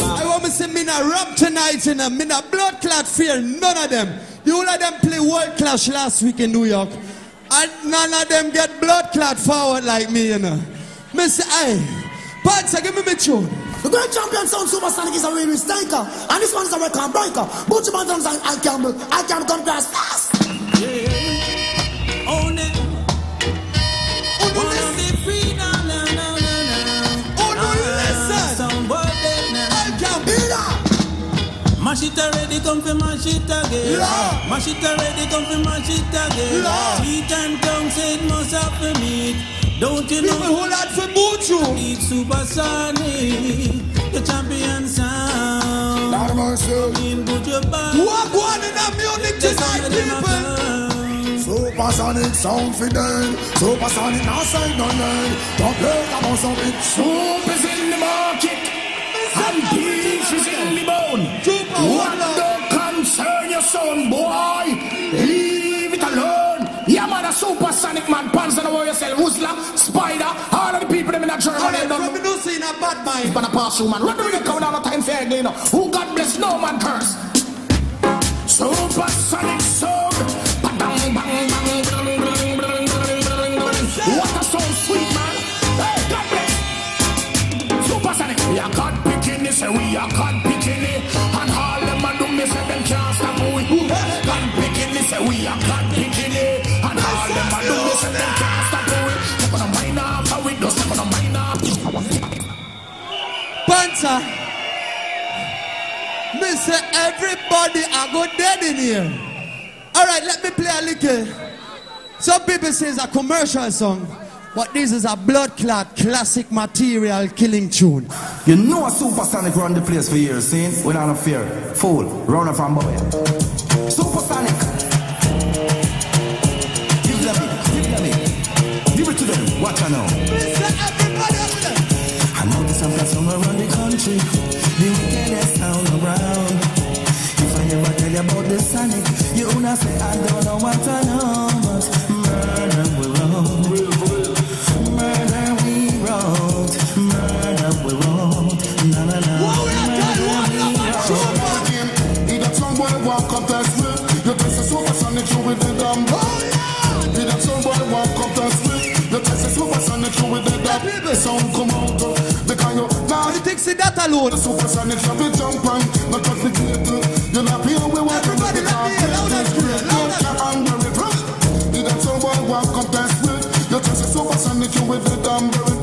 I want to say me not rap tonight, you know. Me not blood clot fear, none of them. The whole of them play World Clash last week in New York. And none of them get blood clot forward like me, you know. Say, hey, Panzer, give me my tune. The great champion sound supersonic is a real stinker, and this one is a record breaker. But you drums and I can I can come class Mash it already, come for mash it again. Yeah. Mash it already, come for mash it again. Yeah. Sweet and tongue say it must have for me. Don't you know? People who lot for boot you. It's supersonic, the champion sound. Of mercy. In put your back. Walk one in the music tonight, people. Supersonic sound for them. Supersonic now side no learn. Don't play about something. Soup is in the market. Son, boy? Leave it alone. Yeah, man, a supersonic man, Panzer, know yourself, Wuzla, Spider, all of the people them in that Germany. Alright, them from no see in a bad mind. But a pass through, man. The ring coming down the time fair again. Who God bless, no man curse. Supersonic sound. Ba-dang, bang, bang, bling. What a sound sweet, man. Hey, God bless. Supersonic. We are God picking this, and we are God this, and we are God picking it. And all them a do me say them can't stop we. Step on a mine off, how we do step on a mine off. Panzer. Me say everybody are go dead in here. All right, let me play a little. Some people say it's a commercial song, but this is a blood clot classic material killing tune. You know a supersonic run the place for years, see? Without no fear. Fool, run up from boy. Supersonic. Give it to them, what I know. I know there's some place somewhere around the country. The wickedest sound around. If I ever tell you about the sonic, you wanna say I don't know what I know, but murder we wrote. Murder we wrote. Murder we wrote. Na na na. He that some boy walk up test me. You test the supersonic you with the damn the supersonic you with the damn sound come out. uh, Because you now you think see that alone. The supersonic you be jump on. Not touch the gate. uh, You not feel we want Everybody let me hear loud and clear. Loud and clear. He that some boy walk up test me. You test the supersonic you with the damn boy.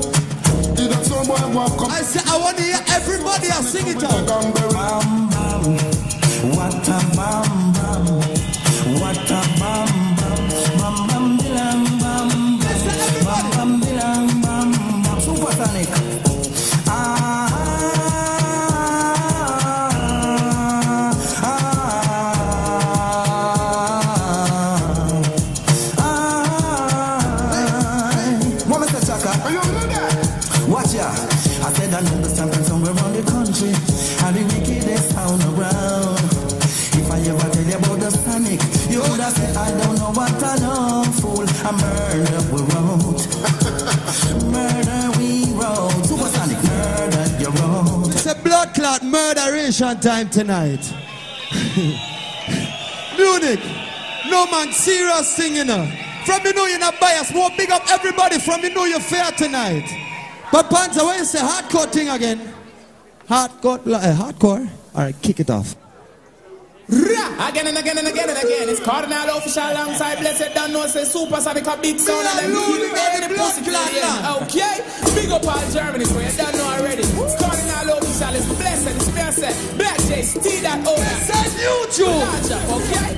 He that some boy walk up. I say I want to hear everybody else sing it out. Bam bam, what a bam murderation time tonight. Munich, no man, serious thing, you know. from the New Year not bias. More big up everybody from the New Year fair tonight. But Panzer, when you say hardcore thing again? Hardcore, uh, hardcore. All right, kick it off. Again and again and again and again. It's Cardinal official alongside Blessed Dan no say supersonic a big sound and them kill every pussy clan. Okay? Big up all Germany for you don't know already. It's Cardinal official, it's Blessed, it's me I say. Black J, T that owner. Send YouTube. Okay?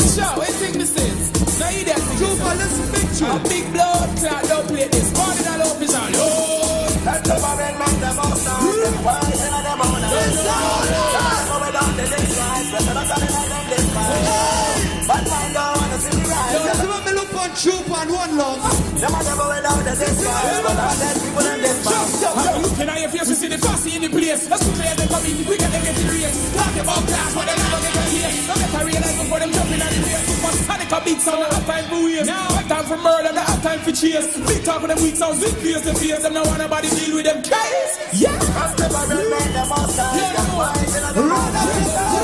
So, what you think this is? Now you there that Super, listen big tune. A big blood clot, don't play this. Cardinal official, Lord. Let the barrel man them out now. Hmm. Them boys in them out now. Without the disguise. Let them come in and them disguise. But out Troop and One Love. Them a never without the disguise. But all them people them disguise. I'm looking at your face, we see the fussy in the place. As soon as they come in, we get them get in the race. Talk about class, but they never get a taste. Don't get a realize before them jumping at the place. race. Supersonic a big sound, have time for waste. Now, have time for murder, they have time for chase. Big talk with them weak sounds, big face to face. Them no want nobody deal with them case. Yeah. Cause them a real men, them a style. Them boys in a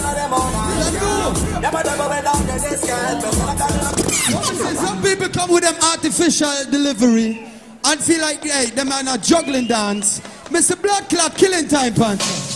Them a Obviously, some people come with them artificial delivery and feel like, hey, them are not juggling dance. Mr. Blood Clot killing time, Panther.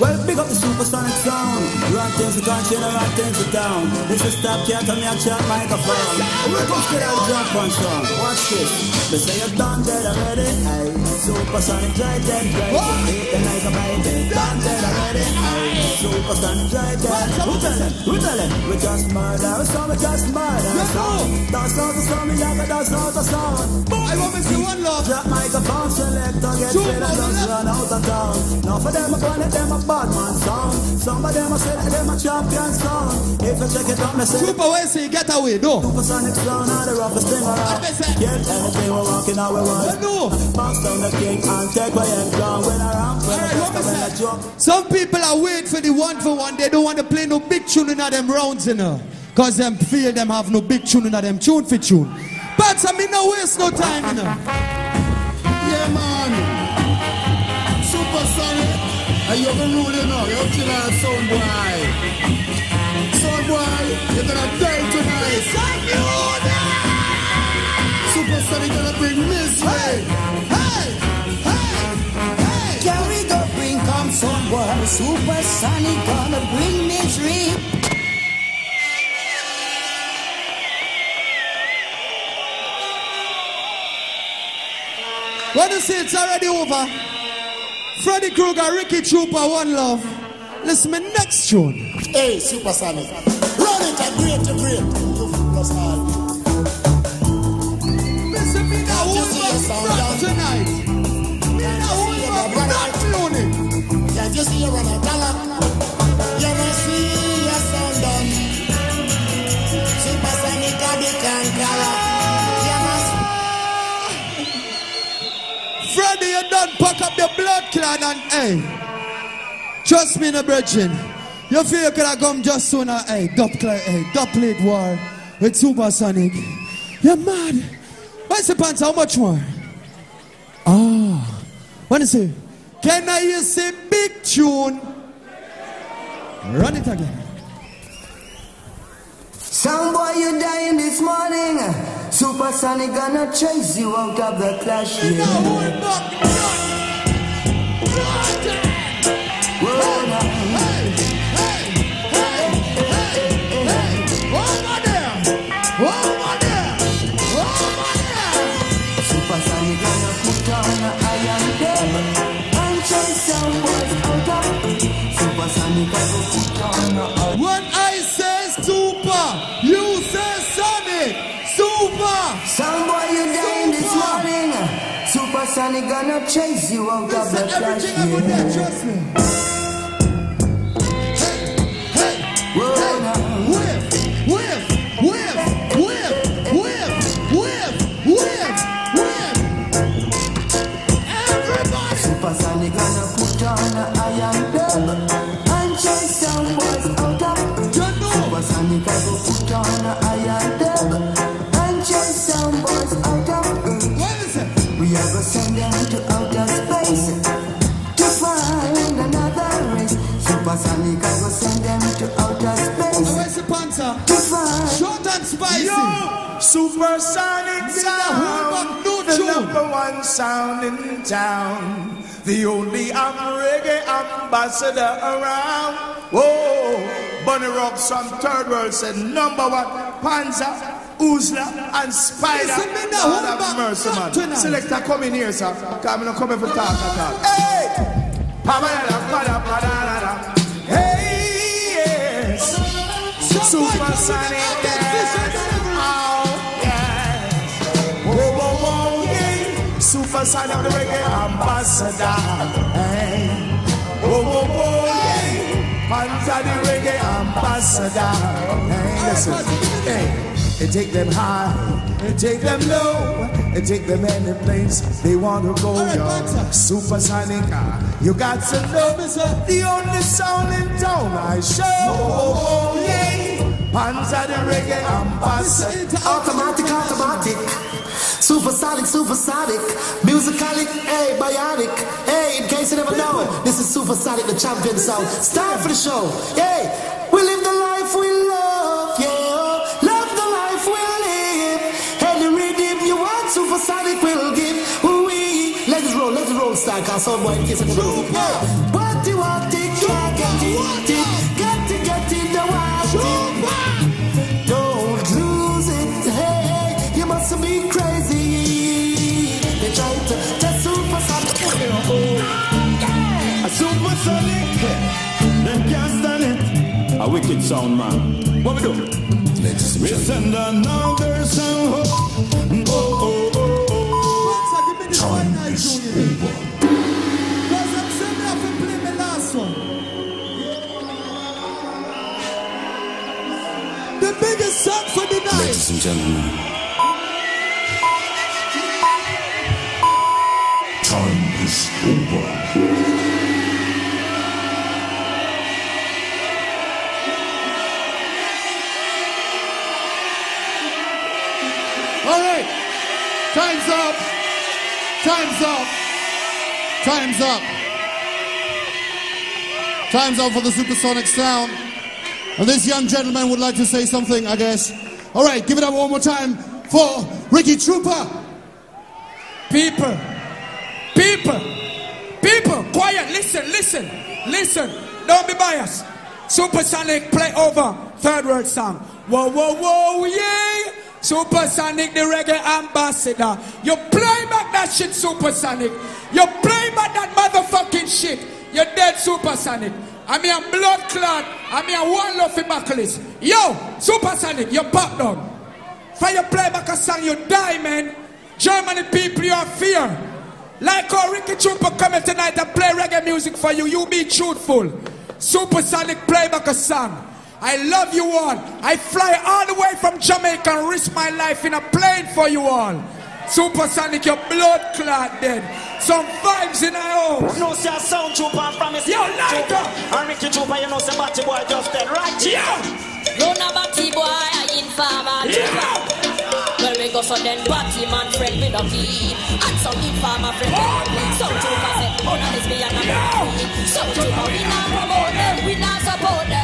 Well, big up the supersonic sound. Run things to country and run things to town. This is stop cat and me a chat microphone. We're going to get out jump on song. Watch this. They say you're done dead already. Hey, supersonic dry dead, dry dead. Hit the night of my day. Done dead already. Hey, supersonic dry dead. Who tell them? Who tell them? We just murder. We saw we just murder. Let's go That's not the song. We have it. That's not the song. I want to see one love. Drop microphone selector. Get paid and just run out of town. Now for them, I'm gonna them a bad man song. Some of them I say that them a champion song. If you check it out, me say. Super, say get away, no. Supersonic sound are the roughest thing around. Get anything we're walking out, we want. No. Bounce down the king and take away and gone. When I ramp, when when I joke. Some people are waiting for the one for one. They don't want to play no big tune in them rounds, you know. Cause them feel them have no big tune in them tune for tune. But I mean, no waste no time, you know. Yeah, man. Supersonic. Are you're gonna rule it now? You're a sound boy. Sound boy, you're gonna someone? Supersonic gonna bring me misery. When you see it's already over, Freddy Krueger, Ricky Trooper, One Love. Listen, my next tune. Hey, super Supersonic. Run it and great to great. You plus all. Listen, me now, who's see my your down? tonight? Can't you see see your done. You done pack up your blood and. Trust me, no brethren. You feel you could have come just sooner, hey, clan, hey, dub plate war with Supersonic. You're mad. What's the pants? How much more? Ah. What is it? Can I say big tune? Run it again. Some boy you dying this morning. Supersonic gonna chase you out of the clash. Yeah. Whoa, They'll chase you on double cash. Everything yeah. I that, trust me. Hey, hey, Whoa, hey, no. Everybody. Supersonic and a. Supersonic, I go send them to outer space. Where's the? To find Short and spicy. Yo, supersonic sound, the number one sound in town, the only um, reggae ambassador around. Whoa, Bunny Rugs from Third World said number one, Panzer, Uzla, and Spider. Listen, me now, Lord have mercy, man. Selector, come in here, sir. Come I'm not coming for talk, talk. Hey, Supersonic, yes. Oh, yes. Whoa, whoa, whoa, yeah. Supersonic, the reggae ambassador. Hey. Whoa, whoa, whoa, yeah. Panta, the reggae ambassador. Hey, listen. Hey. It take them high, it take them low, it take them any place they want to go, yo. Supersonic, ah, you got to know the only sound in town I show. Oh, yeah. Panza the reggae ambassador. Automatic, automatic. Supersonic, supersonic. Musicalic, hey, bionic. Hey, in case you never know this is Supersonic, the champion sound. Start for the show. Hey, we live the life we love, yeah. Love the life we live. Any rhythm you want, Supersonic will give. We let it roll, let it roll, some boy in case you never know. Yeah. What you want, it, can't get it. Wicked sound man. What we do? We send another sound. Oh, oh, oh, oh. Time is over. Cause I'm sending off and play my last one. The biggest song for the night. Ladies and gentlemen, All right. Time's up. Time's up. Time's up. Time's up for the supersonic sound. And this young gentleman would like to say something, I guess. All right, give it up one more time for Ricky Trooper. People, people, people, quiet, listen, listen, listen. Don't be biased. Supersonic play over third word song. Whoa, whoa, whoa, yeah. Supersonic, the reggae ambassador. You play back that shit, Supersonic. You play back that motherfucking shit. You're dead, Supersonic. I mean, I'm blood clot. I mean, I one love for Yo, Supersonic, you pop down. For you play back a song, you die, man. Germany people, you are fear. Like how Ricky Trooper coming tonight and play reggae music for you, you be truthful. Supersonic play back a song. I love you all. I fly all the way from Jamaica and risk my life in a plane for you all. Supersonic, your blood clot dead. Some vibes in our house. No, see a sound trooper from his Yo, like trooper. And Ricky Trooper, you know, say Batty Boy just dead, right? Yeah. Run a batty boy, a informer. Yeah. Well, we go so then batty man friend with a key. And some informer friend with a key. Some trooper say, oh, no, this be a key. Some trooper, we not promote them, we not support them.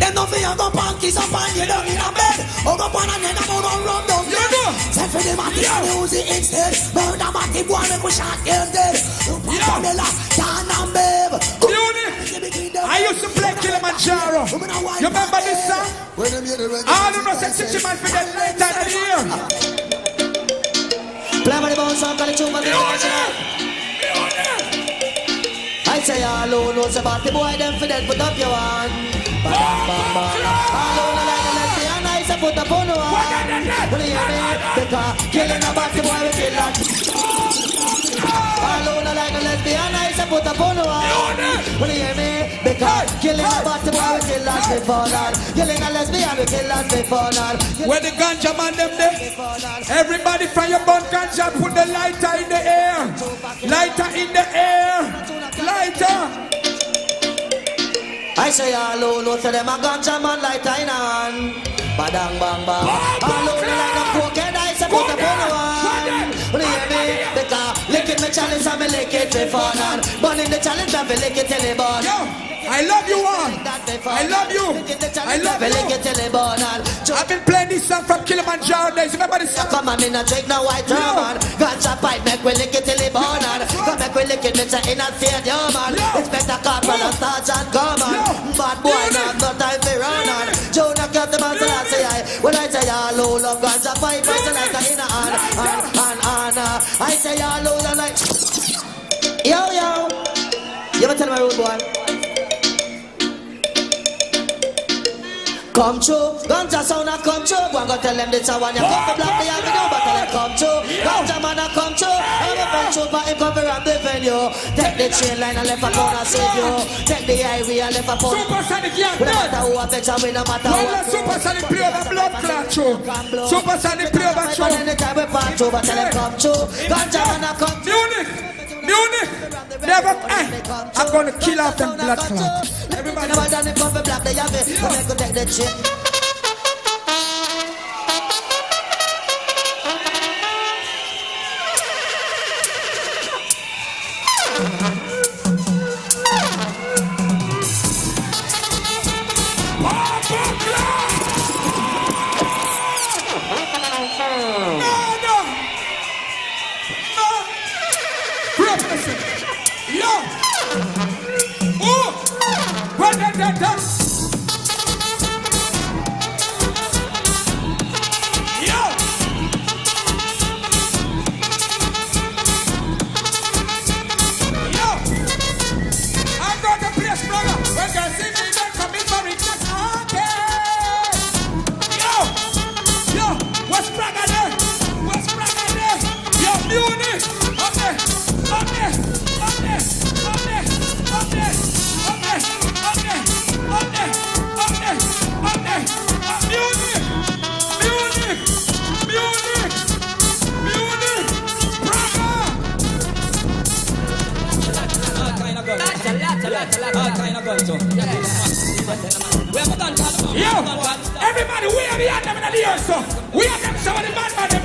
Them no fear go panties up and you down in a bed. Or go pan and then I'm gonna run down You know. Send for them at the music instead. Murder Matty boy make we shot them dead. Pamela, Dan and Babe. I used to play Kilimanjaro. You remember this song? When them hear the All music, of us they at say, Chichi Man for that later in the year. Play by the bones of Cali I say all who knows about the boy, them for dead, put up your hand. All a lesbian, I put up on me? Killing a. All a lesbian, I put up on me, killing a. Killing a lesbian. Where the ganja man them there? Everybody from your bun ganja, put the lighter in the air. Lighter in the air. Lighter. I say hello, no to them a ganja man lighter in hand. Badang bang bang. Hello, like a cokehead, I say put up on the wall. When you hear me, licking my chalice and me lick it before that. Burning the chalice and me lick it till it burn. I love you all. I love you. I love you. I've been playing this song from Kilimanjaro days. Remember this song? Come on, me not drink no white rum, man. Ganja pipe, make we lick it till it burn, man. Come make we lick it, me say in a stadium, man. Inspector Corporal and Sergeant come on. Bad boy, not no time for run on. Jonah kept the man till I say I. When I say all low love ganja pipe, I say like a in a hand, hand, hand, I say y'all low and like. Yo, yo. You ever tell my road boy? Come true, ganja sound a come true. Go and go tell them this a one. You come to block the avenue, but tell them come true. Ganja man a come true. I'm a friend true, but him the venue. Take the train line and left a corner save you. Take the highway and left a corner. Supersonic, We no matter who I bet we no matter who. let Supersonic play over blood clot show. Supersonic play over show. Anytime we pass but tell them come true. Ganja man a come. Munich, Munich, never. Eh, I'm gonna kill off them blood clot. Everybody never done it, for black, they have it. We make you take the. da, da. Yo, everybody, we have here them in the ear, so we have them some of the bad man them.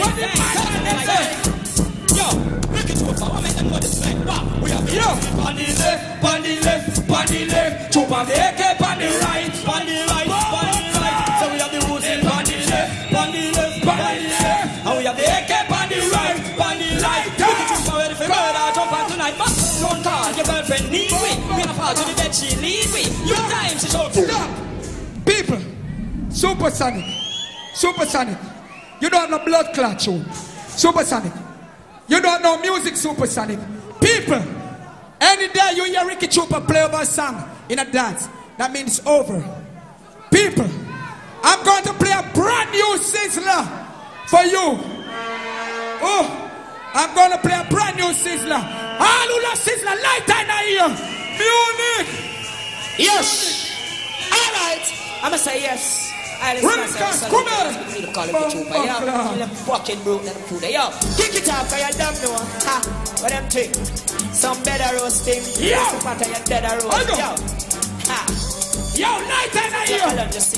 What bad man them say? Yo, look at you, I make them know this way. We have yo, on the left, on the left, on the left, chop on the AK, on the right, on the right, on the right. We to the she lead we. You time she show Stop. People, supersonic, supersonic. You don't have no blood clot show. Supersonic. You don't know music supersonic. People, any day you hear Ricky Trooper play over a song in a dance, that means it's over. People, I'm going to play a brand new Sizzla for you. Oh, I'm going to play a brand new Sizzla. All who love Sizzla, light in ear. Munich! Yes! Alright! I'ma say yes. I listen. Come on! You call him the fucking broke that food. Yo, kick it off, cause you damn know. Ha! What them think? Some better roasting. Yeah! Some part of your dead roast. Yo! Ha! Yo, night and night, yo.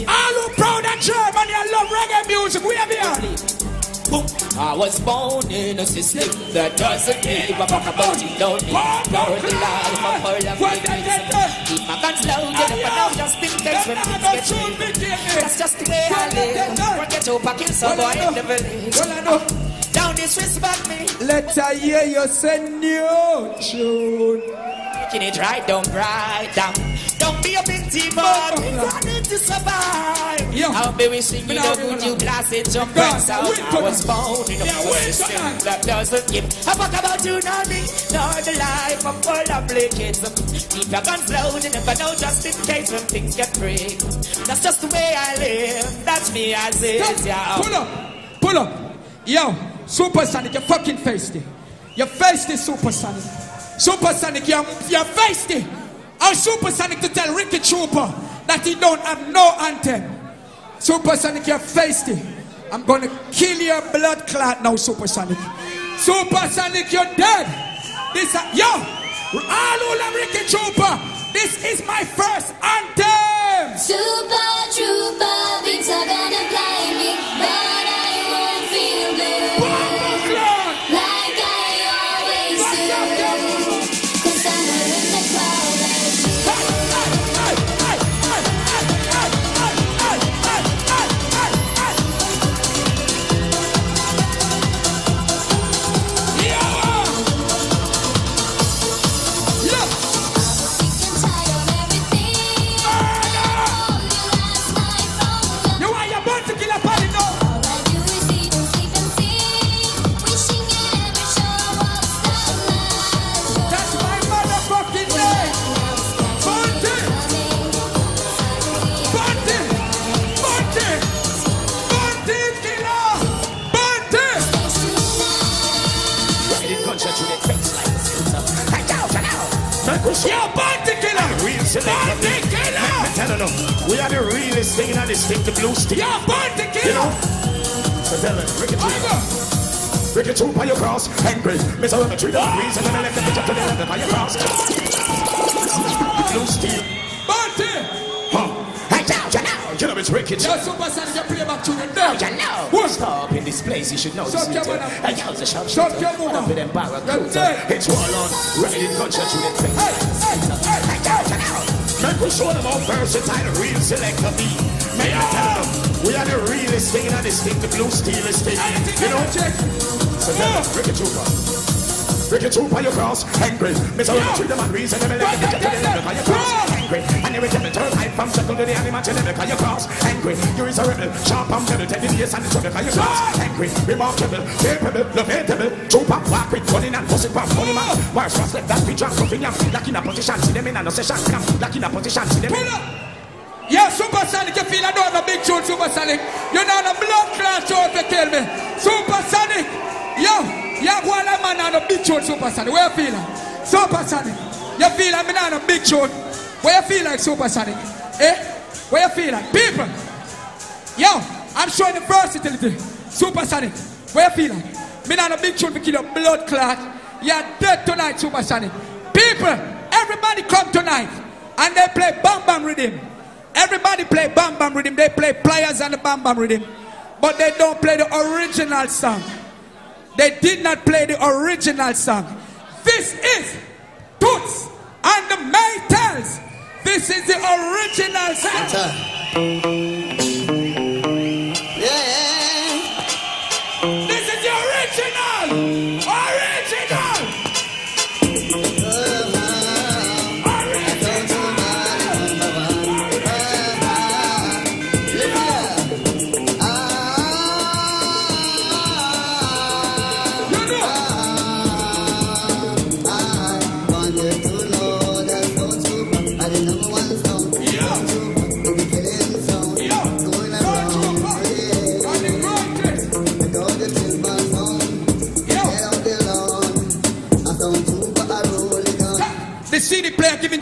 All who proud and German, you love reggae music. We are here. Boom. I was born in a system that doesn't give a fuck about it. Don't need no life of of it. Keep my guns loaded up and now just in case when things get real. That's just the way I live. Up, I kill some boy in the village. Disrespect me. Let I hear you say new tune. Making it right, don't right down. Don't be a big oh, team, but I need to survive. Yo. I'll be wishing you know good you blast it jump friends out. I was born in a Yeah, wait, system come on. that doesn't give a fuck about you, me, nor the life of all the kids. Keep your guns loaded, never know just in case when things get free. That's just the way I live. That's me as is, yeah. Pull up. Pull up. Yo, supersonic, your fucking face there. You face this supersonic. Supersonic, you're, you're feisty. Or supersonic to tell Ricky Trooper that he don't have no anthem. Supersonic, you're feisty. I'm gonna kill your blood clot now, Supersonic. Supersonic, you're dead. This, uh, yo, all who love Ricky Trooper, this is my first anthem. Super trooper, beats are gonna fly me, this place? You should know this. Your mouth. Hey, how's the sharp Shut shooter? your mouth. Up in them barracuda. It's wall on. Riding gunshot to the face. Down, you know. Make we show them how versatile real selector be. Make me tell them, we are the realest thing in this thing, the blue steelest thing. You know? So tell them, Ricky Trooper. Ricky Trooper, you cross, angry. Miss out treat them and reason, them let them get to the level, cause you cross, angry. Turn high from circle to the animal, to level, cause you cross, angry. You is a rebel, sharp and take the bass and the trouble, cause you cross, angry. Remarkable, capable, lovatable, trooper, walk with gunning and it from funny man. Wires cross left, that be drunk, roughing yam. Lock in a position, see them in a session, come. Lock in a position, see them in. Yeah, Supersonic, you feel I have a big tune, Supersonic. You know the blood show if you kill me. Supersonic, yo, yeah, while I'm on a big tune, Supersonic. Where you feel like? Supersonic, you feel like I'm on a big tune. Where you feel like Supersonic? Eh? Where you feel like? People, yo, I'm showing the versatility. Supersonic, where you feel like? Me on a big tune to kill your blood clot. You're dead tonight, Supersonic. People, everybody come tonight and they play bam bam rhythm. Everybody play bam bam rhythm. They play pliers and the bam bam rhythm. But they don't play the original song. They did not play the original song. This is Toots and the Maytals. This is the original song.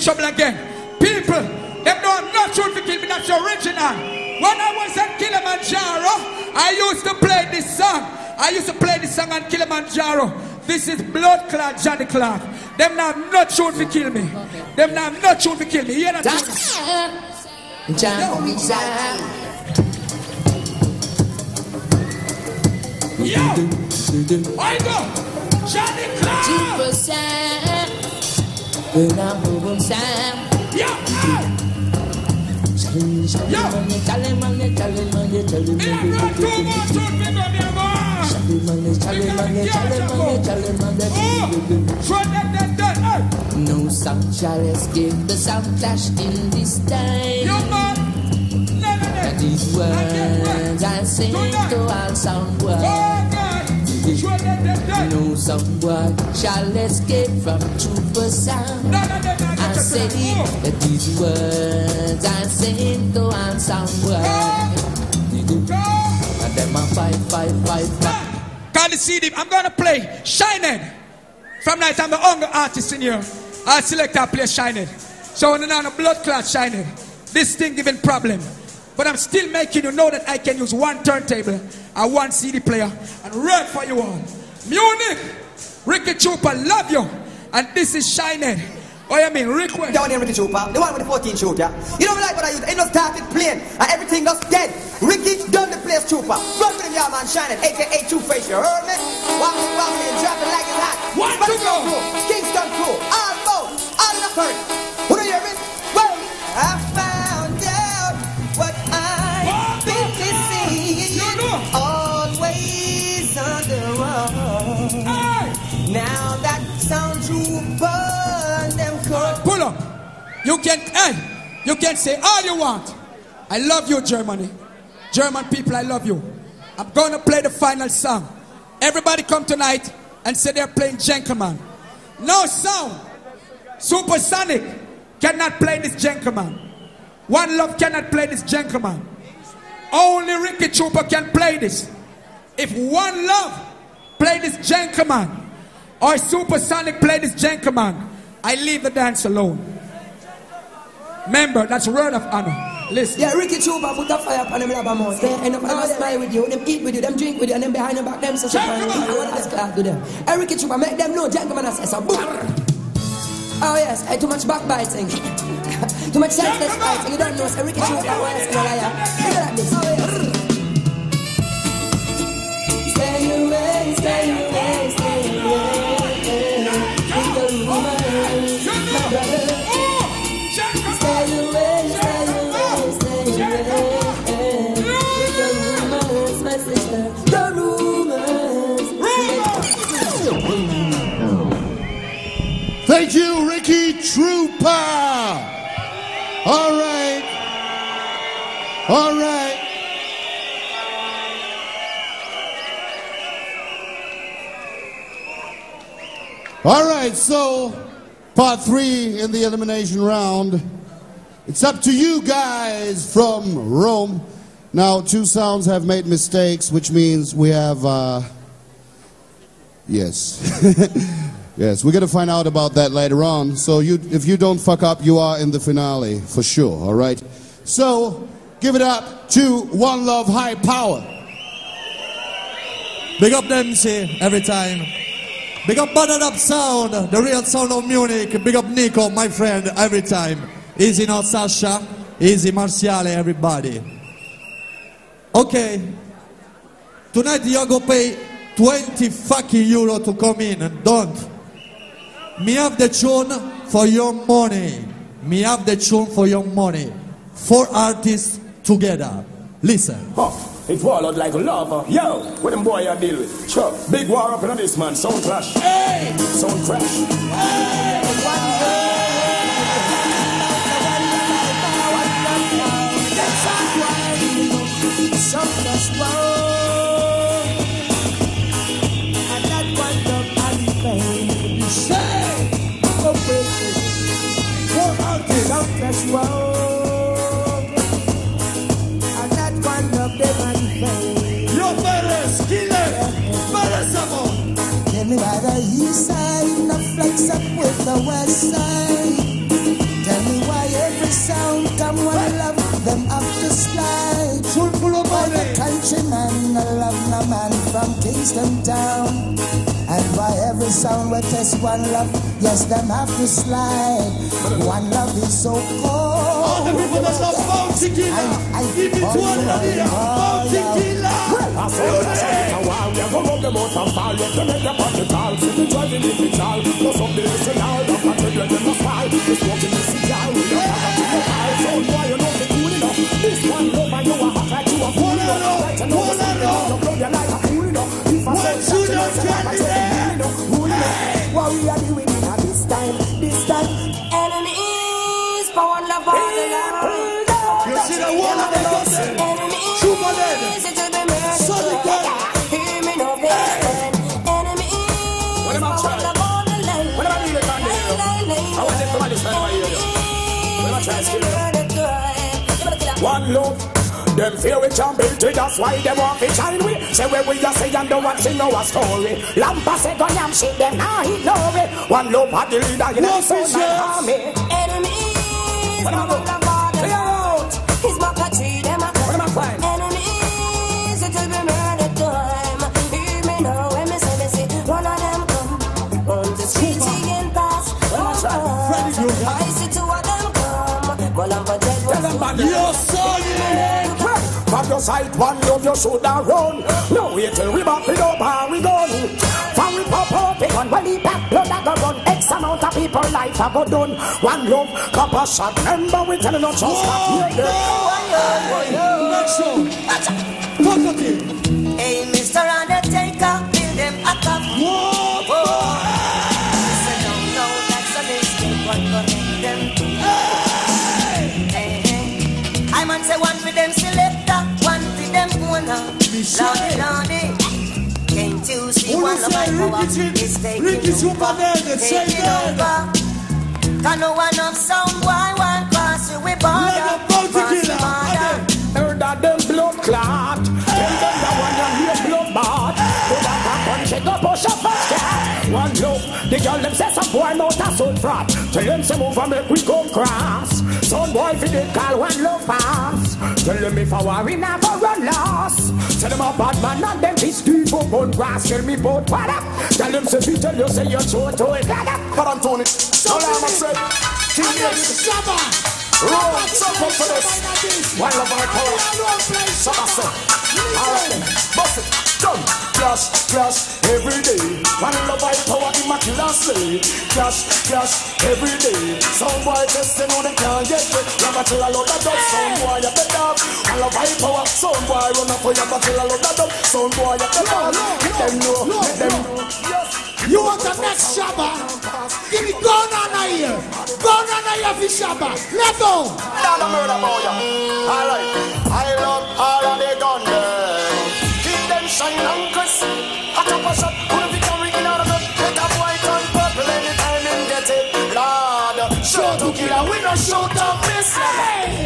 Trouble again. People, them know I'm not sure if you kill me, that's original. When I was at Kilimanjaro, I used to play this song. I used to play this song on Kilimanjaro. This is Blood Clot, Johnny Clarke. Them now not sure if kill me. Them now not sure if kill me. You hear that? Yo! I go! Johnny Clarke! When I'm money, Charlie money. No sound shall escape the sound clash in this time. These words I sing to all sound words. No someone shall escape from trooper sound. I say that these words I sing to all sound words. And them a fight, fight, fight, fight. Can you see them? I'm gonna play Shining. From night I'm the only artist in here. I select a play shining. So when I'm a blood clot shining, this thing giving problem. But I'm still making you know that I can use one turntable and one CD player and work for you all. Munich, Ricky Trooper, love you. And this is shining. Oh, you mean request? Down here with the trooper, the one with the 14 shooter. You know like what I use? It just started playing and everything just dead. Ricky done the place trooper. Run with him, y'all man, shining. AKA Two Face, you heard me? Walk me, walk me, and drop it like it's hot. One to go. Crew, Kingston crew, all boat, all in the curtain. Who do you hear me? Well, I found Always on the run. Now that sound burn them come. Pull up. You can, hey, you can say all you want. I love you, Germany. German people, I love you. I'm gonna play the final song. Everybody come tonight and say they're playing Gentleman. No sound. Supersonic cannot play this Gentleman. One Love cannot play this Gentleman. Only Ricky Trooper can play this. If One Love play this Gentleman or Supersonic play this Gentleman, I leave the dance alone. Remember, that's word of honor. Listen. Yeah, Ricky Trooper put a fire upon them rubber mouth. They end up and smile with you, them eat with you, them drink with you, and then behind them back them so shit. What does class do them? Hey, Ricky Trooper, make them know, gentlemen, I say so. Boom. Oh yes, hey, too much backbiting. too much senseless fighting. You don't know, so Ricky Trooper, why is a liar? Look at this. Oh yes. Stay away, stay away, stay away. You, Ricky Trooper. All right. All right. All right, so part three in the elimination round. It's up to you guys from Rome. Now, two sounds have made mistakes, which means we have, uh, yes. yes, we're going to find out about that later on. So you, if you don't fuck up, you are in the finale for sure, all right? So give it up to One Love High Power. Big up them, see, every time. Big up Buttered Up Sound, the real sound of Munich. Big up Nico, my friend, every time. Easy now, Sasha. Easy, Marciale, everybody. Okay. Tonight you're gonna pay 20 fucking euro to come in and don't. Me have the tune for your money. Me have the tune for your money. Four artists together. Listen. It wallowed like lava. Yo, what them boy I deal with? Sure. Big war up in this man. Sound clash. Hey! Sound crash. Tell side up with the west side. Tell me why every sound come one love them up to slide. Why the countryman I love no man from Kingston town. And why every sound we test one love, yes them have to slide. One love is so cold. All the people that love Bounty Killer, give it to one another. Bounty Killer. I say, I say, a while, we go up the mountain fall, you to make up on the call, see the driving in the jar, no some days in all, the fact that you're in the style, it's walking the sea jar, we don't have to high, so why you know the cool enough, this one love you are hot like you are cool enough, right you know the sun, you blow your light, cool enough, if I that, you know, I say, cool enough, cool enough, what we are doing One love, Them fear we can't beat it, that's why them want to shine we. Say where we just say and don't want to know a story. Lampa say gun yam shit, them now ignore it. One love at the leader, you know, so my army. Enemies, What am I my doing? brother, Clear out. He's my country, them a What am I? Enemies, it will be murder time. Hear me now when me say me see one of them come on the street again pass. Oh, oh I see two of them come. Well, I'm From your side, one love you should have run. No wait till we back it up and we gone. From we pop up, it on well, it back blood a go run. X amount of people life a go done. One love, copper shot. Remember we telling us just that Hey, Mr. Undertaker, build them a cup. Whoa, whoa. No, no, that's a mistake. Them owner. Lordy, lordy. Can't you see Who one of my power is taking Ricky over, taking over. Can no one of some boy one cross you with border, cross the border. Girl them say some boy mouth a soul frat. Tell them some move and make we come cross. Some boy fi they call one love pass. Tell them if I worry go run lost. Tell them a bad man and them is deep up on grass. Tell me about what up. Tell them say fi tell you say you're so to it. But I'm Tony. Tell them I said. King David. Roll, up for this. One love our power. Shabba say. Alright then, bust it. Done. Clash, clash, every day. One love our power in my immaculacy. Clash, clash, every day. Some boy testing on them can't get it. Never tell a lot of dog. Some boy you better. One love our power. Some boy run up for you, but tell a lot of dog. Some boy you better. Let them know, let them know. You want the next Shabba? Give me gun on here. Gun on here for Shabba. Let go. Down the murder boy. Alright. I love all of the gun them. Keep them shine and crisp. A cup of shot. Put a victory in out of it. Make a white and purple anytime him get it. Lord. Show to kill and we no shoot and miss.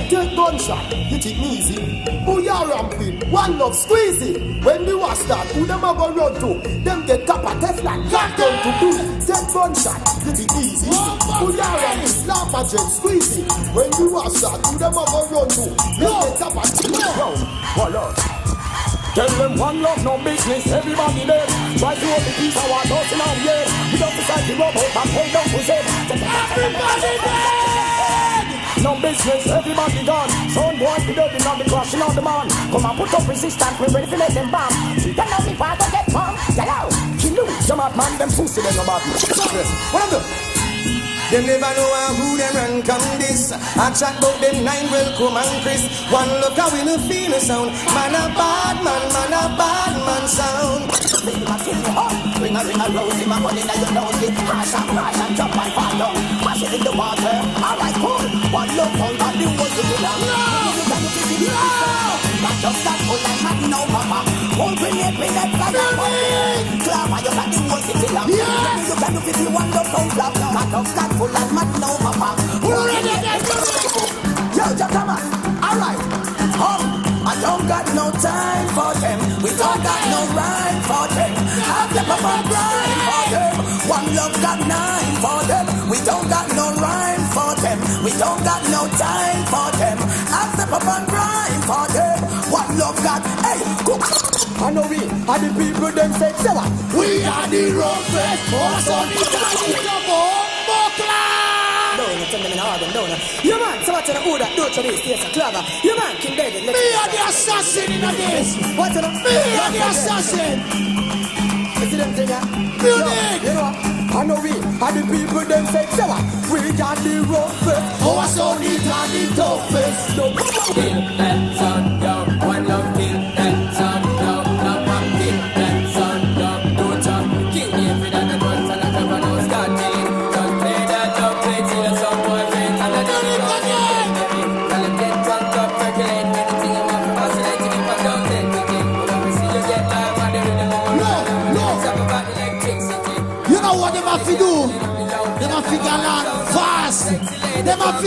Take gunshot, you take me easy. Booyah ramping, one love squeezy. When the war start, who them a go run to? Them get copper Teflon, lock them to do. Take gunshot, you take easy. Booyah ramping, slap a jet squeezy. When the war start, who them a go run to? Them get copper Yo, what up? Tell them one love, no business, everybody dead. Try to the peace, want us in our head. We don't decide to rub out and hold down to say. Everybody dead! No business, everybody gone. Son boy, be dirty, now be crushing on the man. Come and put up resistance, we ready to let them bomb. Them if I don't get bomb, out. Kill you, some mad man, them pussy, them about me. What I'm? Them never know who them run come this. I chat about them nine welcome and Chris. One look how we no feel the sound. Man a bad man, man a bad man sound. Ring a ring a rose in my money now you know it. Crash and crash and jump and fall down. Mash it in the water. Alright cool. One look out and the world will be down Not just that full like man no mama Whole grenade with that flag and one Clava you got the whole city lock You can do 51 look out flap Not just that full like man no mama Yo, Jacama, alright. Um, I don't got no time for them. We don't got no rhyme for them. I've never fun grind for them. One love got nine for them. We don't got no rhyme for them. We don't got no time for them. I've never fun grind for them. One love got, hey, cook. I know we are the people them say, say? We are the roughest force on the Don't you tell them in organ, don't you? You man, so what's in the who that do to this? Yes, a clever. You man, King David. Me are the assassin in this. What's in the Me are the assassin. You see them thing, yeah? Music. You know, what? I know we are the people them say, say what? We got the roughest force on the and the toughest. No.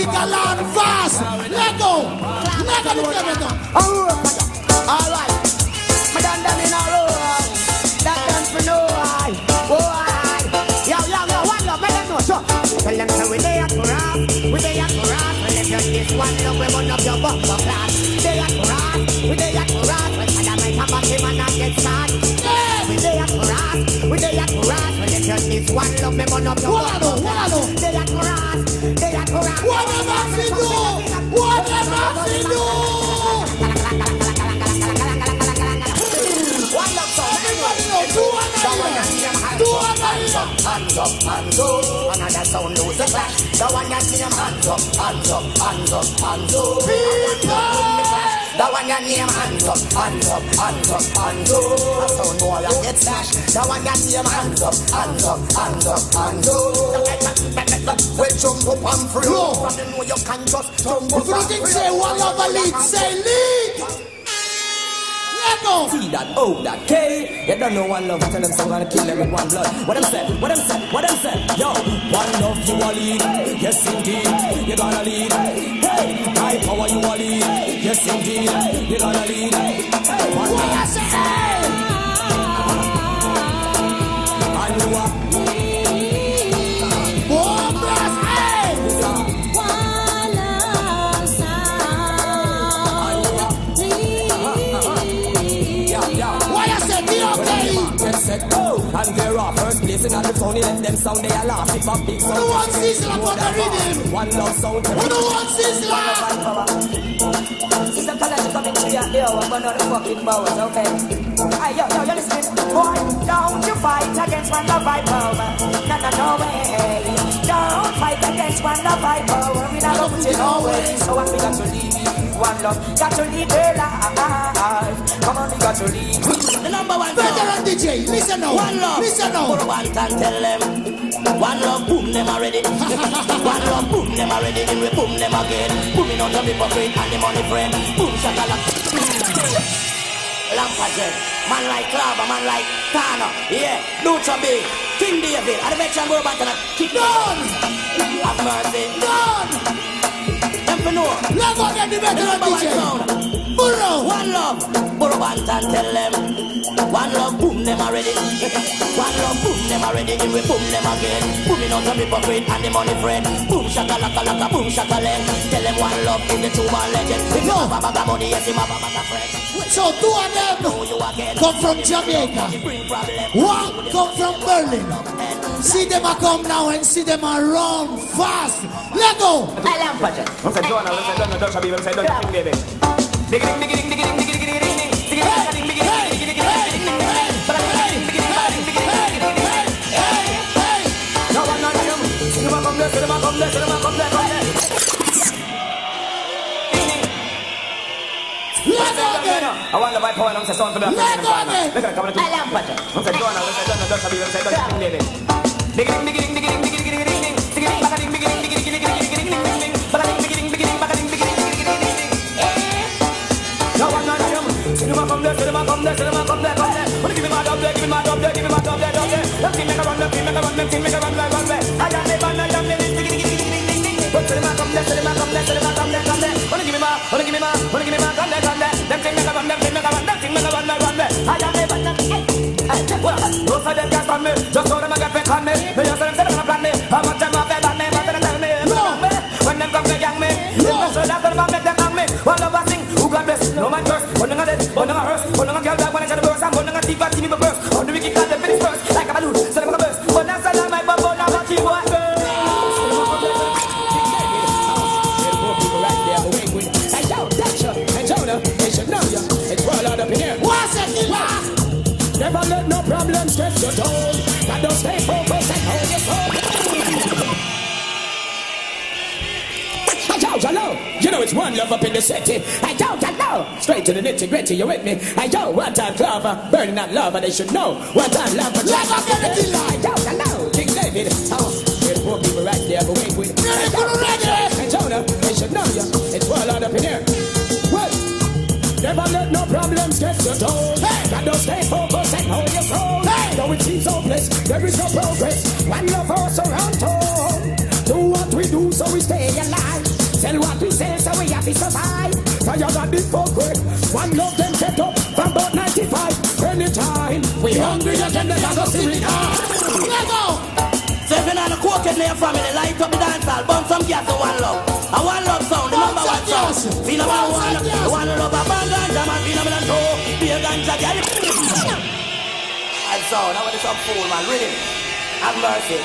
Them a land fast. Let go. Let go. Let oh, go. Alright. Me done done in a row. That dance for no eye. Oh, Boy. Yo, yo, yo, one love, make them know. So, tell them say we dey at grass. We dey at grass. We let you this one love. We burn up your bumper class. Dey at grass. We dey at grass. We tell them I come back him and not get sad. We dey at grass. We dey at grass. We let you this one love. We burn up your bumper class. At Whatever we do. Whatever we do. Everybody know. Do one Do one Hands up, hands up. Another sound lose the clash. The one that see them hands up, hands up, hands up, hands up. The one that name hands up, hands up, hands up, hands up. A sound boy that get slashed. The one that see them hands up, hands up, hands up, hands up. Well, jump up and free. From them know you can just jump up If you think say one love a lead, say lead. Let go. See that, oh, that K. You don't know one love, tell them so I'm gonna kill them with one blood. What them say, what them say, what them say. Yo, one love you a lead. Yes, indeed, you gotta lead. Hey, high power you a lead. Yes, indeed, you gotta lead. Hey, one What I say? Set, go. And they're off first place in the phone. Let them sound they are laugh. If a big sound. Who wants Sizzla for the rhythm? One love sound. Who don't want Sizzla? Sister Kala, she coming to your ear, I'm gonna the fucking bowels, okay? Hey, yo, yo, you listen, boy, don't you fight against one love I power. No, no, no way. Don't fight against one love I power. We not put you no way. So we got to leave? One love, got to leave their life. Come on, we got to leave. The number one Veteran DJ, listen now. One love. Listen now. Put one can tell them. One love, boom them already. one love, boom them already. Then we boom them again. Booming out the hypocrite and the money friend. Boom shakala. Lampajet. Man like Clava, man like Tana. Yeah. Lucha Big. King David. And the veteran go back and kick Done. Have mercy. Done. Know. Let go get the number DJ. Sound. Burrow. One love, Burrow Bantan tell them. One love, boom them already. One love, boom them already. Then we boom them again. Booming out the hypocrite and the money friend. Boom shaka laka laka, boom shaka len. Tell them one love is the true man legend. If you have a bag of money, yes, you have a bag of friends. So two of them come from Jamaica. One come from Berlin. See them a come now and see them a run fast. Let go. I am budget. Once I done, once I done, the Dutch Abbey, once I done, King David. Diggy ding, diggy ding, diggy ding, diggy diggy ding ding. Diggy ding, diggy ding, diggy ding, diggy diggy ding, diggy ding ding. Diggy ding, diggy ding, diggy ding, diggy ding, diggy ding. No one on them. See them a come there, see them a come there, see them a come there, come there. Let go again. I want the white power, once I saw for the Let go again. Look at come to I am budget. Once I done, once I done, them. A come there, them a come there, them a come there, come there. Wanna give me my dub there, give me my dub there, give me my dub there, dub there. Them team make a run, them team make a run, them team make a run, run, run, run. I am the band, I am the list, diggy diggy diggy ding ding ding. But them a come there, them a come there, them a come there, come there. Wanna give me my, wanna give me my, wanna give me my, come there, come there. Them team make a run, them team make a run, them team make a run, run, run, run. I am the band, hey. Hey, well, most of them can't stand me, just so them a get pick on me. Me just them say them gonna plan me, how much them a fed on me, but them tell me, no. me. When them come to gang me, them no show that them a make them hang me. Of us sing, who got bless, no man curse. Them, one of them hurts, one of them girl when I try to burst, one of them thief see me burst. On the wicked cause them finish first, like a balloon, so them gonna burst. But a lie, my bubble, now a keep boy burst. Hey, yo, Dasha, and Jonah, they should you know it's one love up in the city. Yo, you know, straight to the nitty gritty, you with me? Hey, yo, one time clover, burning that lava, they should know. One time lava, Let go get the killer. Hey, yo, you know, King David, oh, there's poor people right there, but wait, wait. Hey, yo, hey, Jonah, they should know ya. It's well out up in here. Well, Never let no problems get your toe. Hey. Got to stay focused and hold your throne. Hey. Though it seems hopeless, there is no progress. One love us around town. Do what we do, so we stay alive. Tell what we say, have to survive. Fire got the fuck. One love them set up from about 95. Anytime we hungry again, they got us in the Let go! You're not a in your family, light up the dance hall, bump some gas to one love. A one love sound, the number one sound. Feel about one, one love, a bang ganja man, feel about two, be a ganja gal. And so, now what is some fool man, rhythm, have mercy.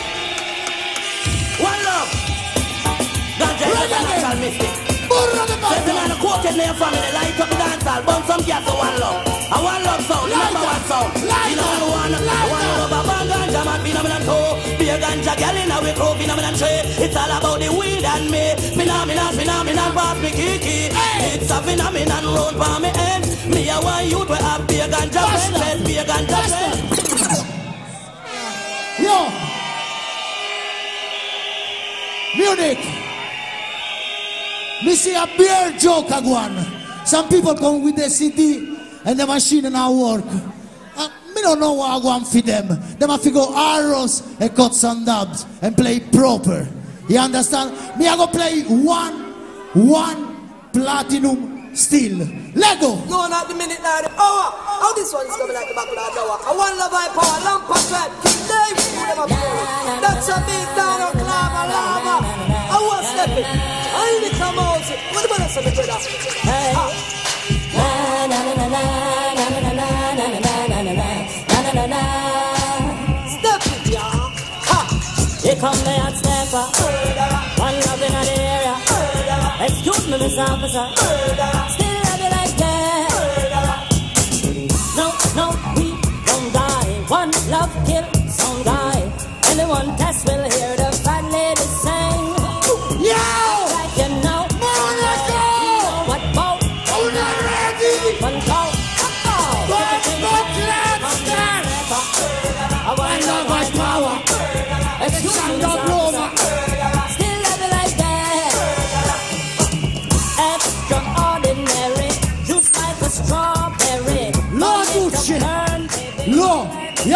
One love, ganja is a natural mystic. Your family, light up the dance hall, bump some gas to one love. A one love sound, the number one sound. Feel about one, one love, a bang ganja man, about two, be a ganja gal in a we crew, phenomenon tree. It's all about the weed and me. Phenomenon, phenomenon, pass me kiki. It's a phenomenon round for me end. Me a one youth we have be a ganja friend. Be a ganja friend. Yo! Munich! Me see a beer joke a. Some people come with the CD and the machine and I work. Uh, me don't know what I on for them. Them to go arrows and cut some dubs and play proper. You understand? Me I go play one, one platinum steel. Lego! No, not the minute now. The hour. How this one is coming like the back of the hour. I want love high power. Lamp and thread. King Dave. Who them up? That's a big down of lava, lava. I was stepping. I need to come out. What the brother say, brother? Ah. Step it, y'all. Here come the hot stepper. One love in the area. Excuse me, Miss Officer. Still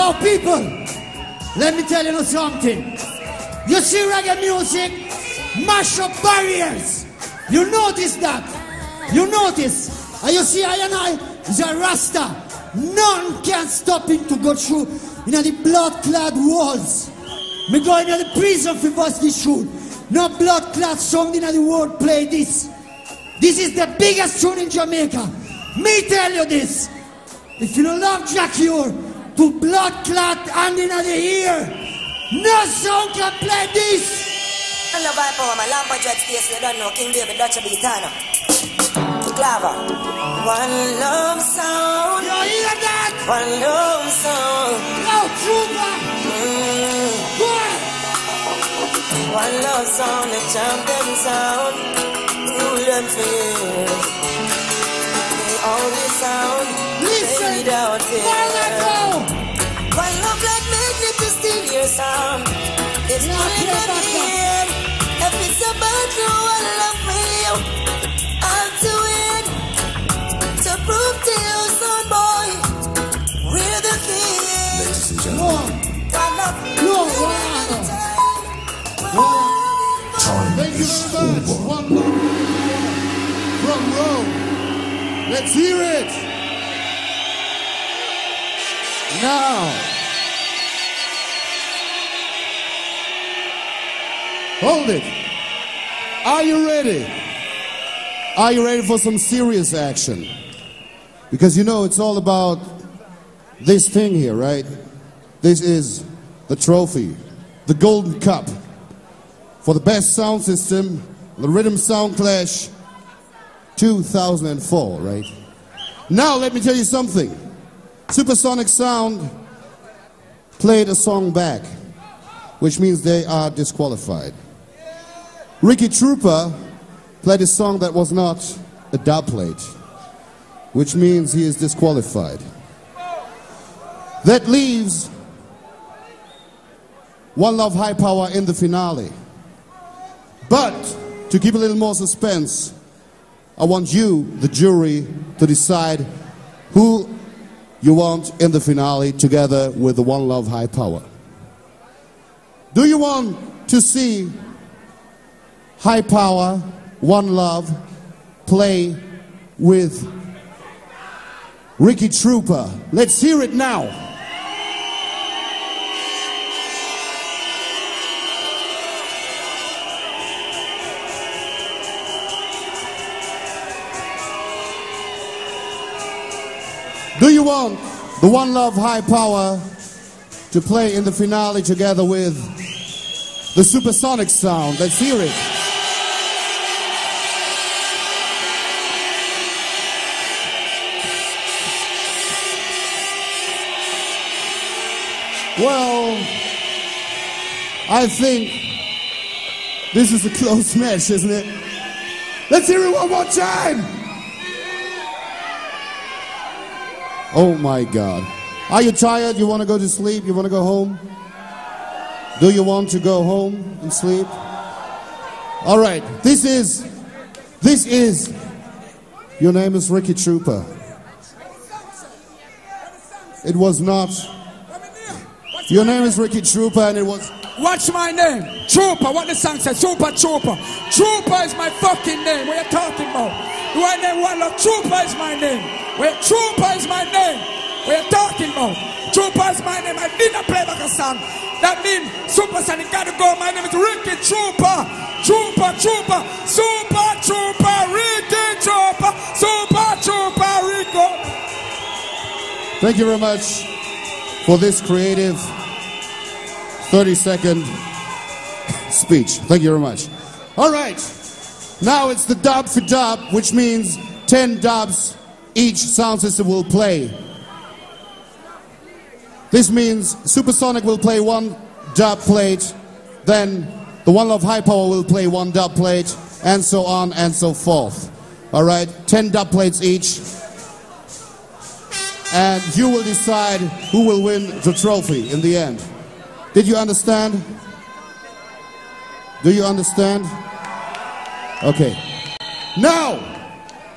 yo people, let me tell you something. You see reggae music, mash up barriers. You notice that. You notice. And you see I and I a rasta. None can stop him to go through in you know, the blood-clad walls. Me go in the prison for bust this shoot. No blood-clad song in the world play this. This is the biggest tune in Jamaica. Me tell you this. If you don't love Jah Cure, to blood clot hand in the ear. No song can play this. I love high power, my lamp and dread space, you don't know King David, Dutch beat, Tana. Clava. One love sound. You hear that? One love sound. Yo, Trooper. Mm. One love sound, the champion sound. Rule them fears. The only sound. Listen. Without fear. Monaco. One love like magnet still your sound. It's not in back the up. end. If it's about you, I love for you. I'll do it to prove to you, son boy, we're the king. Ladies and No, I love no, wow. Wow. Time Thank you is very much. over. One more from Rome. Let's hear it. Now. Hold it. Are you ready? Are you ready for some serious action? Because you know it's all about this thing here, right? This is the trophy, the Golden Cup for the best sound system, the Rhythm Sound Clash 2004, right? Now let me tell you something. Supersonic Sound played a song back, which means they are disqualified. Ricky Trooper played a song that was not a dub plate, which means he is disqualified. That leaves One Love High Power in the finale. But to keep a little more suspense, I want you, the jury, to decide who you want in the finale together with the One Love High Power. Do you want to see High Power, One Love play with Ricky Trooper. Let's hear it now. Want the One Love High Power to play in the finale together with the Supersonic Sound? Let's hear it. Well, I think this is a close match, isn't it? Let's hear it one more time. Oh my God. Are you tired? You want to go to sleep? You want to go home? Do you want to go home and sleep? All right. This is, this is, your name is Ricky Trooper. It was not, your name is Ricky Trooper and it was, Watch my name. Trooper. What the song says. Super Trooper. Trooper is my fucking name. What are you talking about? I name one love? Trooper is my name. Where Trooper is my name. We're talking about? Trooper is my name. I did not play back a song. That means Super Sonic gotta go. My name is Ricky Trooper. Trooper, Trooper, Super Trooper, Ricky Trooper, Super Trooper, Rico. thank you very much for this creative 30 second speech. Thank you very much. All right. Now it's the dub for dub, which means 10 dubs each sound system will play. This means Supersonic will play one dub plate, then the One Love High Power will play one dub plate, and so on and so forth. All right, 10 dub plates each. And you will decide who will win the trophy in the end. Did you understand? Do you understand? Okay. Now,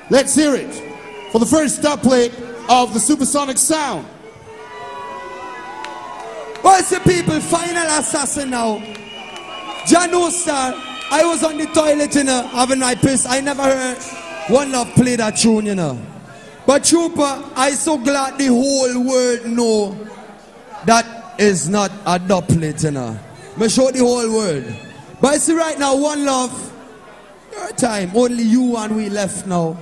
let's hear it for the first dub plate of the Supersonic Sound. What's the people? Final assassin now. Jano Star. I was on the toilet, you know, having my piss. I never heard One Love play that tune, you know. But Trooper, I so glad the whole world know that is not a dub plate, you know. Me show the whole world. But see right now, One Love, your time, only you and we left now.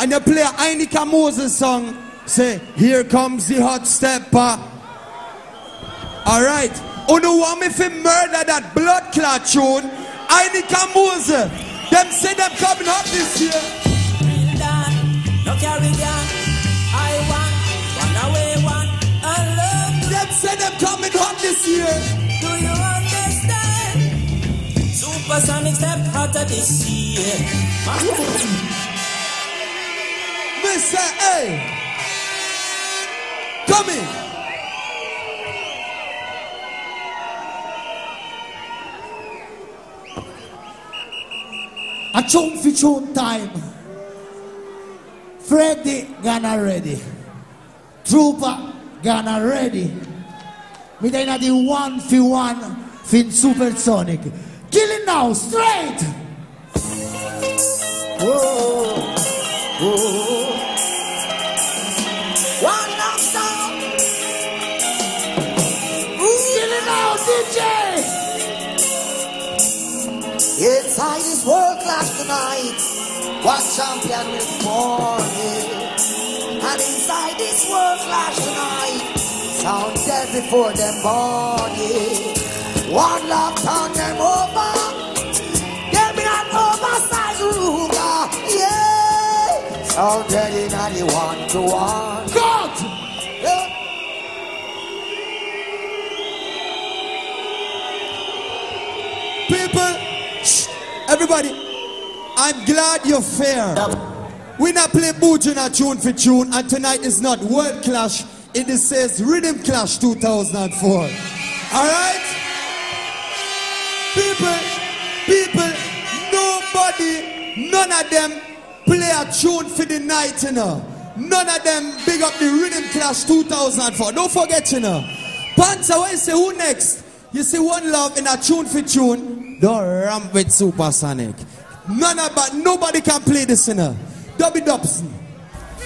And you play a Ini Kamoze song, say, here comes the hot stepper. All right. Oh no, want me to murder that blood clot tune? Ini Kamoze. Them say them coming up this year. No carry. I want one away one. I love. Them say them coming hot this year. Do you understand? Supersonic step hotter this year. Mr. A. Come in. A tune for tune time. Freddy Ghana ready. Trooper Ghana ready. Me then the one for one fin supersonic. Kill it now, straight. Whoa, whoa. DJ. Inside this world class tonight, what champion will fall here? And inside this world clash tonight, sound dead before them born yeah. One love turn them over, them in an oversized ruler, yeah. Sound dead in the one to one. God! Everybody, I'm glad you're fair. We not play Boojana tune for tune, and tonight is not World Clash, it is says Riddim Clash 2004. Alright? People, people, nobody, none of them play a tune for the night, you know. None of them big up the Riddim Clash 2004. Don't forget, you know. Panther, what you say, who next? You see one love in a tune for tune. Don't ramp with Supersonic. None about nobody can play this in her. Dobby Dobson.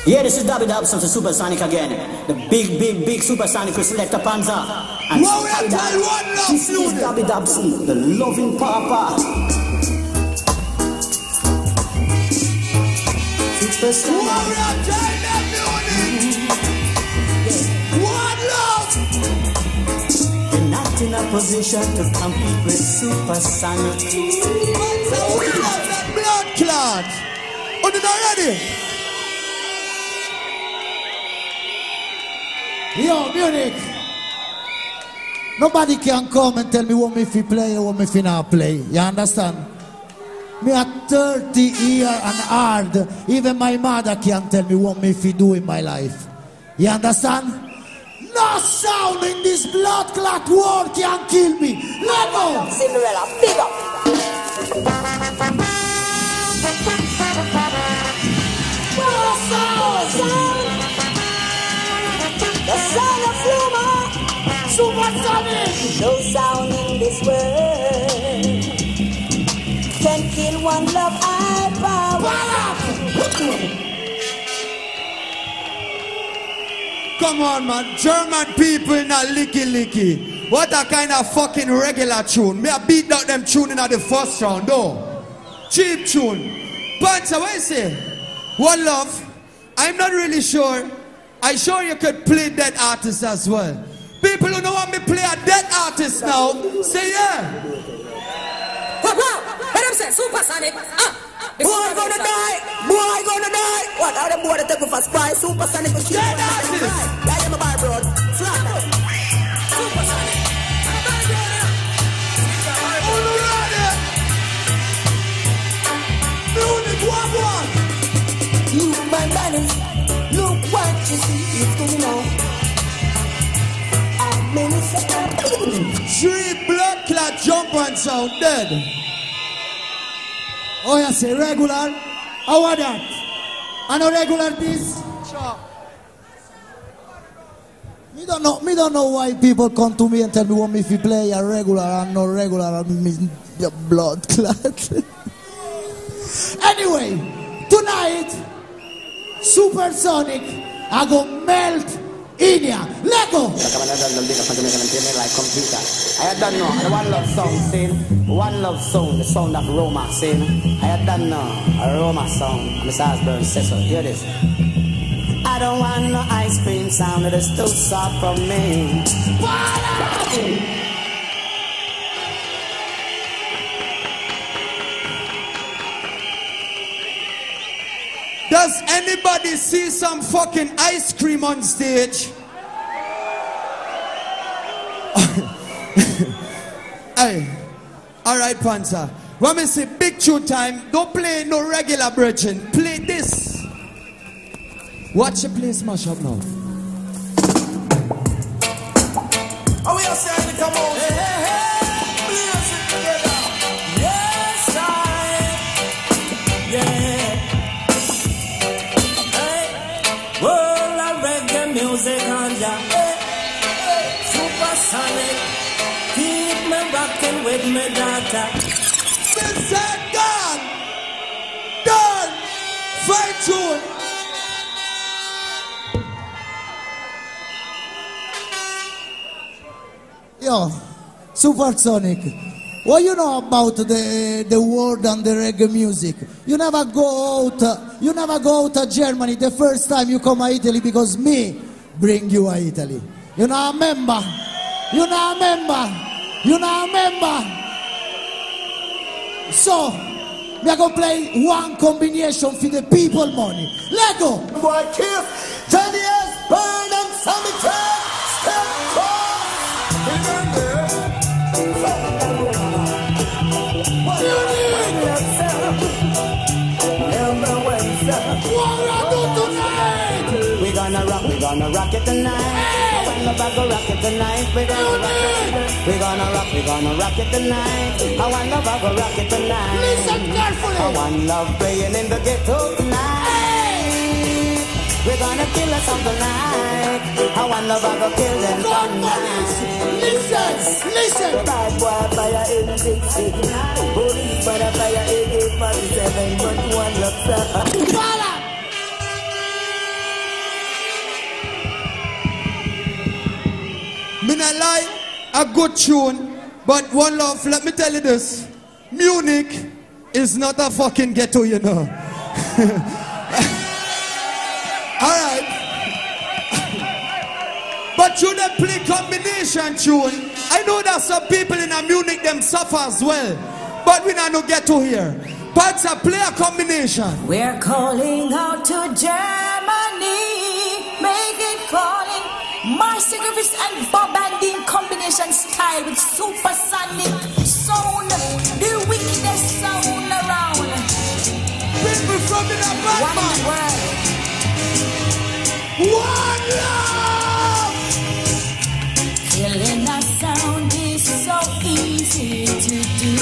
Yeah, this is Dobby Dobson to Supersonic again. The big, big, big Supersonic with Selector Panzer. And What we tell one love This is Dobby Dobson, the loving papa. Supersonic. In a position to compete with Supersonic. Blood clot. Did I ready? Yo, Munich. Nobody can come and tell me what me play or what me not play. You understand? Me a 30 year and hard. Even my mother can't tell me what me fi do in my life. You understand? No sound in this blood clot world can kill me. Let go. Cinderella, big up. No sound! The sound of humor. Supersonic. No sound in this world Come on, man. German people not licky licky. What a kind of fucking regular tune. Me I beat out them tune in at the first round, though. Cheap tune. Panzer, what you say? One love. I'm not really sure. I sure you could play dead artists as well. People who know want me play a dead artist now, say yeah. Wow. What I'm saying, Supersonic. Ah. Boy gonna die, boy gonna die. What are them boy that take me for spy? Supersonic will kill one of them right. Yeah, I'm a bar broad. Flat out. Human balance. Look what you see is going on. I'm in Three blood clot jump and sound dead. Oh, you say regular? How are that? I know regular this? Me don't know. Me don't know why people come to me and tell me what me if you play a regular and no regular and me the blood clot. anyway, tonight, Supersonic, I go melt in ya. Let go. I had done now, the one love song saying, one love song, the sound of Roma saying, I had done now, a Roma song, Miss says so, hear this. I don't want no ice cream sound, it is too soft for me. Does anybody see some fucking ice cream on stage? hey, all right, Panzer. When we say big tune time, don't play no regular virgin. Play this. Watch your play smash up now. Oh, we are to come on. Hey, hey. Supersonic. Keep me rocking with me daughter. Vincent Gunn. Done. Fight tune. Yo, Supersonic. What you know about the the world and the reggae music? You never go out. You never go out to Germany the first time you come to Italy because me bring you to Italy. You know I remember? You know remember? You know remember? So, we are gonna play one combination for the people money. Let go. Boy, kiss. Johnny. Burn and Sammy. Step cross. We the bag go rock it tonight, we gonna rock it. We gonna rock, we gonna rock it tonight. I want the bag go rock it tonight. Listen carefully. I want love playing in the ghetto tonight. We're gonna kill us some tonight. I want love, I go kill them tonight. Listen, listen. Bad boy fire in 60. Police by the fire AK-47. But one love, sir. Not lie, a good tune, but one love, let me tell you this. Munich is not a fucking ghetto, you know. Alright. But you don't play combination tune. I know that some people in a Munich them suffer as well. But we not no ghetto here. But a play a combination. We're calling out to Germany. Marcy Griffiths and Bob Andine combination style with supersonic sound, the wickedest sound around. People from the One world. One love. Killing a sound is so easy to do.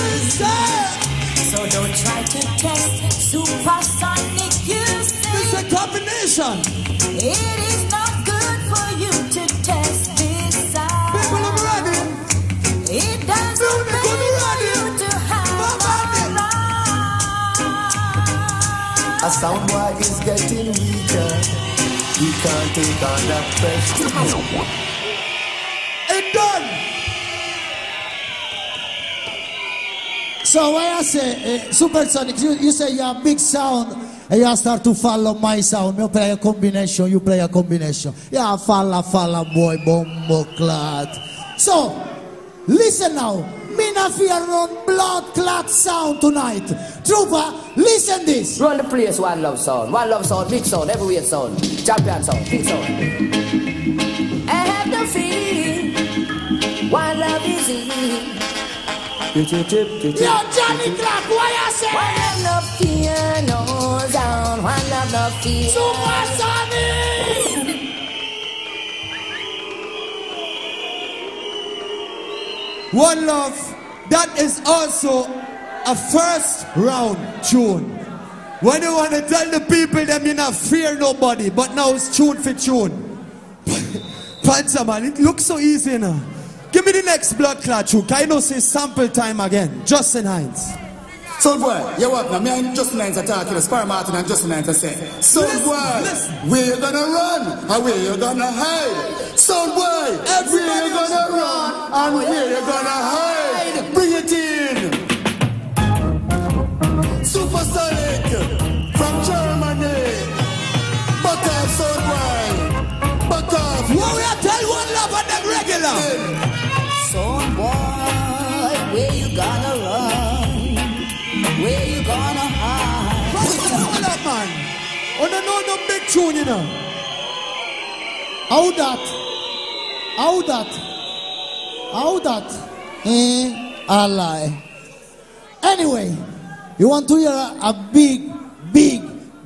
So don't try to test supersonic use. It's a combination. It A sound boy is getting weaker. He can't take on that pressure. It done. So when I say uh, supersonic, you, you say you have big sound and you start to follow my sound. You play a combination, you play a combination. Yeah, falla falla boy, bombo clot. So listen now. Me not fear run blood clot sound tonight. Trooper, listen this. Run the place, one love sound. One love sound, big sound, everywhere sound. Champion sound, big sound. I have the feeling one love is easy. Yo, Johnny Clarke, why I say? One love no fear, no sound. One love no fear. Supersonic! One love, that is also a first round tune. When you want to tell the people them you not fear nobody, but now it's tune for tune. Panzer man, it looks so easy now. Give me the next blood clot tune. Can I know say sample time again? Justin Hinds. Soul boy, you what now? Me and Justin Hinds are talking, Spar Martin and Justin Hinds are saying, Soul boy, where you gonna run and where you gonna hide? Soul boy, where you gonna run and where you gonna hide? Bring it in. Supersonic from Oh, no, no, no big tune, you know. How that? How that? How that? Eh, a lie. Anyway, you want to hear a, a big, big,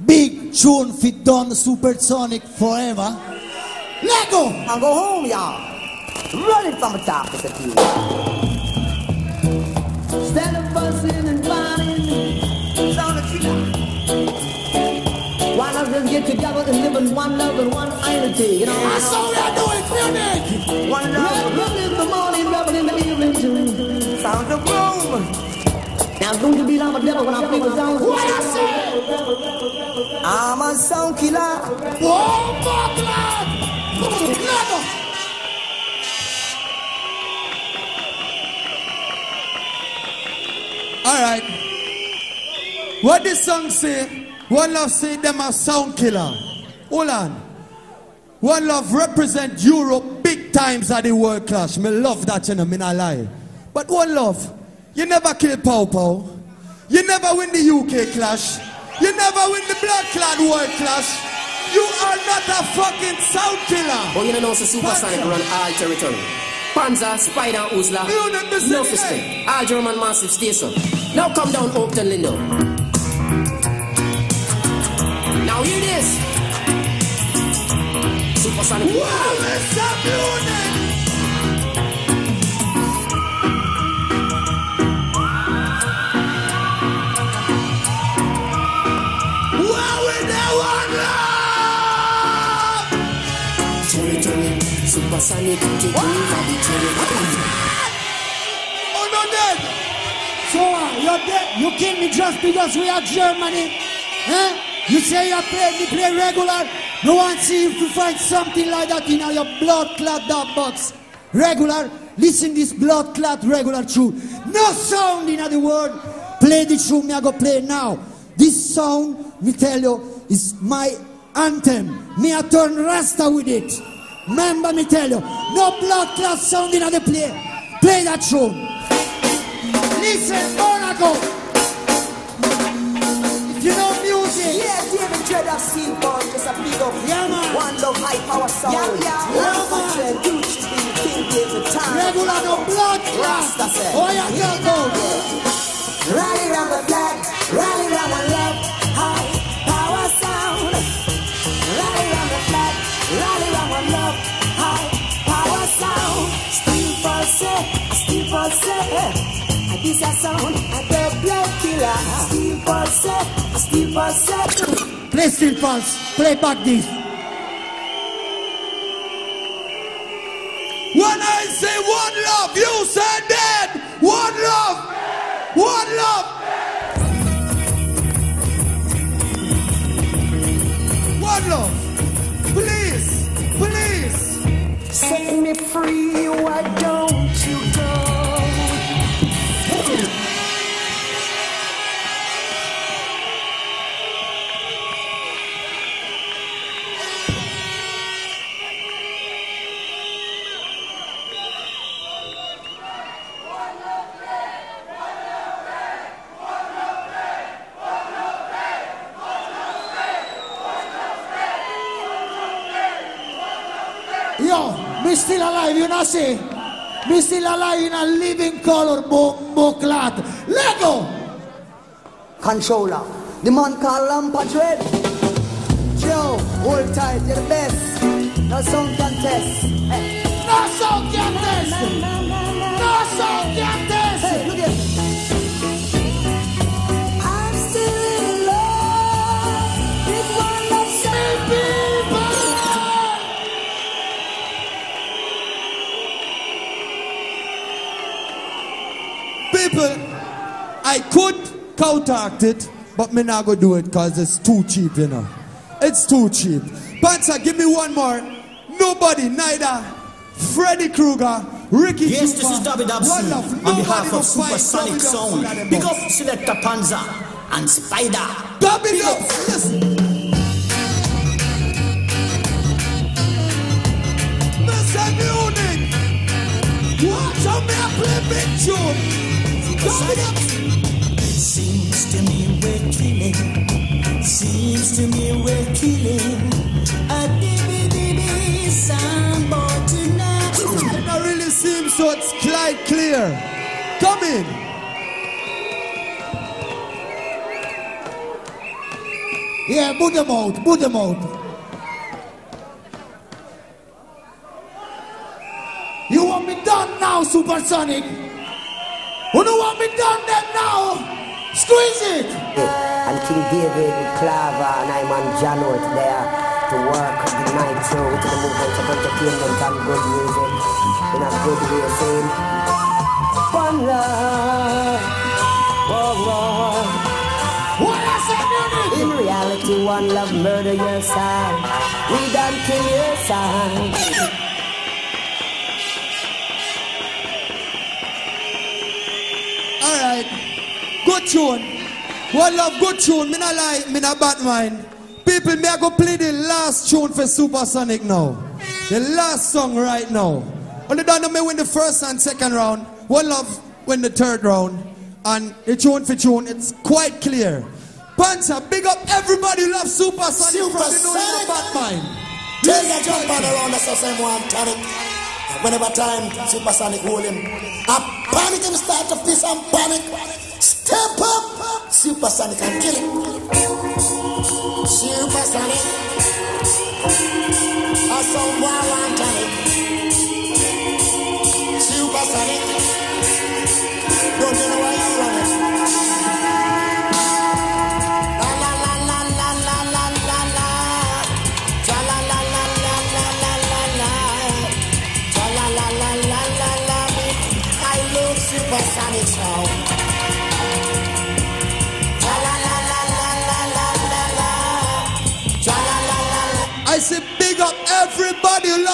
big tune fit done supersonic forever? Let go! And go home, y'all. Run it from the top of the tune. Instead of buzzing Why not get together and live in one love and one unity, you know? That's all we are doing, Munich! One love, love in the morning, rebel in the evening, too. Sound of boom. Now don't you be like a devil when I play with sound. What I say? I'm a sound killer. Whoa, Buckland! Let go! All right. What this song say? One love say them a sound killer. Hold on. One love represent Europe big times at the world clash. Me love that you know, me not lie. But one love, you never kill Pow Pow. You never win the UK clash. You never win the blood clad world clash. You are not a fucking sound killer. But you don't know, so Supersonic run all territory. Panzer, Spider, Uzla, no respect. Eh? All German massive station. Now come down Oakton Lindo. Now hear this. Supersonic. Wow, it's a Munich. Wow, with the one love. Supersonic take over the territory. Oh no dead. So uh, you're dead. You kill me just because we are Germany. Eh? You say you play me play regular. No one see if you find something like that in your blood clot dog box. Regular. Listen this blood clot regular tune. No sound in other world. Play the tune. Me I go play now. This sound, me tell you, is my anthem. Me I turn rasta with it. Remember me tell you, no blood clot sound in other play. Play that tune. Listen, Monaco. Yeah, David Dread of Ball, just a big up. Yeah, man. One love high power sound. Yeah, yeah. Yeah, man. Trend, Dooch, King, King, David, time. Regular no blood. Rasta said. Oh, yeah, yeah, go. Rally the flag, rally round the love, high power sound. Rally the flag, rally round the love, high power sound. This a sound, a the blood killer. Steel steel. Play still pulse. Play back this. When I say one love, you say dead. One love. One love. One love. Please. Please. Set me free, why don't alive, you know see? Me still in a living color, bombo clot. Lego! Controller. The man called Lampa Dread. Joe, hold tight, you're the best. No song contest. Hey. No sound contest! People, I could counteract it, but me not go do it because it's too cheap, you know. It's too cheap. Panzer, give me one more. Nobody, neither Freddy Krueger, Ricky Yes, this is David Love. on behalf of Supersonic Sound. Big up Selector Panzer and Spider. David listen. Mr. Munich, watch how me a play big tune. David Dobson. Seems to me we're killing. Seems to me we're killing. A dibby dibby soundboard tonight. It not really seems so it's quite clear. Come in. Yeah, put them out, put them out. You want me done now, Supersonic? You don't want me done then now? Squeeze it! And King David with Clava and I'm on John there to work the night through to the movement of entertainment and good music in a good way saying One love, whoa, whoa. In reality, one love murder your side. We done kill your side. All right. Good tune. One love, good tune. Me not lie, me not bad mind. People, me I go play the last tune for Supersonic now. The last song right now. Only done me win the first and second round. One love win the third round. And the tune for tune, it's quite clear. Panzer, big up everybody love Supersonic from the mind. Tell the jump on around the same one. Whenever time supersonic hold him. I panic him start to piss and panic. Step up, supersonic and kill him. Supersonic. I saw one one tonic. Supersonic. Don't you know why you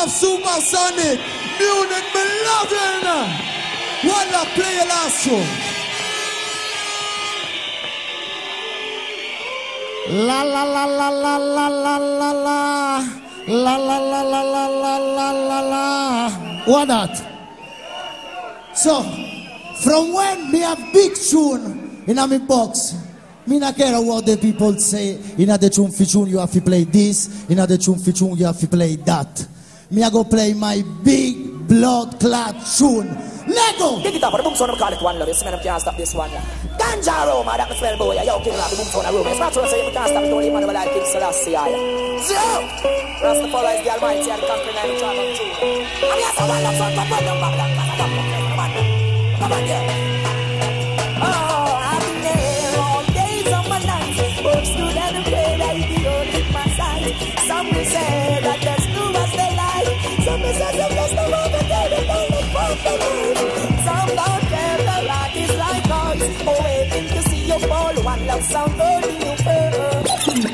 love Supersonic. Munich. One love, play your last one. La la la la la la la la la La la la la la la la la la What that? So, from when me have big tune in me box, me not care what the people say. In a the tune fi tune you have to play this. In a the tune fi tune you have to play that. Me I go play my big blood clot tune. Lego! Dig it up, the boom sound, call it one love. You me, them can't stop this one. yeah. Ganja aroma, that me boy. Yo, king love, the boom sound aroma. It's not true, say you can't stop it, only man will like King Selassie. yeah. Rastafari is the Almighty and conquering and the dragon true. And yes, I want love sound, but I don't love them, man. Come on, yeah. Oh, I've of my I. Some will say that One love you first.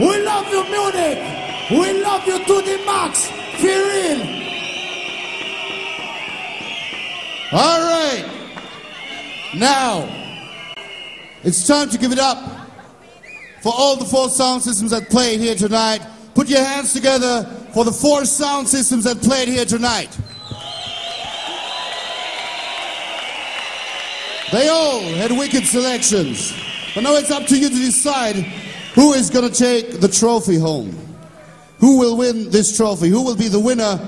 We love you, Munich. We love you to the max. For real. All right. Now, it's time to give it up for all the four sound systems that played here tonight. Put your hands together for the four sound systems that played here tonight. They all had wicked selections. But now it's up to you to decide who is going to take the trophy home. Who will win this trophy? Who will be the winner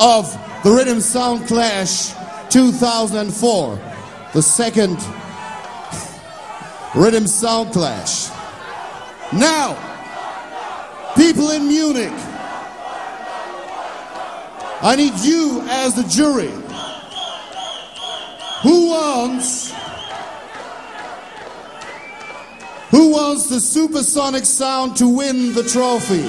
of the Riddim Sound Clash 2004? The second Riddim Sound Clash. Now, people in Munich, I need you as the jury. Who wants who wants the supersonic sound to win the trophy?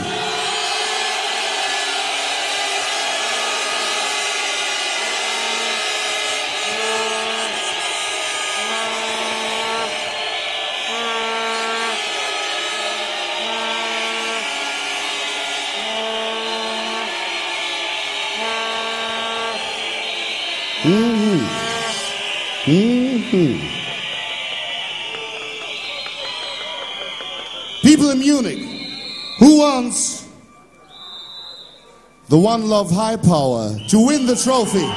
Munich, who wants the One Love High Power to win the trophy?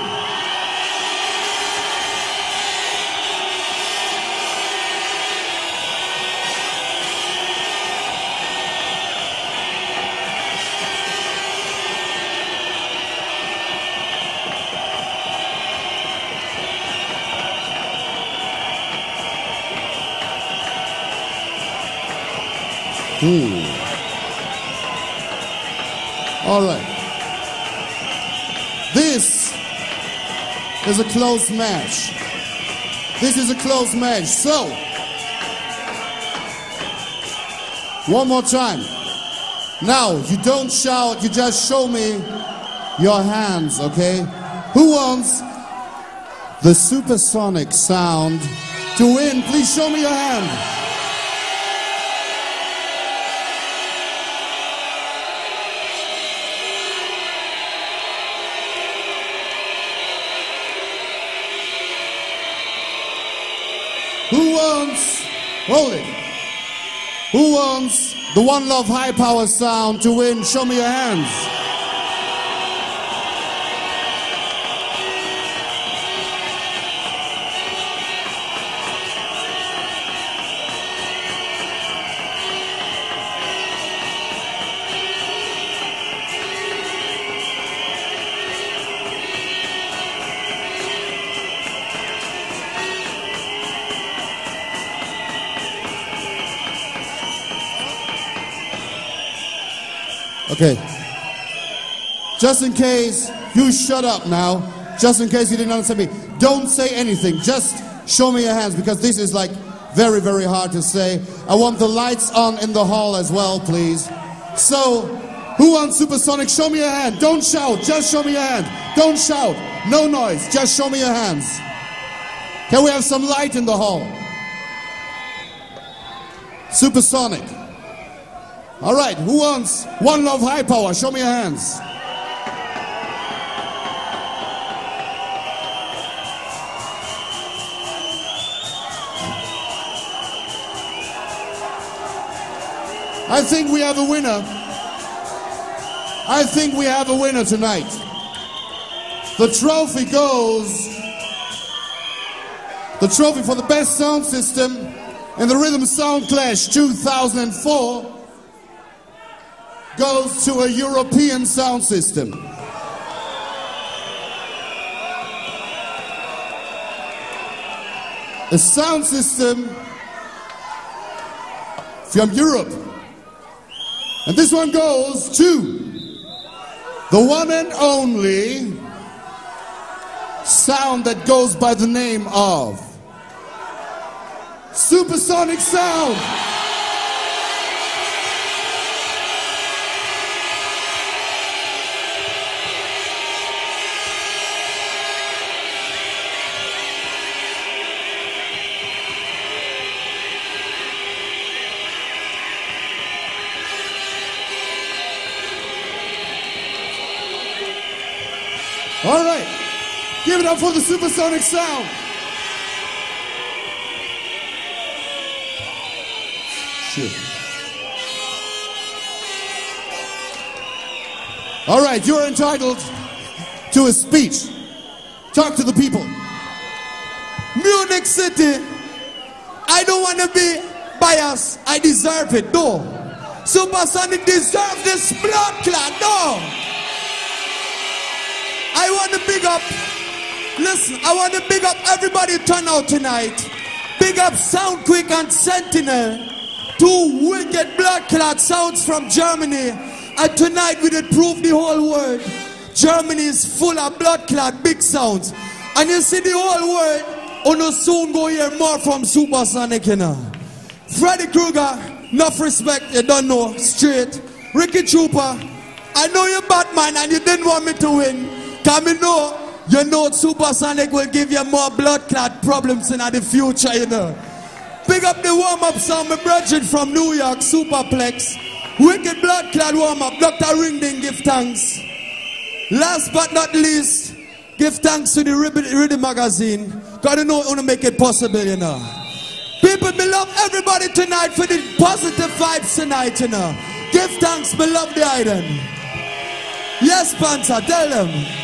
All right. This is a close match. This is a close match. So, one more time. Now, you don't shout, you just show me your hands, okay? Who wants the supersonic sound to win? Please show me your hand. Hold it. Who wants the One Love High Power sound to win? Show me your hands. Okay. Just in case, you shut up now. Just in case you didn't understand me. Don't say anything. Just show me your hands because this is like very, very hard to say. I want the lights on in the hall as well, please. So, who wants supersonic? Show me your hand. Don't shout. Just show me your hand. Don't shout. No noise. Just show me your hands. Can we have some light in the hall? Supersonic. All right, who wants One Love High Power? Show me your hands. I think we have a winner. I think we have a winner tonight. The trophy goes. The trophy for the best sound system in the Riddim Sound Clash 2004 goes to a European sound system. A sound system from Europe. And this one goes to the one and only sound that goes by the name of Supersonic Sound. It up for the supersonic sound. Shit. All right, you're entitled to a speech. Talk to the people. Munich City. I don't want to be biased. I deserve it, though. Supersonic deserve this blood clot, no. I want to big up. Listen, I want to big up everybody turn out tonight. Big up Sound Quick and Sentinel. Two wicked blood clot sounds from Germany. And tonight we did prove the whole world. Germany is full of blood clot big sounds. And you see the whole world, oh, on soon go hear more from Supersonic, you know. Freddy Krueger, enough respect, you don't know, straight. Ricky Trooper, I know you're Batman and you didn't want me to win. Come me know, you know Supersonic will give you more blood clot problems in the future, you know. Pick up the warm-up song, my brethren from New York, Superplex. Wicked blood clot warm-up, Dr. Ring-Ding, give thanks. Last but not least, give thanks to the Riddim magazine. You know, want to make it possible, you know. People, me love everybody tonight for the positive vibes tonight, you know. Give thanks, me love the iron. Yes, Panzer, tell them.